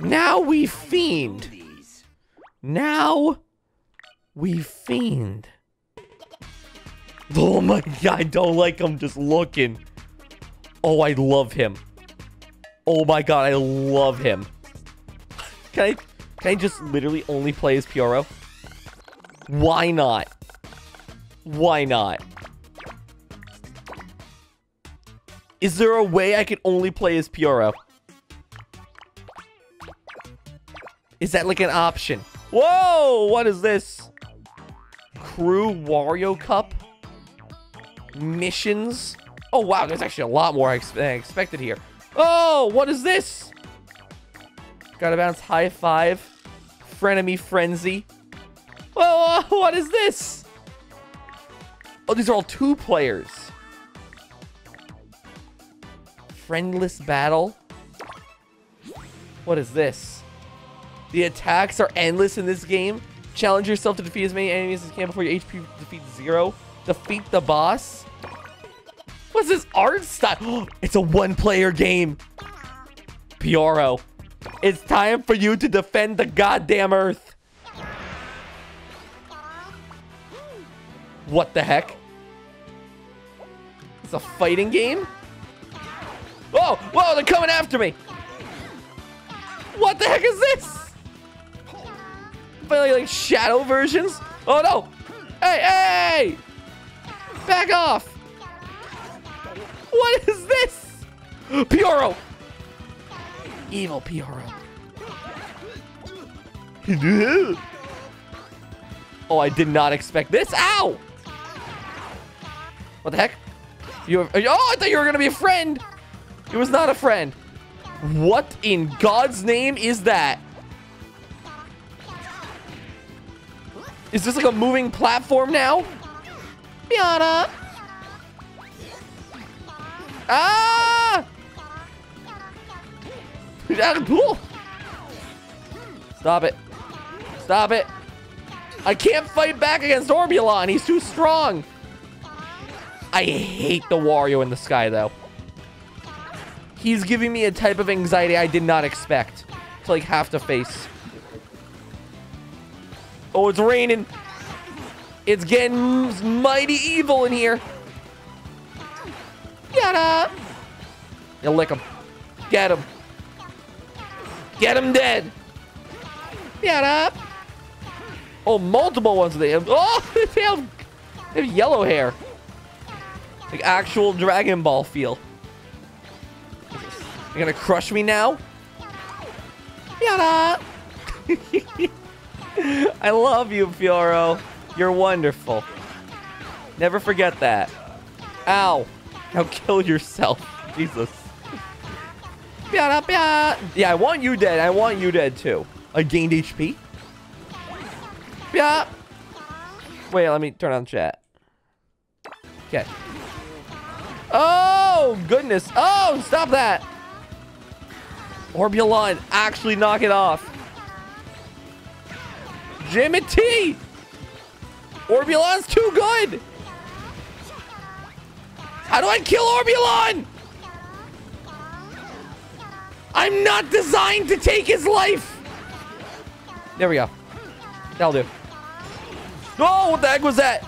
Now we fiend. Now we fiend. Oh my god, I don't like him just looking. Oh, I love him. Oh my god, I love him. Can I can I just literally only play as Pyoro? Why not? Why not? Is there a way I can only play as Pyoro? Is that like an option? Whoa! What is this? Crew Wario Cup? Missions? Oh, wow. There's actually a lot more I expected here. Oh, what is this? Gotta bounce high five. Frenemy frenzy. Oh, what is this? Oh, these are all two players. Friendless battle. What is this? The attacks are endless in this game. Challenge yourself to defeat as many enemies as you can before your HP defeats zero. Defeat the boss. What's this art style? it's a one-player game. Pyoro, it's time for you to defend the goddamn Earth. What the heck? It's a fighting game? Whoa, whoa, they're coming after me. What the heck is this? Like shadow versions? Oh no! Hey, hey! Back off! What is this? Pyoro! Evil Pyoro. oh, I did not expect this. Ow! What the heck? You? Oh, I thought you were gonna be a friend. It was not a friend. What in God's name is that? Is this like a moving platform now? Miata! Ah! Stop it. Stop it. I can't fight back against Orbulon. He's too strong. I hate the Wario in the sky, though. He's giving me a type of anxiety I did not expect to, like, have to face. Oh, it's raining. It's getting mighty evil in here. Yada! You lick him. Get him. Get him dead. Yada! Oh, multiple ones of them. Oh, they have, they have yellow hair. Like actual Dragon Ball feel. You're gonna crush me now? Yada! I love you, Fioro. You're wonderful. Never forget that. Ow. Now kill yourself. Jesus. Yeah, I want you dead. I want you dead too. I gained HP. Yeah. Wait, let me turn on chat. Okay. Oh, goodness. Oh, stop that. Orbulon, actually knock it off. Jimmy T! Orbulon's too good! How do I kill Orbulon? I'm not designed to take his life! There we go. That'll do. Oh, what the heck was that?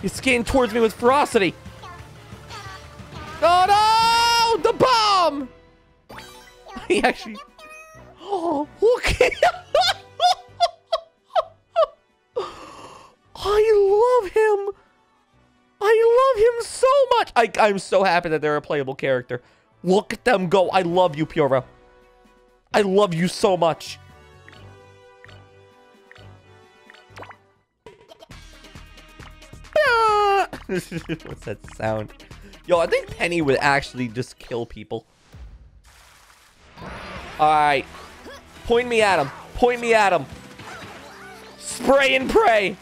He's skating towards me with ferocity. Oh no! The bomb! He actually. Oh, look! I love him. I love him so much. I, I'm so happy that they're a playable character. Look at them go. I love you, Pyoro. I love you so much. What's that sound? Yo, I think Penny would actually just kill people. Alright. Point me at him. Point me at him. Spray and pray.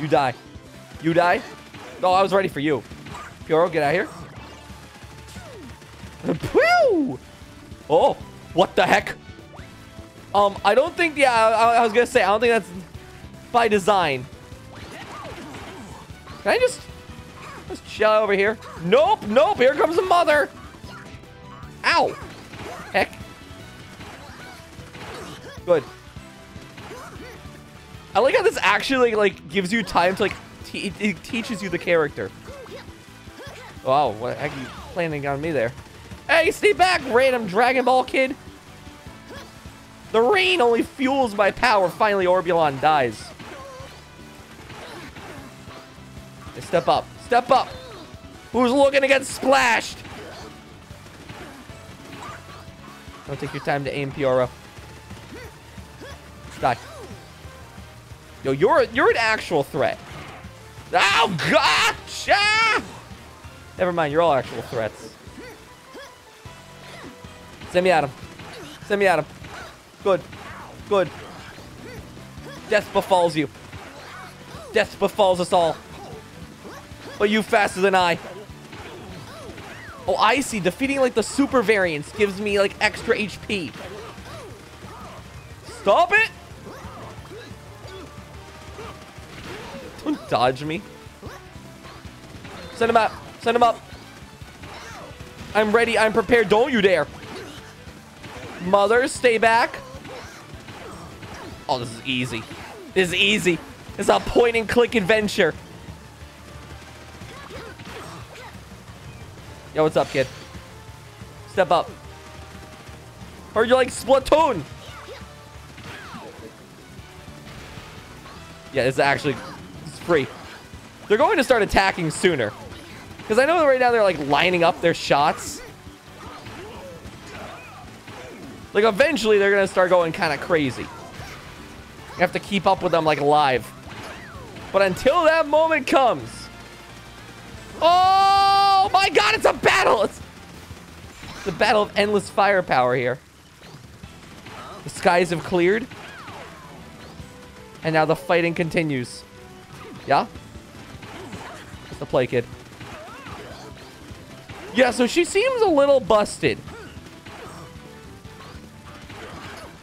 You die. You die? No, I was ready for you. Pyoro, get out here. Woo! Oh, what the heck? Um, I don't think, yeah, I, I was gonna say, I don't think that's by design. Can I just, just chill over here? Nope, nope, here comes the mother. Ow. Heck. Good. I like how this actually like gives you time to like te it teaches you the character. Wow, what heck are you planning on me there? Hey, stay back, random Dragon Ball kid. The rain only fuels my power. Finally, Orbulon dies. Step up. Step up. Who's looking to get splashed? Don't take your time to aim, Pyoro. Die. Yo, you're you're an actual threat. Oh, gotcha! Never mind, you're all actual threats. Send me at him. Send me at him. Good. Good. Death befalls you. Death befalls us all. But you faster than I. Oh, I see. Defeating like the super variants gives me like extra HP. Stop it! Don't dodge me. Send him up. Send him up. I'm ready. I'm prepared. Don't you dare. Mother, stay back. Oh, this is easy. This is easy. It's a point and click adventure. Yo, what's up, kid? Step up. Or you like Splatoon? Yeah, it's actually it's free. They're going to start attacking sooner. Because I know right now they're like lining up their shots. Like eventually they're going to start going kind of crazy. You have to keep up with them like live. But until that moment comes. Oh Oh my god, it's a battle! It's, it's a battle of endless firepower here. The skies have cleared. And now the fighting continues. Yeah? The play, kid? Yeah, so she seems a little busted.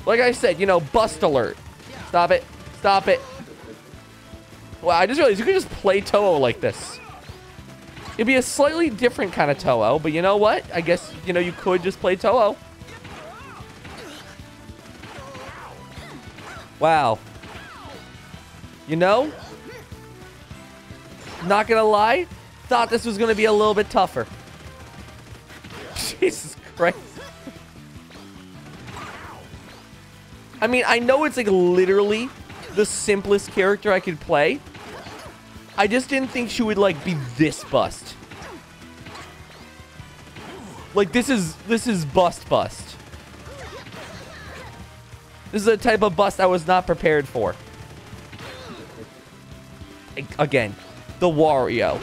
Like I said, you know, bust alert. Stop it. Stop it. Well, I just realized you could just play Touhou like this. It'd be a slightly different kind of Touhou, but you know what? I guess, you know, you could just play Touhou. Wow. You know? Not gonna lie, thought this was gonna be a little bit tougher. Jesus Christ. I mean, I know it's like literally the simplest character I could play. I just didn't think she would like be this bust. Like this is this is bust bust. This is a type of bust I was not prepared for. Again, the Wario.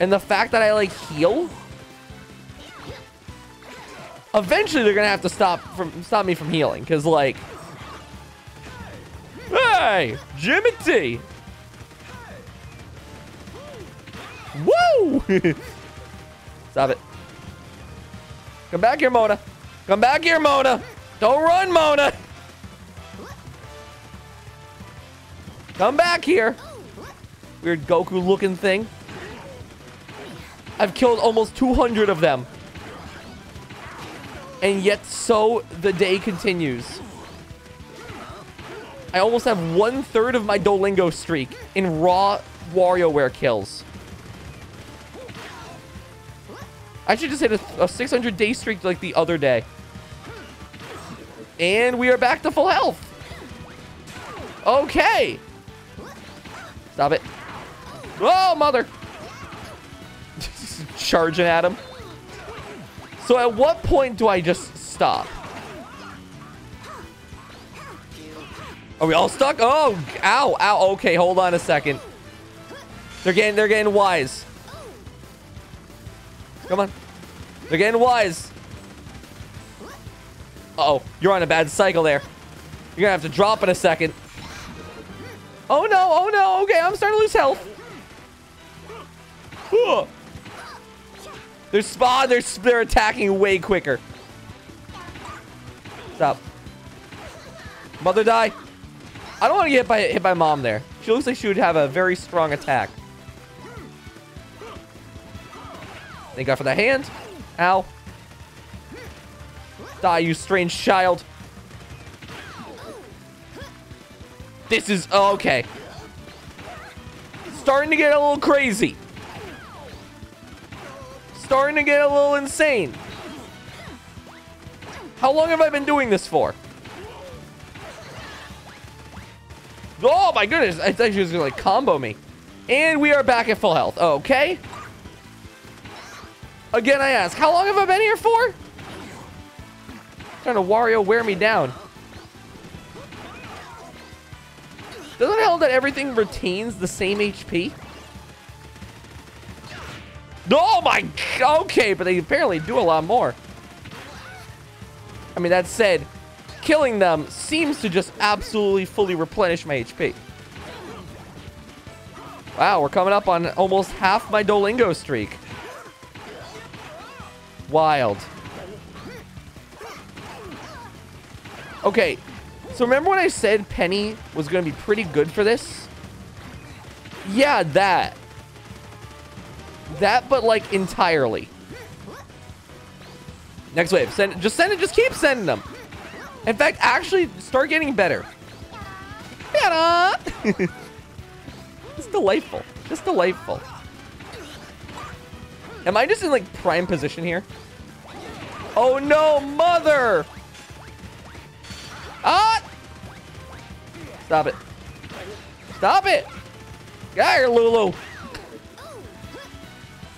And the fact that I like heal Eventually, they're gonna have to stop from stop me from healing, cause like, hey, Jimmy T. Woo! stop it. Come back here, Mona. Come back here, Mona. Don't run, Mona. Come back here. Weird Goku-looking thing. I've killed almost 200 of them. And yet so the day continues. I almost have one third of my Duolingo streak in raw WarioWare kills. I should just hit a, a 600 day streak like the other day. And we are back to full health. Okay. Stop it. Oh, mother. Charging at him. So at what point do I just stop? Are we all stuck? Oh, ow, ow. Okay, hold on a second. They're getting, they're getting wise. Come on. They're getting wise. Uh oh you're on a bad cycle there. You're gonna have to drop in a second. Oh no, oh no, okay, I'm starting to lose health. They're spawn, they're, they're attacking way quicker. Stop. Mother die. I don't want to get hit by, hit by mom there. She looks like she would have a very strong attack. Thank God for the hand. Ow. Die, you strange child. This is... Oh, okay. Starting to get a little crazy. Starting to get a little insane. How long have I been doing this for? Oh my goodness, I thought she was gonna like combo me. And we are back at full health. Okay. Again, I ask, how long have I been here for? Trying to Wario wear me down. Doesn't it help that everything retains the same HP? Oh my, okay, but they apparently do a lot more. I mean, that said, killing them seems to just absolutely fully replenish my HP. Wow, we're coming up on almost half my Duolingo streak. Wild. Okay, so remember when I said Penny was going to be pretty good for this? Yeah, that. That, but like entirely. Next wave. Send just send it. Just keep sending them. In fact, actually start getting better. Better. it's delightful. Just delightful. Am I just in like prime position here? Oh no, mother! Ah! Stop it. Stop it! Get here, Lulu.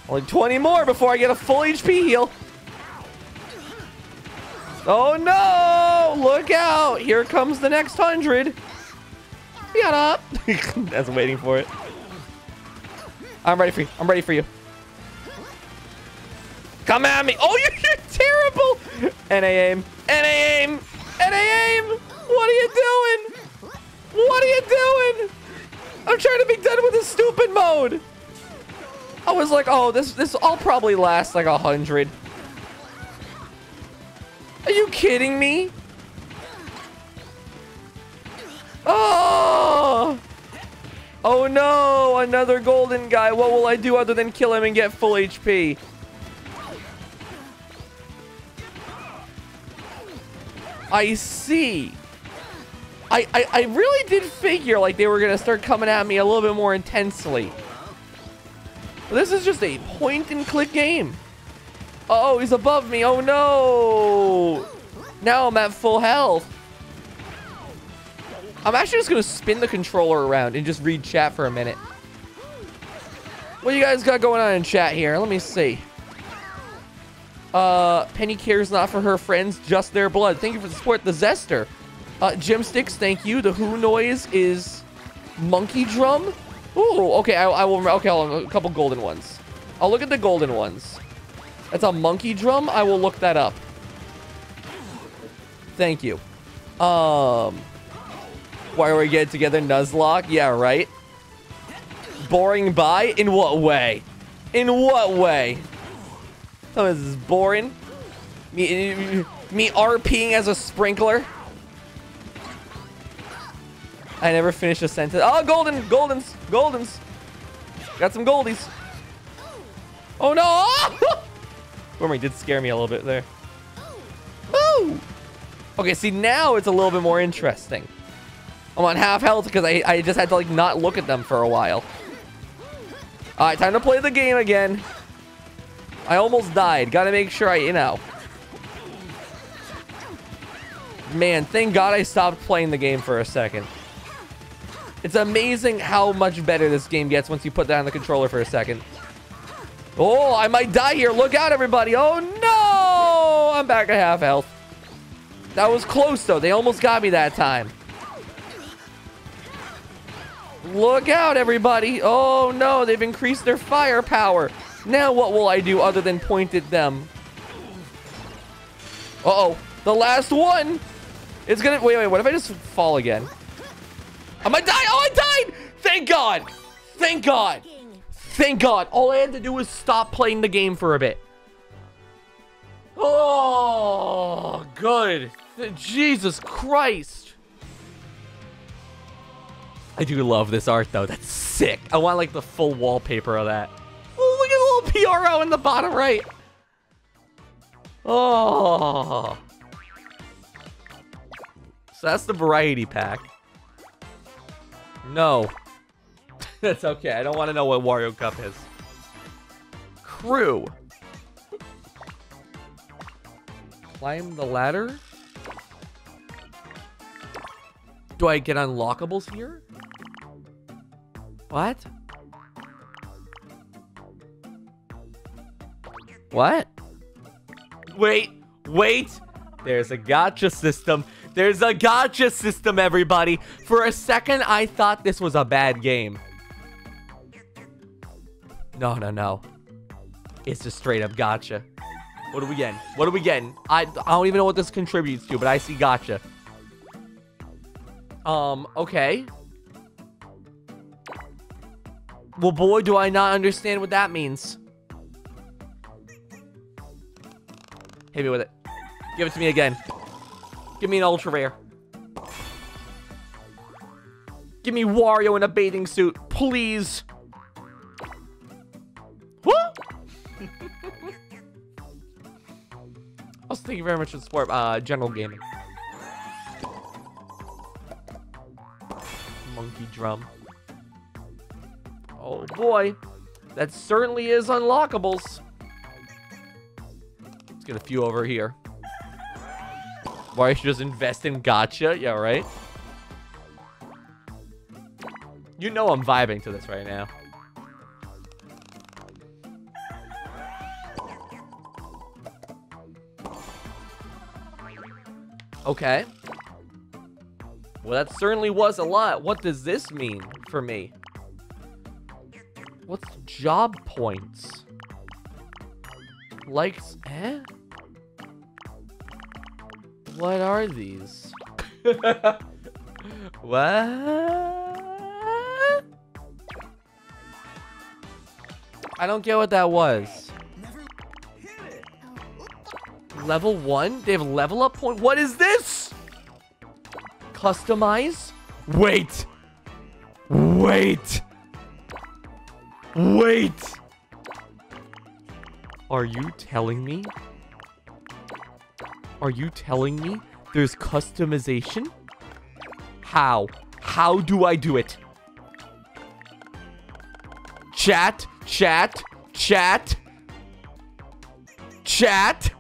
Only 20 more before I get a full HP heal. Oh no! Look out! Here comes the next hundred. Shut up! That's waiting for it. I'm ready for you. I'm ready for you. Come at me! Oh, you're, you're terrible! NA aim. NA aim. NA aim. What are you doing? What are you doing? I'm trying to be done with this stupid mode. I was like, oh, this this all probably last like a hundred. Are you kidding me? Oh! Oh no, another golden guy. What will I do other than kill him and get full HP? I see. I, I, I really did figure like they were going to start coming at me a little bit more intensely. This is just a point and click game. Oh, he's above me. Oh no. Now I'm at full health. I'm actually just going to spin the controller around and just read chat for a minute. What you guys got going on in chat here? Let me see. Uh, Penny cares not for her friends, just their blood. Thank you for the support. The Zester. Uh, Gem Sticks, thank you. The Who noise is Monkey Drum. Ooh, okay, I, I will. Okay, I'll, a couple golden ones. I'll look at the golden ones. That's a Monkey Drum. I will look that up. Thank you. Um, why are we getting together, Nuzlocke? Yeah, right. Boring by? In what way? In what way? Oh, this is boring. Me, me RPing as a sprinkler. I never finished a sentence. Oh, golden, goldens, goldens. Got some goldies. Oh no! Wormy did scare me a little bit there. Oh. Woo! Okay, see now it's a little bit more interesting. I'm on half health because I, I just had to like not look at them for a while. All right, time to play the game again. I almost died. Gotta make sure I, you know. Man, thank God I stopped playing the game for a second. It's amazing how much better this game gets once you put that on the controller for a second. Oh, I might die here. Look out, everybody. Oh, no! I'm back at half health. That was close, though. They almost got me that time. Look out, everybody. Oh, no. They've increased their firepower. Now what will I do other than point at them? Uh-oh. The last one. It's gonna... Wait, wait. What if I just fall again? I might die. Oh, I died. Thank God. Thank God. Thank God. All I had to do was stop playing the game for a bit. Oh, good. Jesus Christ. I do love this art, though. That's sick. I want, like, the full wallpaper of that. Oh, look at the little PRO in the bottom right. Oh. So that's the variety pack. No. That's okay. I don't want to know what Wario Cup is. Crew. Climb the ladder? Do I get unlockables here? What? What? Wait, wait. There's a gotcha system. There's a gotcha system, everybody. For a second, I thought this was a bad game. No, no, no. It's a straight up gotcha. What are we getting? What are we getting? I, I don't even know what this contributes to, but I see gotcha. Um, okay. Well, boy, do I not understand what that means. Hit me with it. Give it to me again. Give me an ultra rare. Give me Wario in a bathing suit, please. Thank you very much for the support, uh, General Gaming. Monkey drum. Oh boy, that certainly is unlockables. Let's get a few over here. Why should just invest in gotcha? Yeah, right? You know I'm vibing to this right now. Okay. Well, that certainly was a lot. What does this mean for me? What's job points? Likes, eh? What are these? what? I don't get what that was. Level one? They have level up point? What is this? Customize? Wait. Wait. Wait. Are you telling me? Are you telling me there's customization? How? How do I do it? Chat, chat, chat, chat.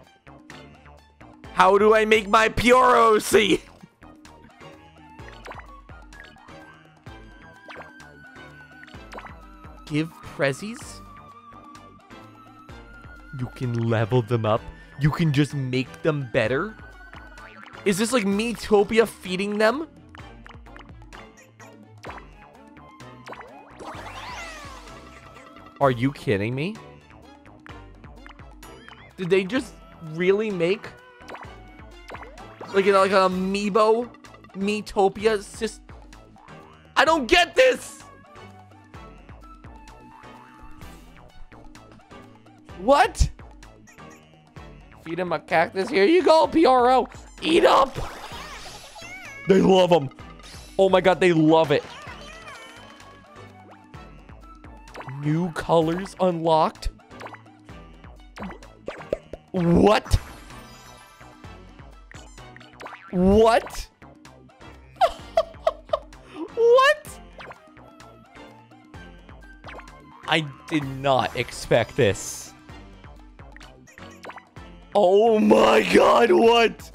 How do I make my pure OC? Give prezzies? You can level them up. You can just make them better. Is this like Miitopia feeding them? Are you kidding me? Did they just really make like an like an amiibo Miitopia system? I don't get this. What? Feed him a cactus. Here you go, PRO. Eat up. They love them. Oh my god, they love it. New colors unlocked. What? What? what? I did not expect this. Oh my god, what?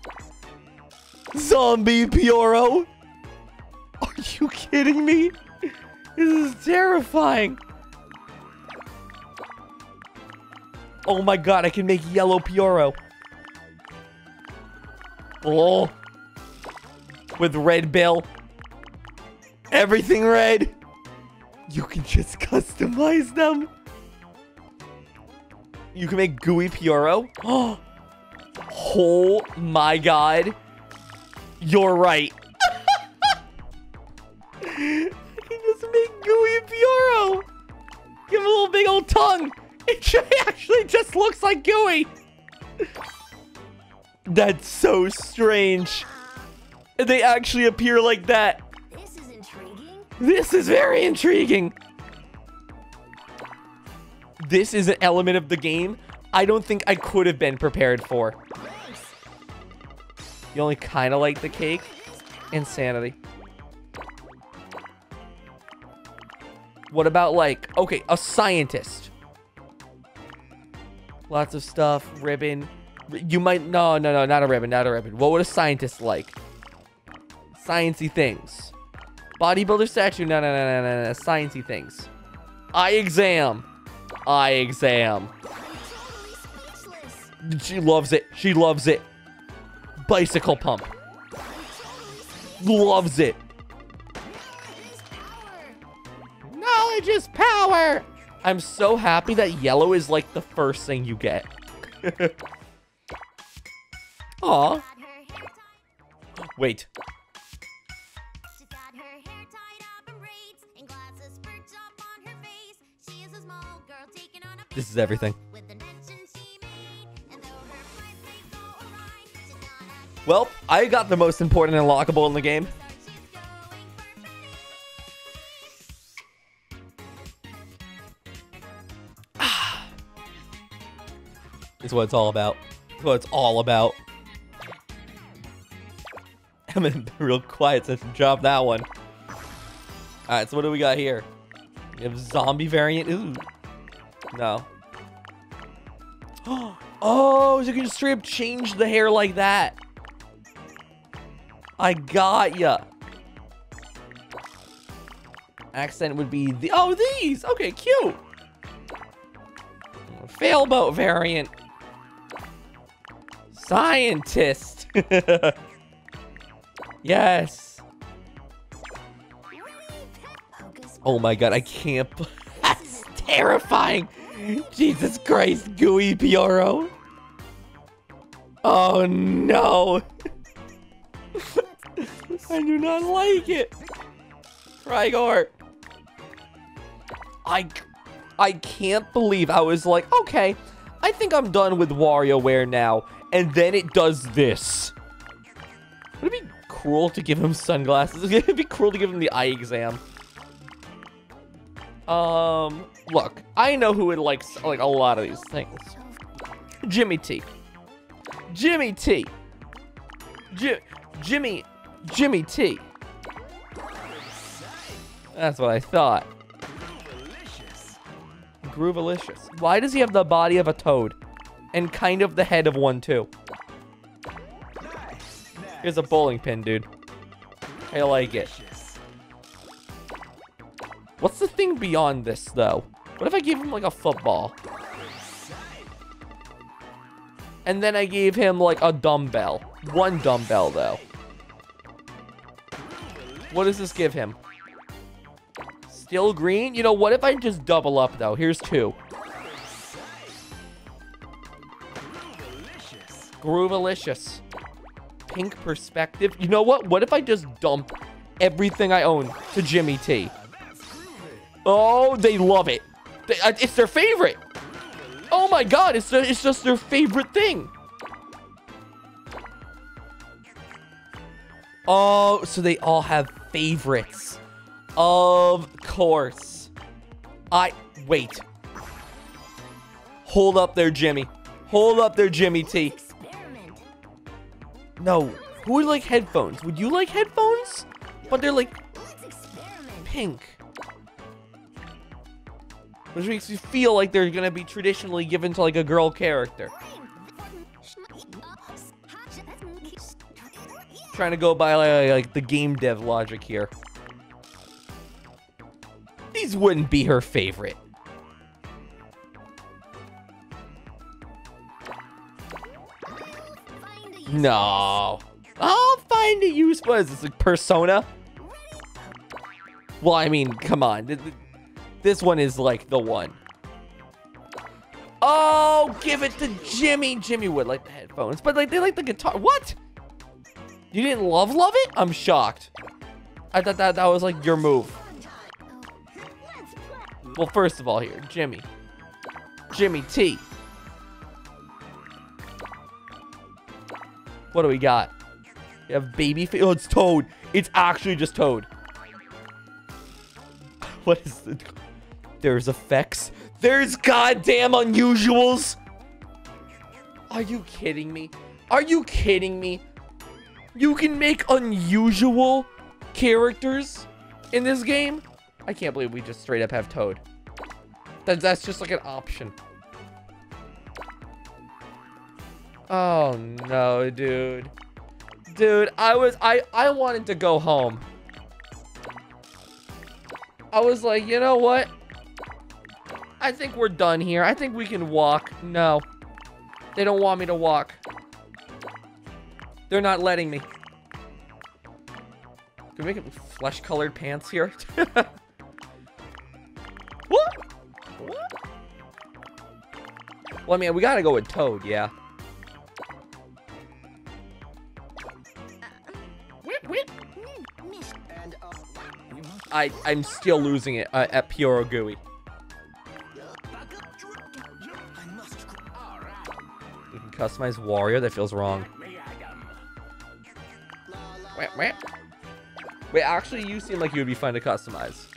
Zombie Pyoro? Are you kidding me? This is terrifying. Oh my god, I can make yellow Pyoro. Oh. With red bill. Everything red. You can just customize them. You can make gooey Pyoro. Oh. Oh my god. You're right. I can just make gooey Pyoro. Give him a little big old tongue. It actually just looks like gooey. That's so strange. They actually appear like that. This is intriguing. This is very intriguing. This is an element of the game I don't think I could have been prepared for. You only kind of like the cake. Insanity. What about like, okay, a scientist? Lots of stuff, ribbon. You might, no, no, no, not a ribbon, not a ribbon. What would a scientist like? Sciencey things. Bodybuilder statue, no, no, no, no, no, no, sciencey things. Eye exam. Eye exam. She loves it. She loves it. Bicycle pump. Loves it. Knowledge is power. I'm so happy that yellow is like the first thing you get. Aw. Wait. She's is everything. Well, I got the most important unlockable in the game. for Is what it's all about. It's what it's all about. I'm in real quiet since you dropped that one. Alright, so what do we got here? We have zombie variant. Ooh. No. Oh, so you can just straight up change the hair like that. I got ya. Accent would be the oh these okay cute. Failboat variant. Scientist. yes. Oh my god, I can't. That's terrifying. Jesus Christ, gooey Pyoro. Oh no. I do not like it. Crygor. I, I can't believe I was like, okay, I think I'm done with WarioWare now. And then it does this. Would it be cruel to give him sunglasses? It'd be cruel to give him the eye exam. Um, look, I know who would like like a lot of these things. Jimmy T. Jimmy T. Jimmy, Jimmy T. That's what I thought. Groovalicious. Why does he have the body of a toad? And kind of the head of one, too. Here's a bowling pin, dude. I like it. What's the thing beyond this, though? What if I gave him, like, a football? And then I gave him, like, a dumbbell. One dumbbell, though. What does this give him? Still green? You know, what if I just double up, though? Here's two. Groovalicious. Pink perspective. You know what? What if I just dump everything I own to Jimmy T? Oh, they love it. Uh, it's their favorite. Oh my god, it's, it's just their favorite thing. Oh, so they all have favorites. Of course. I wait. Hold up there, Jimmy. Hold up there, Jimmy T. No. Who would like headphones? Would you like headphones? But they're like pink. Which makes me feel like they're gonna be traditionally given to like a girl character. Trying to go by like, like the game dev logic here. These wouldn't be her favorite. No. I'll find a use. What is this, like Persona? Well, I mean, come on. Th- th- This one is like the one. Oh, give it to Jimmy. Jimmy would like the headphones, but like they like the guitar. What? You didn't love love it? I'm shocked. I thought that that was like your move. Well, first of all, here, Jimmy. Jimmy T. What do we got? We have baby face. Oh, it's Toad. It's actually just Toad. What is the? There's effects. There's goddamn unusuals. Are you kidding me? Are you kidding me? You can make unusual characters in this game? I can't believe we just straight up have Toad. That, that's just like an option. Oh no, dude. Dude, I was I I wanted to go home. I was like, you know what? I think we're done here. I think we can walk. No. They don't want me to walk. They're not letting me. Can we make flesh-colored pants here? what? What? Well, I mean, we gotta go with Toad, yeah. Whip, whip. I, I'm still losing it uh, at Pure Gooey. We can customize Wario. That feels wrong. Wait, wait. Wait, actually, you seem like you would be fun to customize.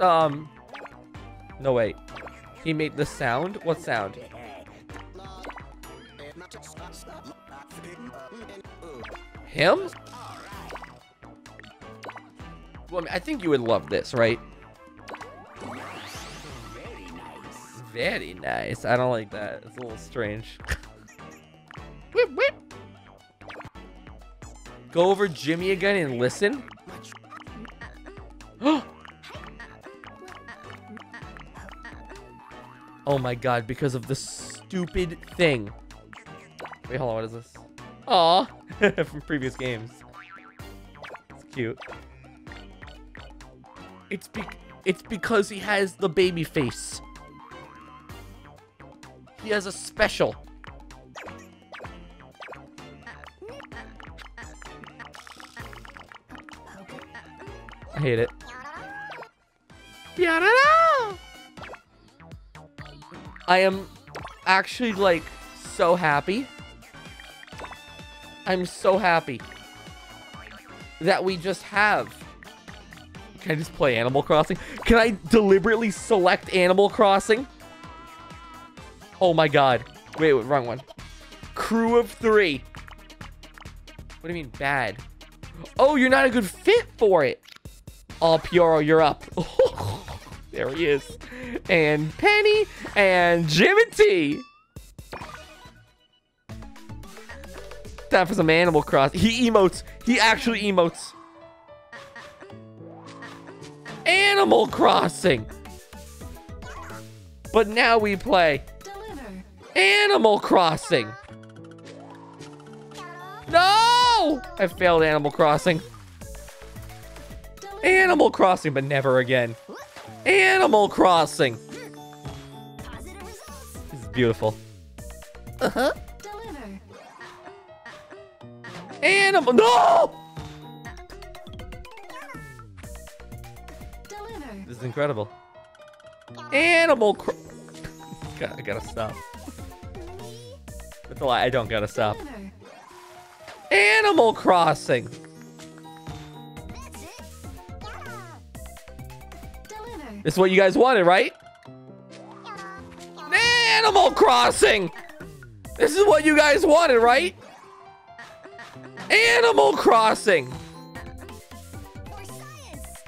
Um. No, wait. He made the sound? What sound? Him? Well, I think you would love this, right? Very nice. I don't like that. It's a little strange. whip, whip. Go over Jimmy again and listen. oh my god, because of the stupid thing. Wait, hold on, what is this? Aw, from previous games. It's cute. It's be it's because he has the baby face. He has a special. I hate it. I am actually like so happy. I'm so happy that we just have. Can I just play Animal Crossing? Can I deliberately select Animal Crossing? Oh my god. Wait, wait, wrong one. Crew of three. What do you mean bad? Oh, you're not a good fit for it. Oh, Pyoro, you're up. there he is. And Penny and Jimmy T. Time for some Animal Crossing. He emotes. He actually emotes. Animal Crossing. But now we play. Animal Crossing. No! I failed Animal Crossing. Animal Crossing, but never again. Animal Crossing. This is beautiful. Uh-huh. Animal. No! Deliver. This is incredible. Animal Cro- God, I gotta stop. That's a lie. I don't gotta stop. Animal Crossing. That's it. Deliver. This is what you guys wanted, right? Animal Crossing. This is what you guys wanted, right? Animal Crossing. For science.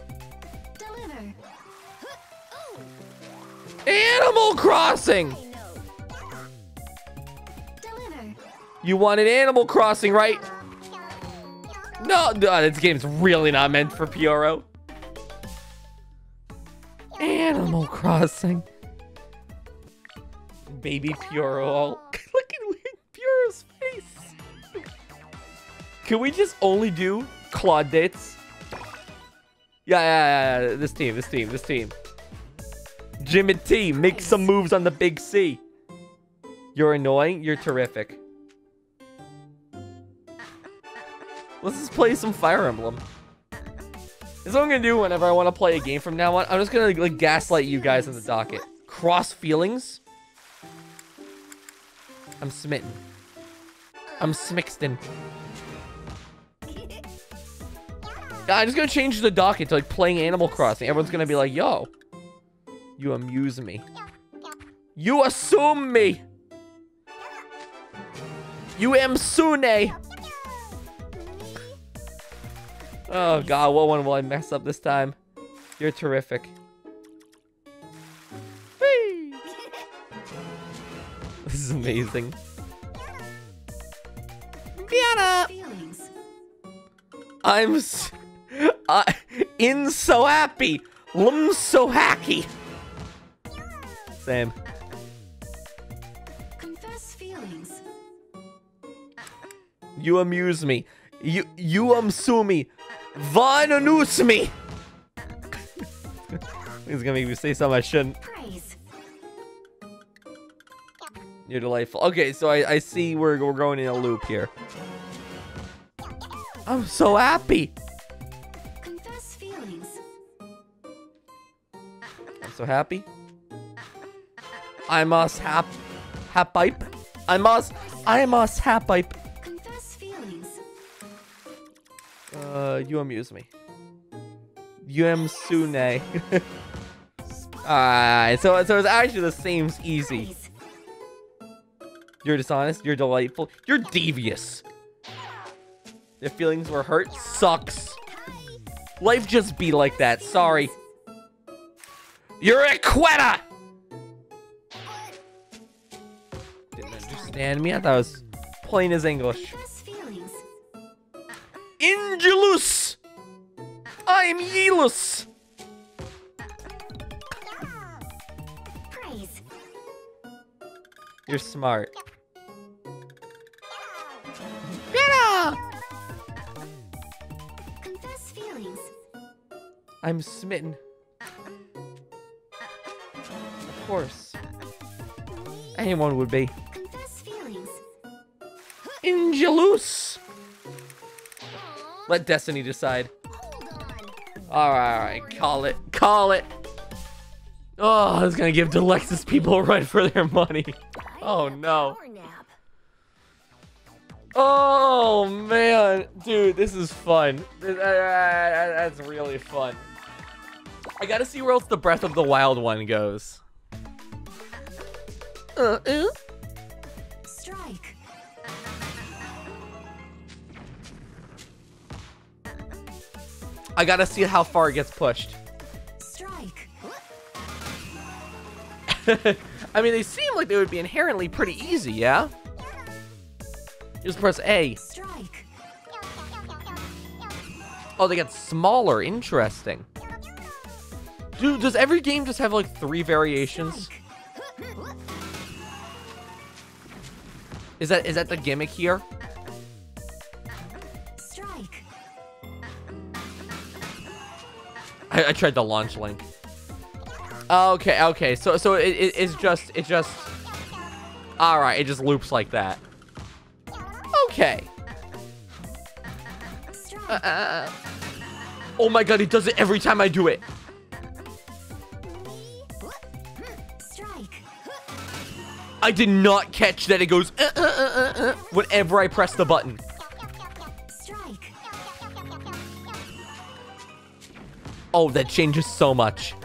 Deliver. Ooh, Animal Crossing. You wanted Animal Crossing, right? No, no, this game's really not meant for Pyoro. Animal Crossing. Baby Pyoro. all- Look at Pyoro's face. Can we just only do Claude dates? Yeah, yeah, yeah, yeah. This team, this team, this team. Jim and T, make some moves on the big C. You're annoying. You're terrific. Let's just play some Fire Emblem. Is what I'm gonna do whenever I want to play a game from now on. I'm just gonna like gaslight you guys in the docket. Cross feelings. I'm smitten. I'm smixton. I'm just gonna change the docket to like playing Animal Crossing. Everyone's gonna be like, "Yo, you amuse me. You assume me. You am Sune." Oh god, what one will I mess up this time? You're terrific. Whee! This is amazing. Piana! I'm s- I in so happy. Lum so hacky. Same. Confess feelings. You amuse me. You you umsue me. Von announce me. He's gonna make me say something I shouldn't. Praise. You're delightful. Okay, so I, I see we're, we're going in a loop here. I'm so happy. Confess feelings. I'm so happy. I must hap hap pipe. I must I must hap pipe. Uh, you amuse me. You am Sune. Alright, so so it's actually the same as easy. You're dishonest. You're delightful. You're devious. If feelings were hurt, sucks. Life just be like that. Sorry. You're a quitter. Didn't understand me. I thought it was plain as English. Confess feelings. Ingelus. I'm Yelus. You're smart. Confess feelings. I'm smitten. Of course. Anyone would be. Confess feelings. Angelus. Let destiny decide. Alright, alright, call it. Call it. Oh, I was gonna give Delexus people a run for their money. Oh no. Oh man, dude, this is fun. This- uh, uh, That's really fun. I gotta see where else the Breath of the Wild one goes. Uh, uh. I gotta see how far it gets pushed. Strike. I mean, they seem like they would be inherently pretty easy, yeah? Just press A. Strike. Oh, they get smaller. Interesting. Dude, does every game just have like three variations? Is that is that the gimmick here? I, I tried the launch link. Okay, okay. So so it, it, it's just it just. All right, it just loops like that. Okay. Uh, uh, oh my god, it does it every time I do it. I did not catch that it goes uh, uh, uh, uh, uh, whenever I press the button. Oh, that changes so much.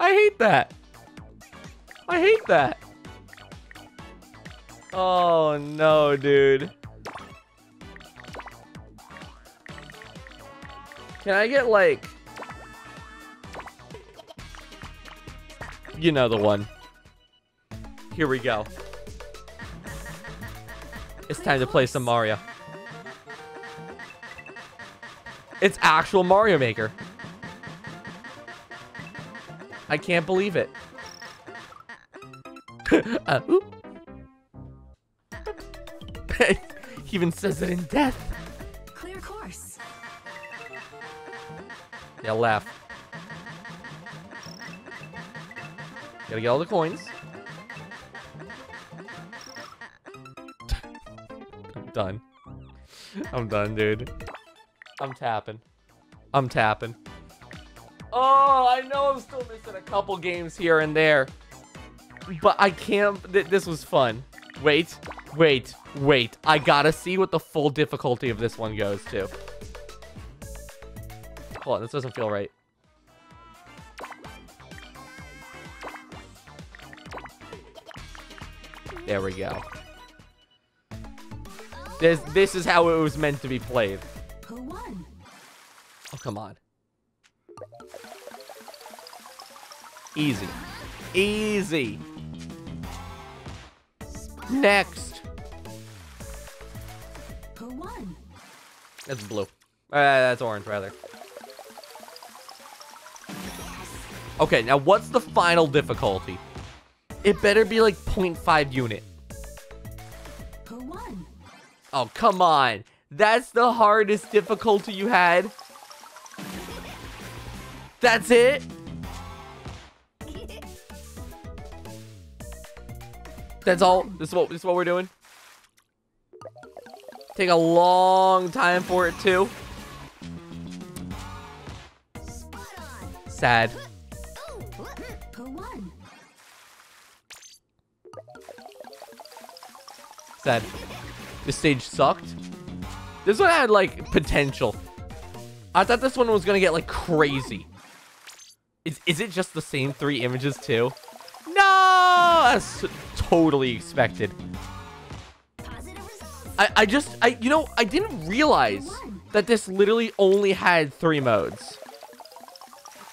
I hate that. I hate that. Oh no, dude. Can I get like You know the one. Here we go. It's time to play some Mario. It's actual Mario Maker. I can't believe it. uh, he even says it in death. Clear course. Yeah, laugh. Gotta get all the coins. Done. I'm done, dude. I'm tapping. I'm tapping. Oh, I know I'm still missing a couple games here and there. But I can't. Th this was fun. Wait, wait, wait. I gotta see what the full difficulty of this one goes to. Hold on, this doesn't feel right. There we go. This this is how it was meant to be played. Who won? Oh, come on. Easy. Easy. Next. Who won? That's blue. Uh, that's orange, rather. Okay, now what's the final difficulty? It better be like 0.5 unit. Oh, come on. That's the hardest difficulty you had? That's it? That's all? This is what, this is what we're doing? Take a long time for it, too? Sad. Sad. This stage sucked. This one had, like, potential. I thought this one was gonna get, like, crazy. Is, is it just the same three images, too? No! That's totally expected. I, I just, I, you know, I didn't realize that this literally only had three modes.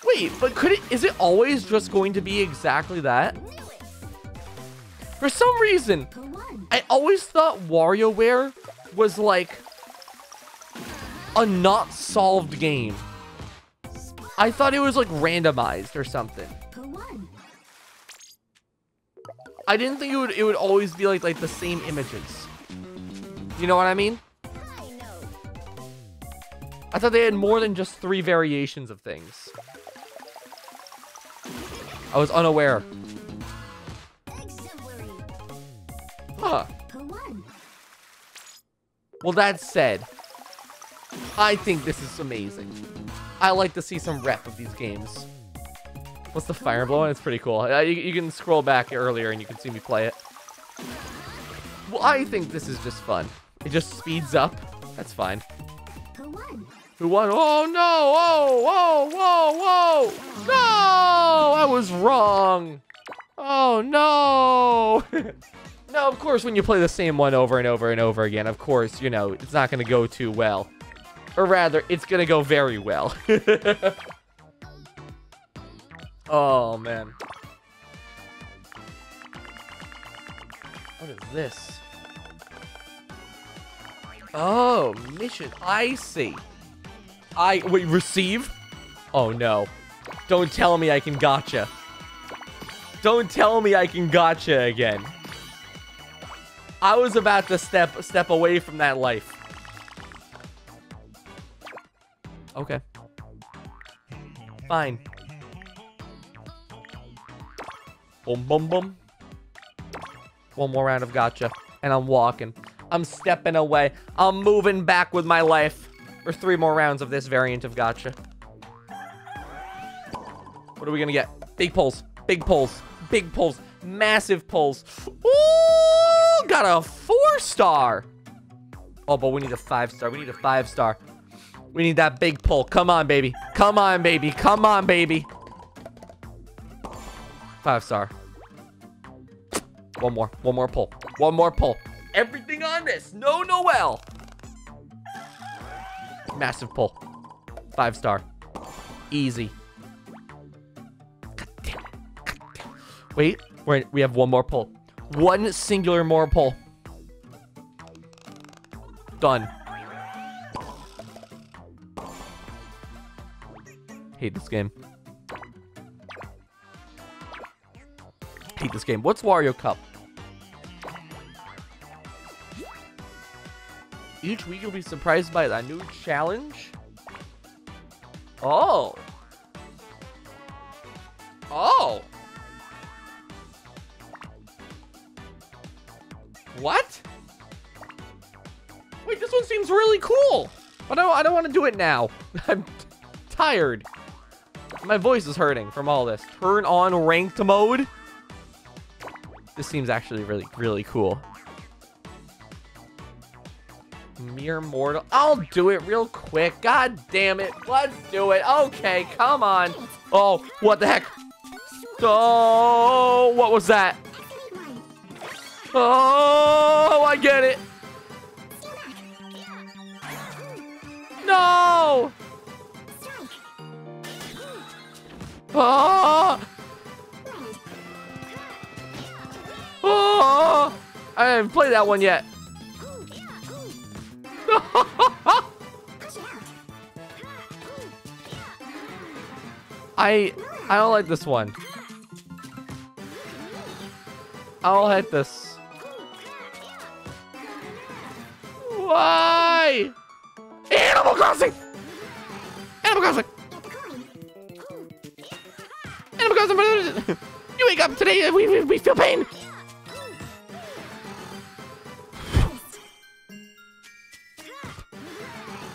Wait, but could it, is it always just going to be exactly that? For some reason, I always thought WarioWare was like a not solved game. I thought it was like randomized or something. I didn't think it would it would always be like like the same images. You know what I mean? I thought they had more than just three variations of things. I was unaware. Huh. Well, that said, I think this is amazing. I like to see some rep of these games. What's the fire blowing? It's pretty cool. Uh, you, you can scroll back earlier and you can see me play it. Well, I think this is just fun. It just speeds up. That's fine. Who won? Who won? Oh no! Whoa! Whoa! Whoa! Whoa! No! I was wrong. Oh no! no, of course, when you play the same one over and over and over again, of course, you know it's not going to go too well, or rather, it's going to go very well. oh man. What is this? Oh, mission. I see. I wait, receive? Oh no. Don't tell me I can gacha. Don't tell me I can gacha again. I was about to step step away from that life. Okay. Fine. Boom boom boom. One more round of gacha. And I'm walking. I'm stepping away. I'm moving back with my life. Or three more rounds of this variant of gacha. What are we gonna get? Big pulls. Big pulls. Big pulls. Massive pulls. Ooh! Got a four star. Oh, but we need a five star. We need a five star. We need that big pull. Come on, baby. Come on, baby. Come on, baby. Five star. One more. One more pull. One more pull. Everything on this. No Noel. Massive pull. Five star. Easy. Wait. We're, we have one more pull. One singular more pull. Done. Hate this game. Hate this game. What's Wario Cup? Each week you'll be surprised by a new challenge. Oh. Oh. What? Wait, this one seems really cool. But I don't, I don't want to do it now. I'm tired. My voice is hurting from all this. Turn on ranked mode. This seems actually really, really cool. Mere mortal. I'll do it real quick. God damn it. Let's do it. Okay, come on. Oh, what the heck? Oh, what was that? Oh, I get it. No! Oh! Oh! I haven't played that one yet. I I don't like this one. I'll hit this. Why? Animal Crossing! Animal Crossing! Animal Crossing! You wake up today, we, we, we feel pain!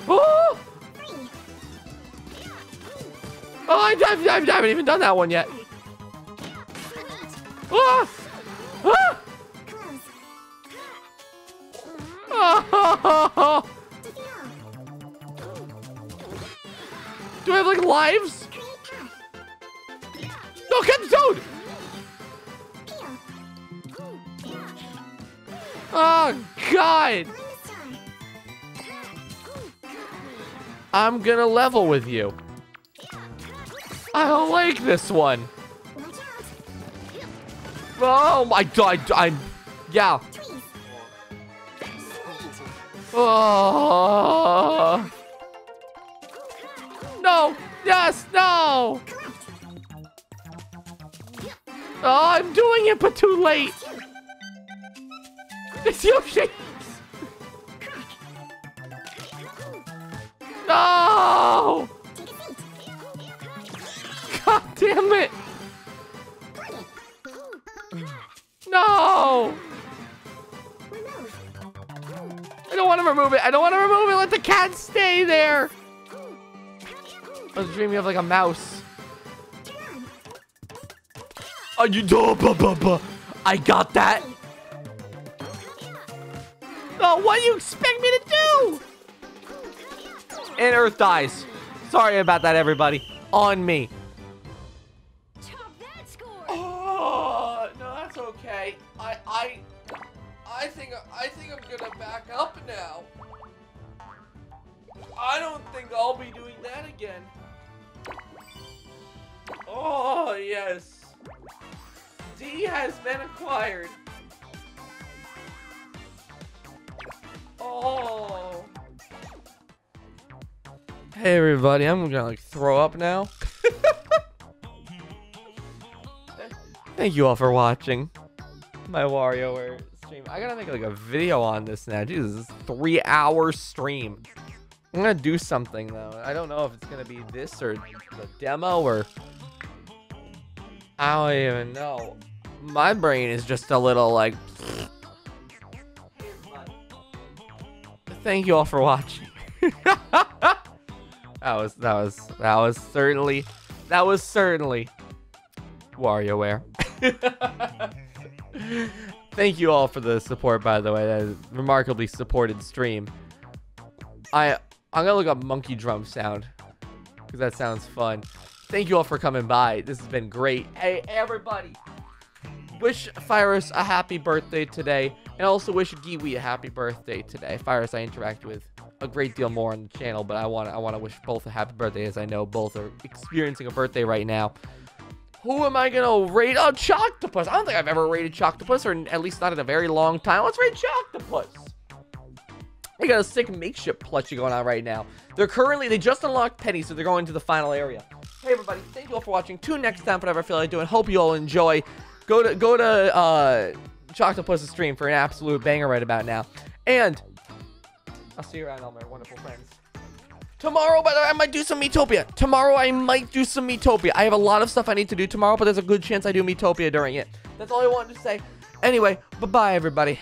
Oh! Oh, I, I, I haven't even done that one yet. Ah! Lives? No, Captain Toad! Oh, God! I'm gonna level with you. I don't like this one. Oh my god, I'm, yeah. Oh. No, yes, no. Oh, I'm doing it, but too late. It's your Yoshi. No. God damn it. No. I don't want to remove it. I don't want to remove it. Let the cat stay there. I was dreaming of like a mouse. Oh, you do buh, buh, buh. I got that. Oh, what do you expect me to do? And Earth dies. Sorry about that, everybody. On me. Top that score. Oh no, that's okay. I I I think I think I'm gonna back up now. I don't think I'll be doing that again. Oh yes. D has been acquired. Oh. Hey everybody, I'm gonna like throw up now. Thank you all for watching my WarioWare stream. I gotta make like a video on this now. Jesus, this is a three hour stream. I'm gonna do something though. I don't know if it's gonna be this or the demo or I don't even know. My brain is just a little like. Thank you all for watching. that was that was that was certainly that was certainly WarioWare. Thank you all for the support, by the way. That is remarkably supported stream. I I'm gonna look up monkey drum sound because that sounds fun. Thank you all for coming by. This has been great. Hey everybody, wish Fyrus a happy birthday today, and also wish Giwi a happy birthday today. Fyrus, I interact with a great deal more on the channel, but I want I want to wish both a happy birthday, as I know both are experiencing a birthday right now. Who am I gonna rate? Oh, Choctopus. I don't think I've ever rated Choctopus, or at least not in a very long time. Let's rate Choctopus. They got a sick makeshift plushie going on right now. They're currently, they just unlocked Penny, so they're going to the final area. Hey everybody, thank you all for watching. Tune next time for whatever I feel like doing. Hope you all enjoy. Go to go to uh Choctopus' stream for an absolute banger right about now. And I'll see you around all my wonderful friends. Tomorrow, by the way, I might do some Miitopia. Tomorrow, I might do some Miitopia. I have a lot of stuff I need to do tomorrow, but there's a good chance I do Miitopia during it. That's all I wanted to say. Anyway, bye-bye, everybody.